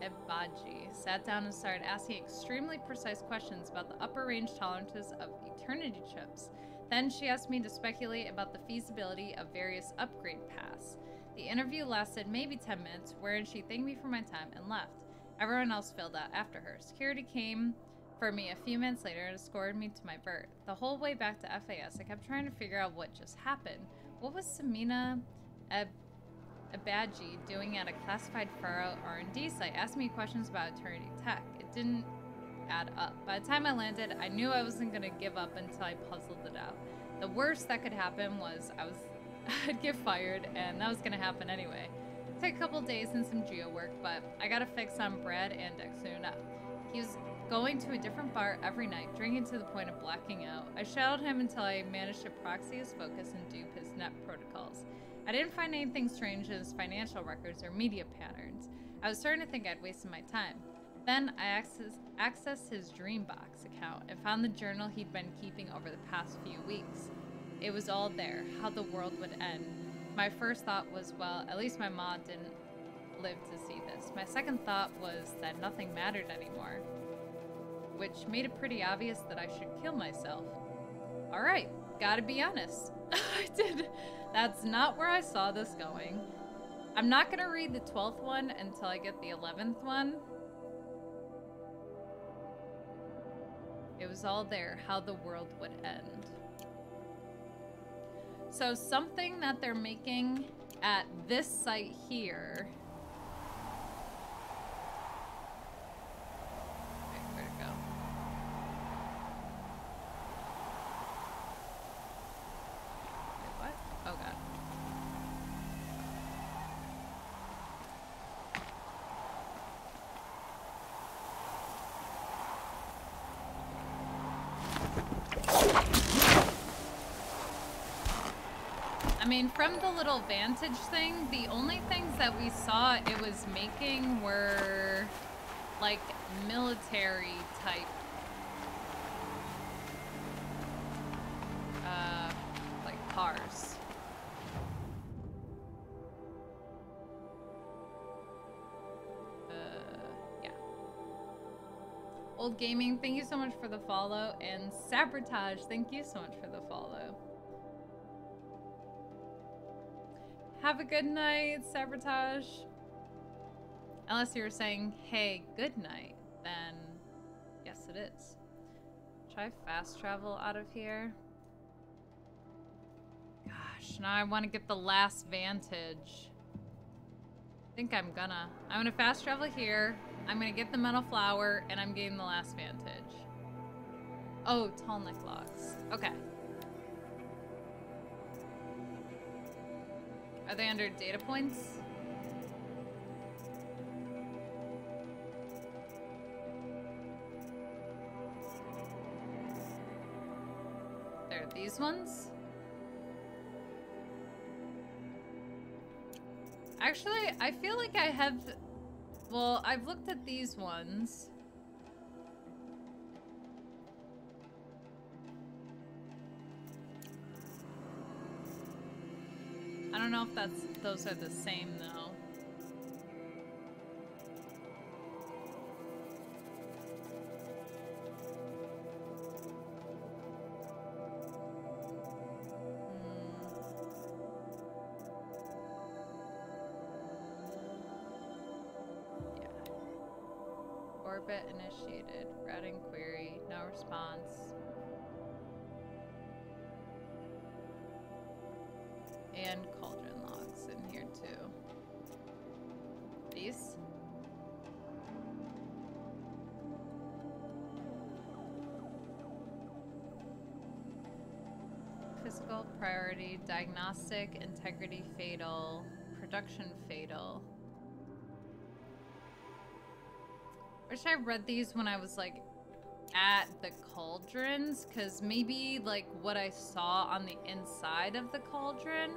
Ebadji sat down and started asking extremely precise questions about the upper range tolerances of Eternity chips. Then she asked me to speculate about the feasibility of various upgrade paths. The interview lasted maybe 10 minutes, wherein she thanked me for my time and left. Everyone else filled out after her. Security came for me a few minutes later and escorted me to my berth. The whole way back to FAS, I kept trying to figure out what just happened. What was Samina Eb- Abaji doing at a classified Faro R&D site? Asked me questions about Eternity Tech. It didn't add up. By the time I landed, I knew I wasn't going to give up until I puzzled it out. The worst that could happen was I was I'd get fired, and that was going to happen anyway. It took a couple days and some geo work, but I got a fix on Brad and Dex soon enough. He was going to a different bar every night, drinking to the point of blacking out. I shadowed him until I managed to proxy his focus and dupe his net protocols. I didn't find anything strange in his financial records or media patterns. I was starting to think I'd wasted my time. Then I access, accessed his Dreambox account and found the journal he'd been keeping over the past few weeks. It was all there, how the world would end. My first thought was, well, at least my mom didn't live to see this. My second thought was that nothing mattered anymore, which made it pretty obvious that I should kill myself. Alright, gotta be honest. I did. That's not where I saw this going. I'm not gonna read the 12th one until I get the 11th one. It was all there, how the world would end. So something that they're making at this site here. Wait, where'd it go? Wait, what? Oh god. I mean, from the little vantage thing, the only things that we saw it was making were like military type uh like cars. Uh yeah. Old Gaming, thank you so much for the follow. And Sabotage, thank you so much for the follow. Have a good night, Sabotage. Unless you were saying, hey, good night, then yes, it is. Try fast travel out of here. Gosh, now I want to get the last vantage. I think I'm gonna. I'm gonna fast travel here. I'm gonna get the metal flower, and I'm getting the last vantage. Oh, tall neck logs. Okay. Are they under data points? They're these ones? Actually, I feel like I have... Well, I've looked at these ones. Don't know if that's those are the same though. Hmm. Orbit initiated. Routing query. No response. These? Physical priority, diagnostic, integrity fatal, production fatal. Wish I read these when I was like at the cauldrons, because maybe like what I saw on the inside of the cauldron.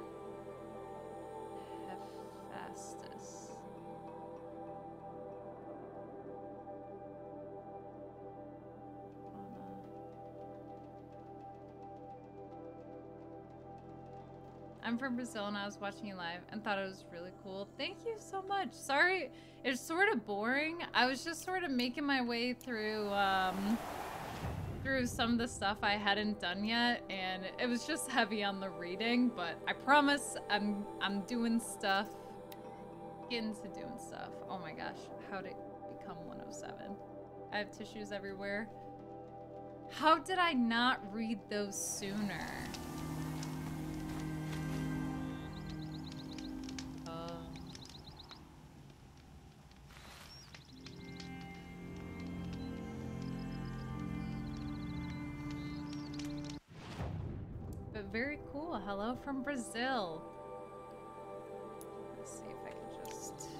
I'm from Brazil and I was watching you live and thought it was really cool. Thank you so much. Sorry, it's sort of boring. I was just sort of making my way through um, through some of the stuff I hadn't done yet, and it was just heavy on the reading. But I promise, I'm I'm doing stuff. Getting to doing stuff. Oh my gosh, how did it become 107? I have tissues everywhere. How did I not read those sooner? Hello from Brazil. Let's see if I can just. See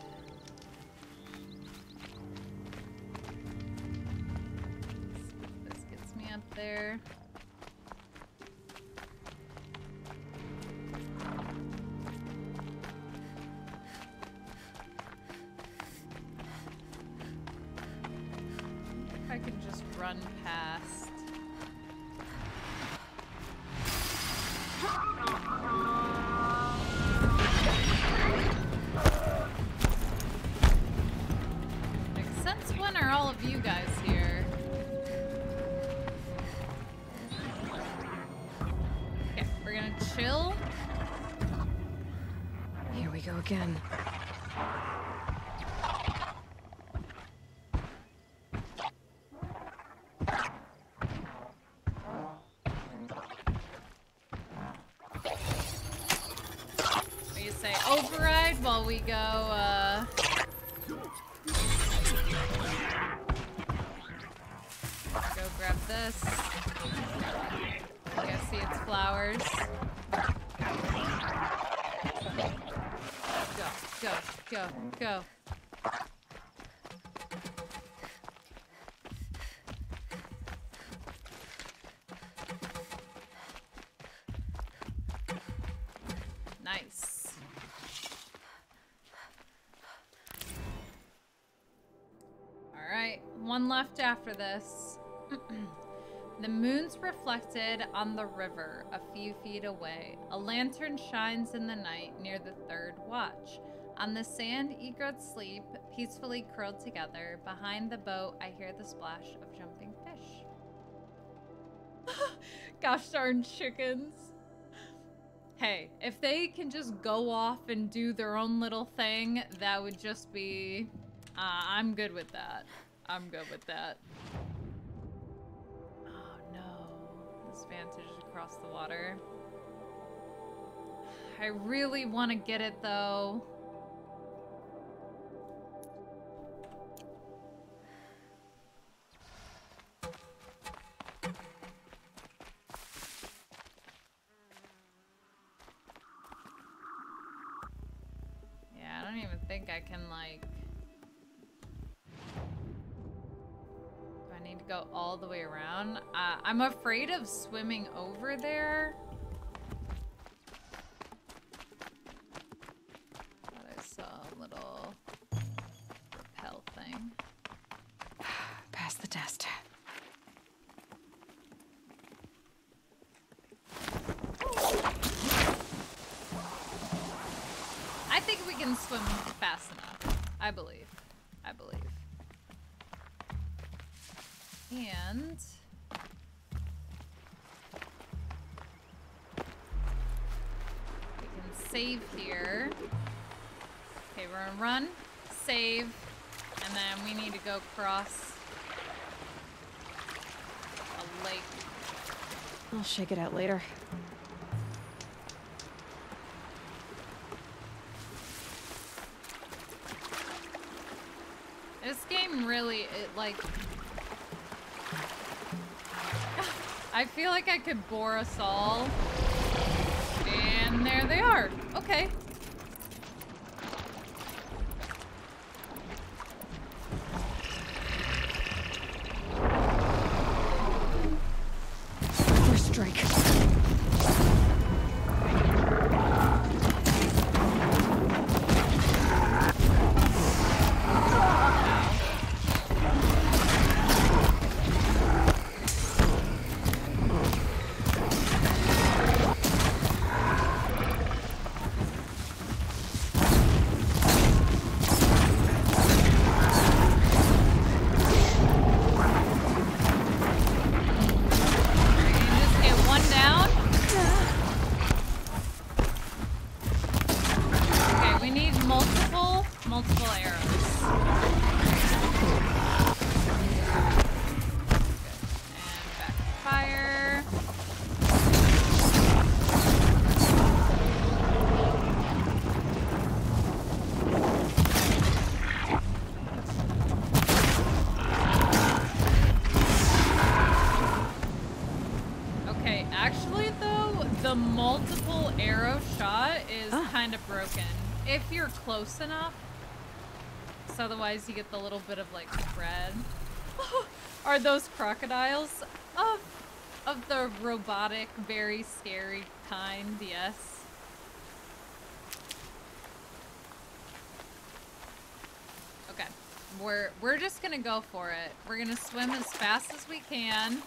if this gets me up there. If I can just run past. Here we go again. Say override while we go, uh... left after this. the moon's reflected on the river a few feet away. A lantern shines in the night near the third watch. On the sand, egrets sleep, peacefully curled together. Behind the boat, I hear the splash of jumping fish. Gosh darn chickens. Hey, if they can just go off and do their own little thing, that would just be... Uh, I'm good with that. I'm good with that. Oh no. This vantage across the water. I really want to get it though. All the way around? Uh, I'm afraid of swimming over there. And we can save here. Okay, we're gonna run, save, and then we need to go cross a lake. I'll shake it out later. This game really, it like. I feel like I could bore us all. And there they are. Okay. Close enough. Otherwise you get the little bit of like spread. Are those crocodiles of of the robotic, very scary kind? Yes. Okay. We're we're just gonna go for it. We're gonna swim as fast as we can.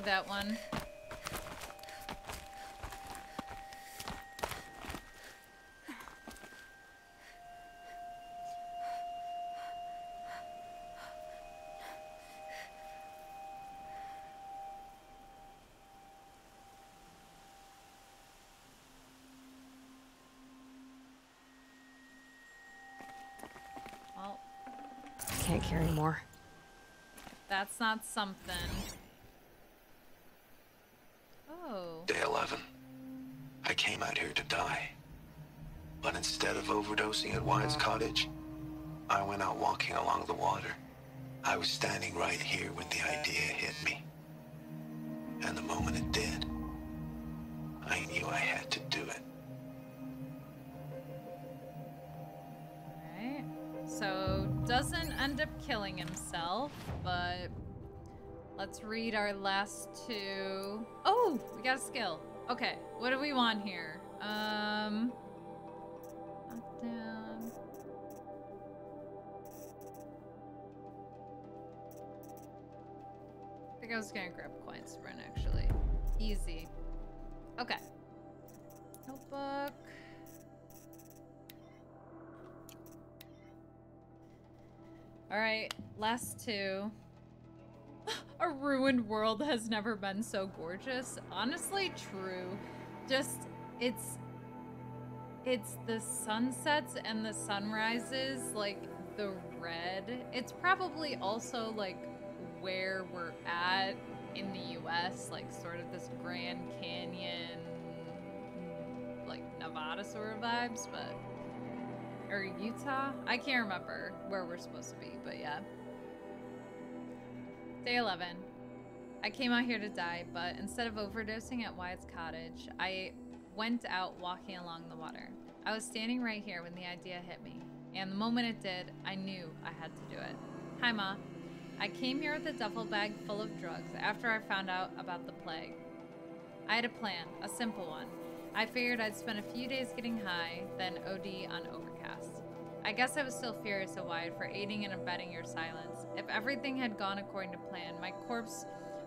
that one. Can't carry more. That's not something. Overdosing at Wyatt's cottage, I went out walking along the water. I was standing right here when the idea hit me. And the moment it did, I knew I had to do it. Alright. So, doesn't end up killing himself, but let's read our last two. Oh, we got a skill. Okay, what do we want here? Um, was gonna grab coins coin sprint actually. Easy. Okay. Notebook. Alright, last two. A ruined world has never been so gorgeous. Honestly, true. Just, it's... It's the sunsets and the sunrises, like, the red. It's probably also, like, where we're at in the U.S., like, sort of this Grand Canyon, like, Nevada sort of vibes, but or Utah. I can't remember where we're supposed to be, but yeah. Day 11. I came out here to die, but instead of overdosing at Wyatt's cottage, I went out walking along the water. I was standing right here when the idea hit me, and the moment it did, I knew I had to do it. Hi, Ma. I came here with a duffel bag full of drugs after I found out about the plague. I had a plan, a simple one. I figured I'd spend a few days getting high, then OD on Overcast. I guess I was still furious at Wyatt for aiding and abetting your silence. If everything had gone according to plan, my corpse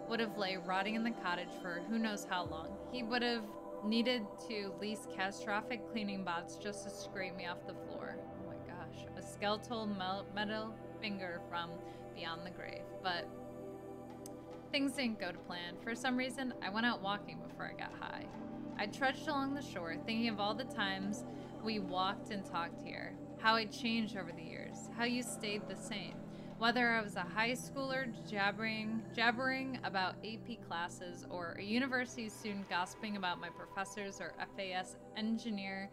would have lay rotting in the cottage for who knows how long. He would have needed to lease catastrophic cleaning bots just to scrape me off the floor. Oh my gosh. A skeletal metal finger from beyond the grave. But things didn't go to plan. For some reason, I went out walking before I got high. I trudged along the shore, thinking of all the times we walked and talked here, how I changed over the years, how you stayed the same. Whether I was a high schooler jabbering, jabbering about AP classes or a university student gossiping about my professors or FAS engineer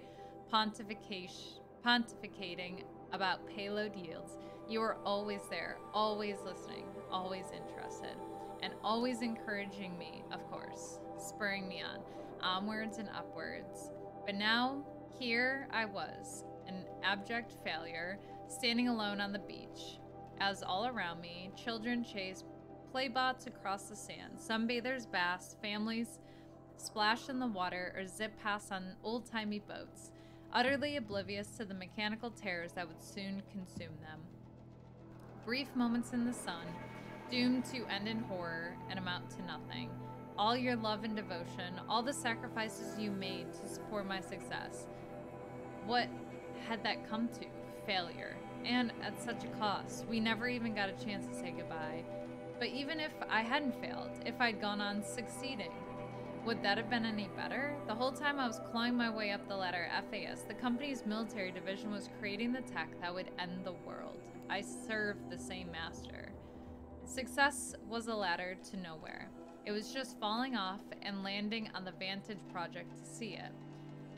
pontificating about payload yields, you were always there, always listening, always interested, and always encouraging me, of course, spurring me on, onwards and upwards. But now, here I was, an abject failure, standing alone on the beach, as all around me, children chase playbots across the sand. Sunbathers bask, families splash in the water or zip past on old timey boats, utterly oblivious to the mechanical terrors that would soon consume them. Brief moments in the sun, doomed to end in horror and amount to nothing. All your love and devotion, all the sacrifices you made to support my success. What had that come to? Failure. And at such a cost. We never even got a chance to say goodbye. But even if I hadn't failed, if I'd gone on succeeding, would that have been any better? The whole time I was clawing my way up the ladder FAS, the company's military division was creating the tech that would end the world. I served the same master. Success was a ladder to nowhere. It was just falling off and landing on the Vantage project to see it.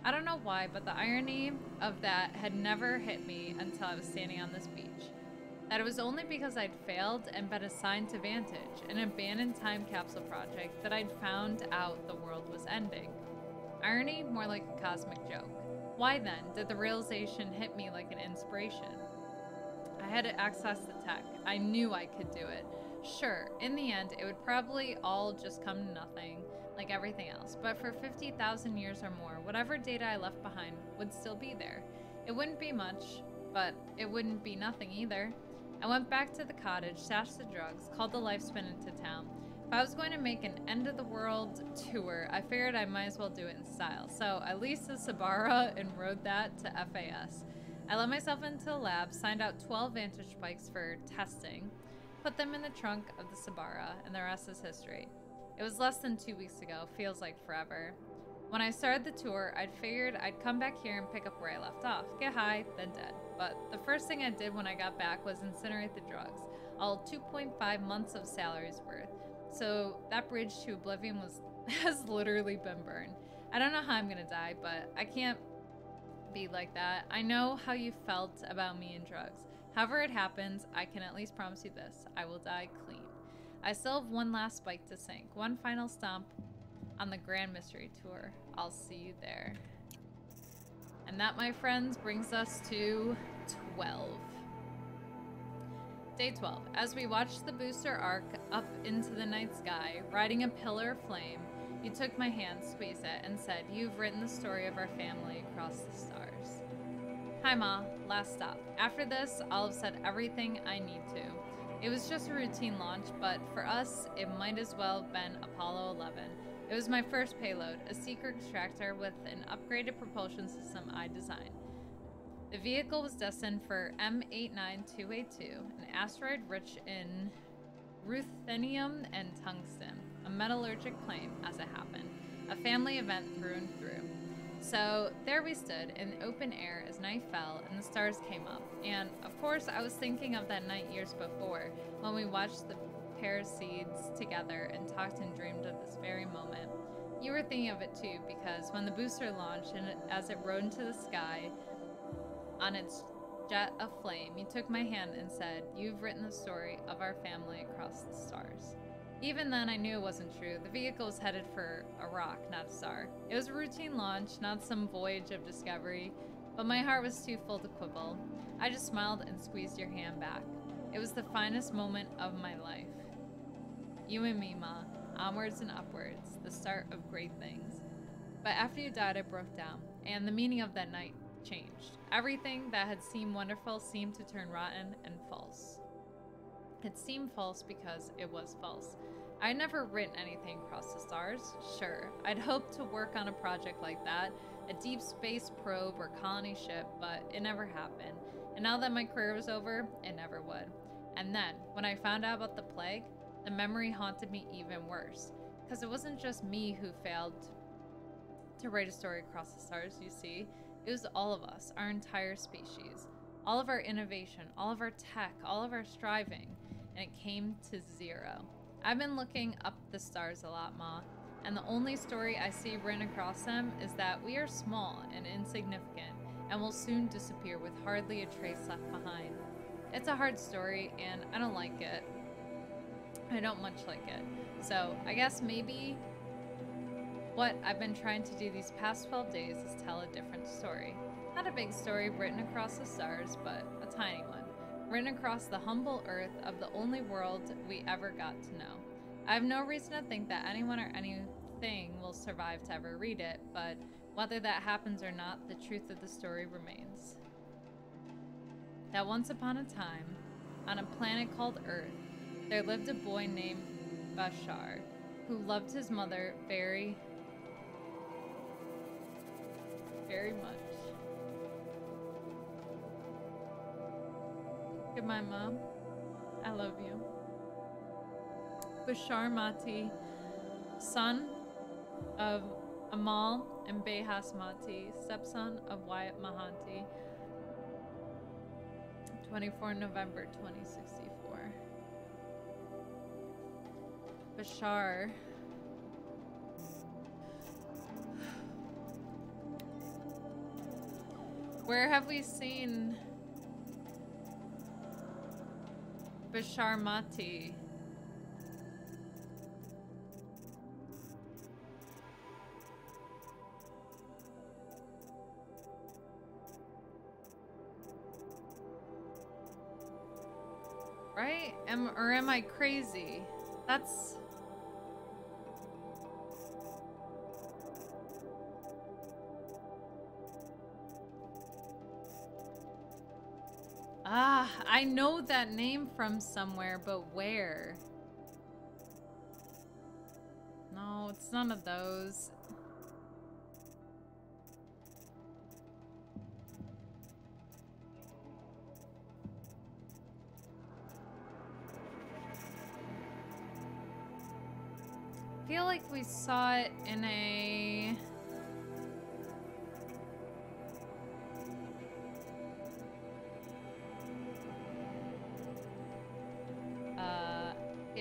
I don't know why, but the irony of that had never hit me until I was standing on this beach. That it was only because I'd failed and been assigned to Vantage, an abandoned time capsule project, that I'd found out the world was ending. Irony, more like a cosmic joke. Why then did the realization hit me like an inspiration? I had to access the tech. I knew I could do it. Sure, in the end, it would probably all just come to nothing, like everything else, but for 50,000 years or more, whatever data I left behind would still be there. It wouldn't be much, but it wouldn't be nothing either. I went back to the cottage, stashed the drugs, called the lifespin into town. If I was going to make an end of the world tour, I figured I might as well do it in style. So I leased a Sabara and rode that to FAS. I let myself into the lab, signed out 12 Vantage bikes for testing, put them in the trunk of the Sabara, and the rest is history. It was less than two weeks ago, feels like forever. When I started the tour, I'd figured I'd come back here and pick up where I left off, get high, then dead. But the first thing I did when I got back was incinerate the drugs, all 2.5 months of salaries worth. So that bridge to oblivion was has literally been burned. I don't know how I'm gonna die, but I can't be like that. I know how you felt about me and drugs. However it happens, I can at least promise you this. I will die clean. I still have one last spike to sink. One final stomp on the Grand Mystery Tour. I'll see you there. And that, my friends, brings us to 12. Day 12. As we watch the booster arc up into the night sky, riding a pillar of flame, you took my hand, squeezed it, and said, You've written the story of our family across the stars. Hi, Ma. Last stop. After this, I'll have said everything I need to. It was just a routine launch, but for us, it might as well have been Apollo 11. It was my first payload, a secret extractor with an upgraded propulsion system I designed. The vehicle was destined for M89282, an asteroid rich in ruthenium and tungsten, a metallurgic claim as it happened, a family event through and through. So there we stood in the open air as night fell and the stars came up. And of course, I was thinking of that night years before when we watched the Perseids together and talked and dreamed of this very moment. You were thinking of it too because when the booster launched and as it rode into the sky on its jet of flame, you took my hand and said, You've written the story of our family across the stars. Even then, I knew it wasn't true. The vehicle was headed for a rock, not a star. It was a routine launch, not some voyage of discovery, but my heart was too full to quibble. I just smiled and squeezed your hand back. It was the finest moment of my life. You and me, Ma. Onwards and upwards, the start of great things. But after you died, I broke down, and the meaning of that night changed. Everything that had seemed wonderful seemed to turn rotten and false. It seemed false because it was false. I'd never written anything across the stars. Sure, I'd hoped to work on a project like that, a deep space probe or colony ship, but it never happened. And now that my career was over, it never would. And then, when I found out about the plague, the memory haunted me even worse. Because it wasn't just me who failed to write a story across the stars, you see. It was all of us, our entire species. All of our innovation, all of our tech, all of our striving. And it came to zero. I've been looking up the stars a lot, Ma. And the only story I see written across them is that we are small and insignificant and will soon disappear with hardly a trace left behind. It's a hard story, and I don't like it. I don't much like it. So, I guess maybe what I've been trying to do these past 12 days is tell a different story. Not a big story written across the stars, but a tiny one. Written across the humble earth of the only world we ever got to know. I have no reason to think that anyone or anything will survive to ever read it, but whether that happens or not, the truth of the story remains. That once upon a time, on a planet called Earth, there lived a boy named Bashar who loved his mother very, very much. Goodbye, Mom. I love you. Bashar Mati, son of Amal and Behas Mati, stepson of Wyatt Mahanti, 24 November 2064. Bashar. Where have we seen Bashar Mati? Right? Am or am I crazy? That's Ah, I know that name from somewhere, but where? No, it's none of those. feel like we saw it in a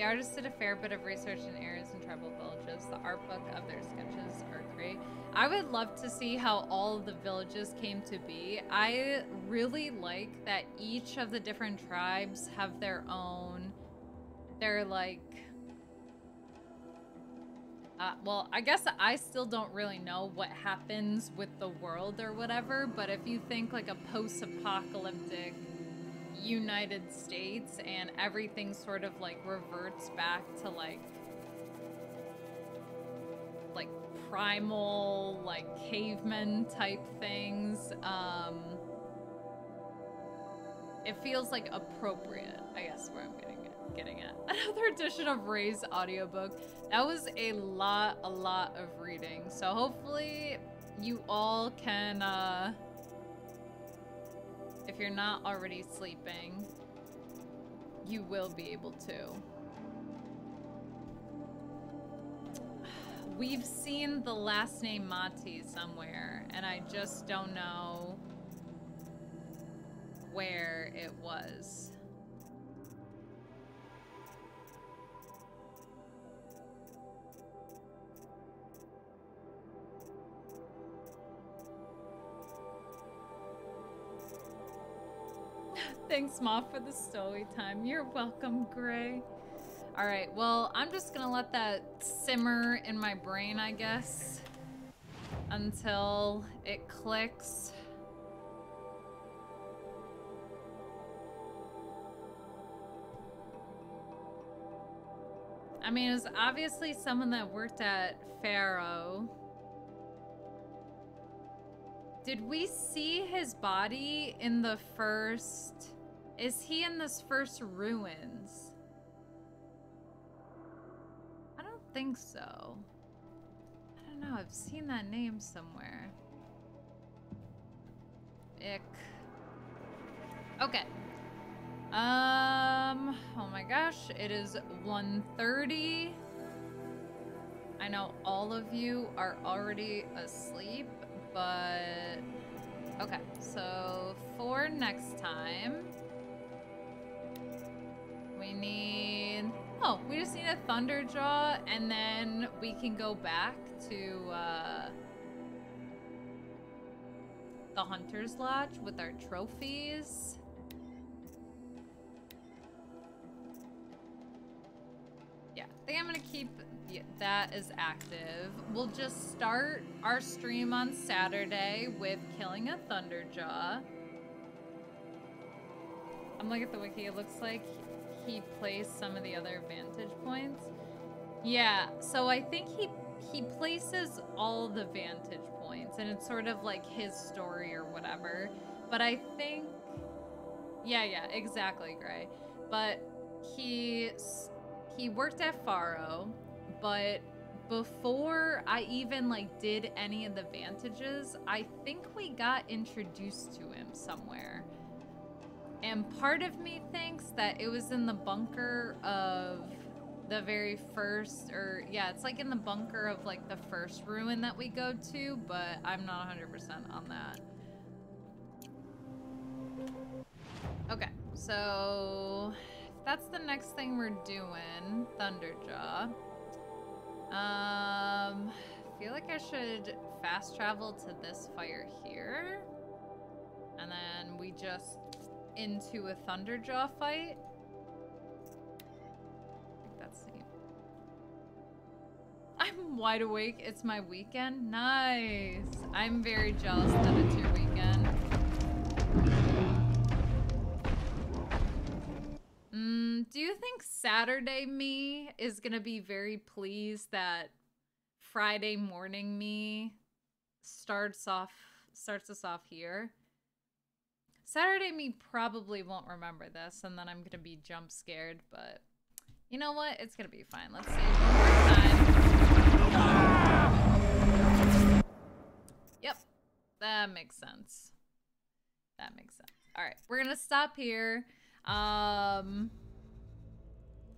artist did a fair bit of research in areas and tribal villages. The art book of their sketches are great. I would love to see how all of the villages came to be. I really like that each of the different tribes have their own, they're like, uh, well, I guess I still don't really know what happens with the world or whatever, but if you think like a post-apocalyptic United States and everything sort of like reverts back to like like primal like caveman type things um it feels like appropriate i guess where i'm getting at, getting at. Another edition of ray's audiobook. That was a lot a lot of reading. So hopefully you all can uh if you're not already sleeping, you will be able to. We've seen the last name Mati somewhere, and I just don't know where it was. Thanks, Ma, for the story time. You're welcome, Gray. All right, well, I'm just gonna let that simmer in my brain, I guess, until it clicks. I mean, it's obviously someone that worked at Faro. Did we see his body in the first... Is he in this first ruins? I don't think so. I don't know. I've seen that name somewhere. Ick. Okay. Um, oh my gosh, it is 1.30. I know all of you are already asleep, but okay. So for next time, we need, oh, we just need a Thunderjaw and then we can go back to, uh, the Hunter's Lodge with our trophies. Yeah, I think I'm gonna keep that as active. We'll just start our stream on Saturday with killing a Thunderjaw. I'm looking at the wiki. It looks like he placed some of the other vantage points. Yeah, so I think he he places all the vantage points, and it's sort of like his story or whatever. But I think, yeah, yeah, exactly, Gray. But he he worked at Faro, but before I even like did any of the vantages, I think we got introduced to him somewhere. And part of me thinks that it was in the bunker of the very first, or yeah, it's like in the bunker of like the first ruin that we go to, but I'm not 100% on that. Okay, so that's the next thing we're doing, Thunderjaw. Um, I feel like I should fast travel to this fire here. And then we just into a Thunderjaw fight. That's neat. I'm wide awake. It's my weekend. Nice. I'm very jealous that it's your weekend. Mm, do you think Saturday me is gonna be very pleased that Friday morning me starts off starts us off here? Saturday me probably won't remember this, and then I'm gonna be jump scared, but you know what? It's gonna be fine. Let's see. Yep, that makes sense. That makes sense. All right, we're gonna stop here. Um,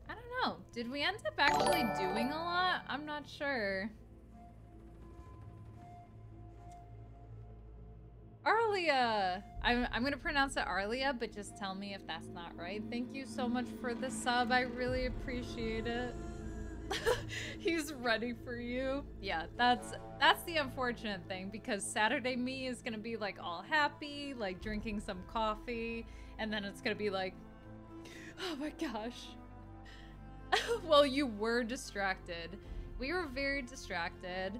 I don't know. Did we end up actually doing a lot? I'm not sure. Arlia! I'm, I'm gonna pronounce it Arlia, but just tell me if that's not right. Thank you so much for the sub. I really appreciate it. He's ready for you. Yeah, that's that's the unfortunate thing because Saturday me is gonna be like all happy, like drinking some coffee, and then it's gonna be like, oh my gosh. well, you were distracted. We were very distracted.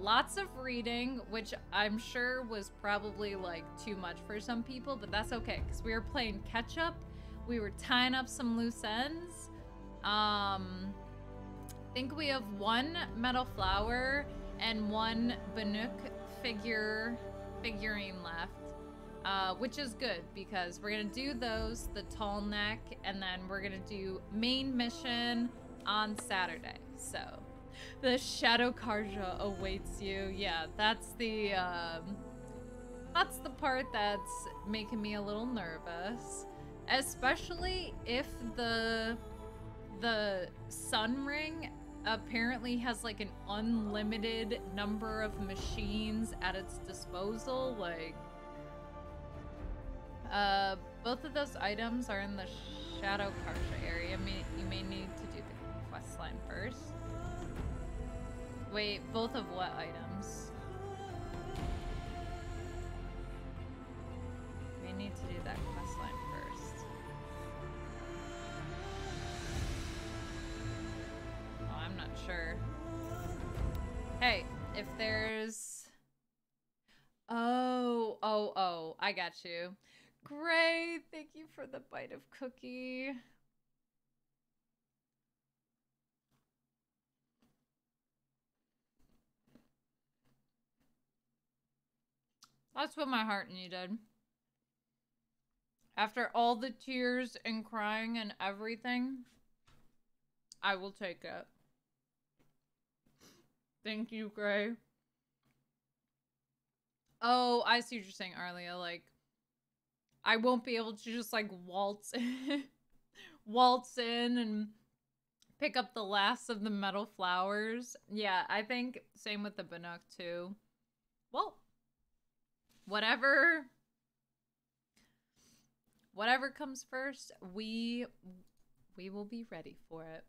Lots of reading, which I'm sure was probably like too much for some people, but that's okay because we were playing catch up. We were tying up some loose ends. Um, I think we have one metal flower and one Banuk figure figurine left. Uh, which is good because we're gonna do those, the Tallneck, and then we're gonna do main mission on Saturday. So the Shadow Carja awaits you. Yeah, that's the um, that's the part that's making me a little nervous, especially if the the Sun Ring apparently has like an unlimited number of machines at its disposal. Like, uh, both of those items are in the Shadow Carja area. May, you may need to do the quest line first. Wait, both of what items? We need to do that quest line first. Oh, I'm not sure. Hey, if there's... Oh, oh, oh, I got you. Great, thank you for the bite of cookie. That's what my heart needed. After all the tears and crying and everything, I will take it. Thank you, Gray. Oh, I see what you're saying, Arlia. Like, I won't be able to just like waltz in, waltz in and pick up the last of the metal flowers. Yeah, I think same with the Banuk too. Well, whatever whatever comes first, we we will be ready for it.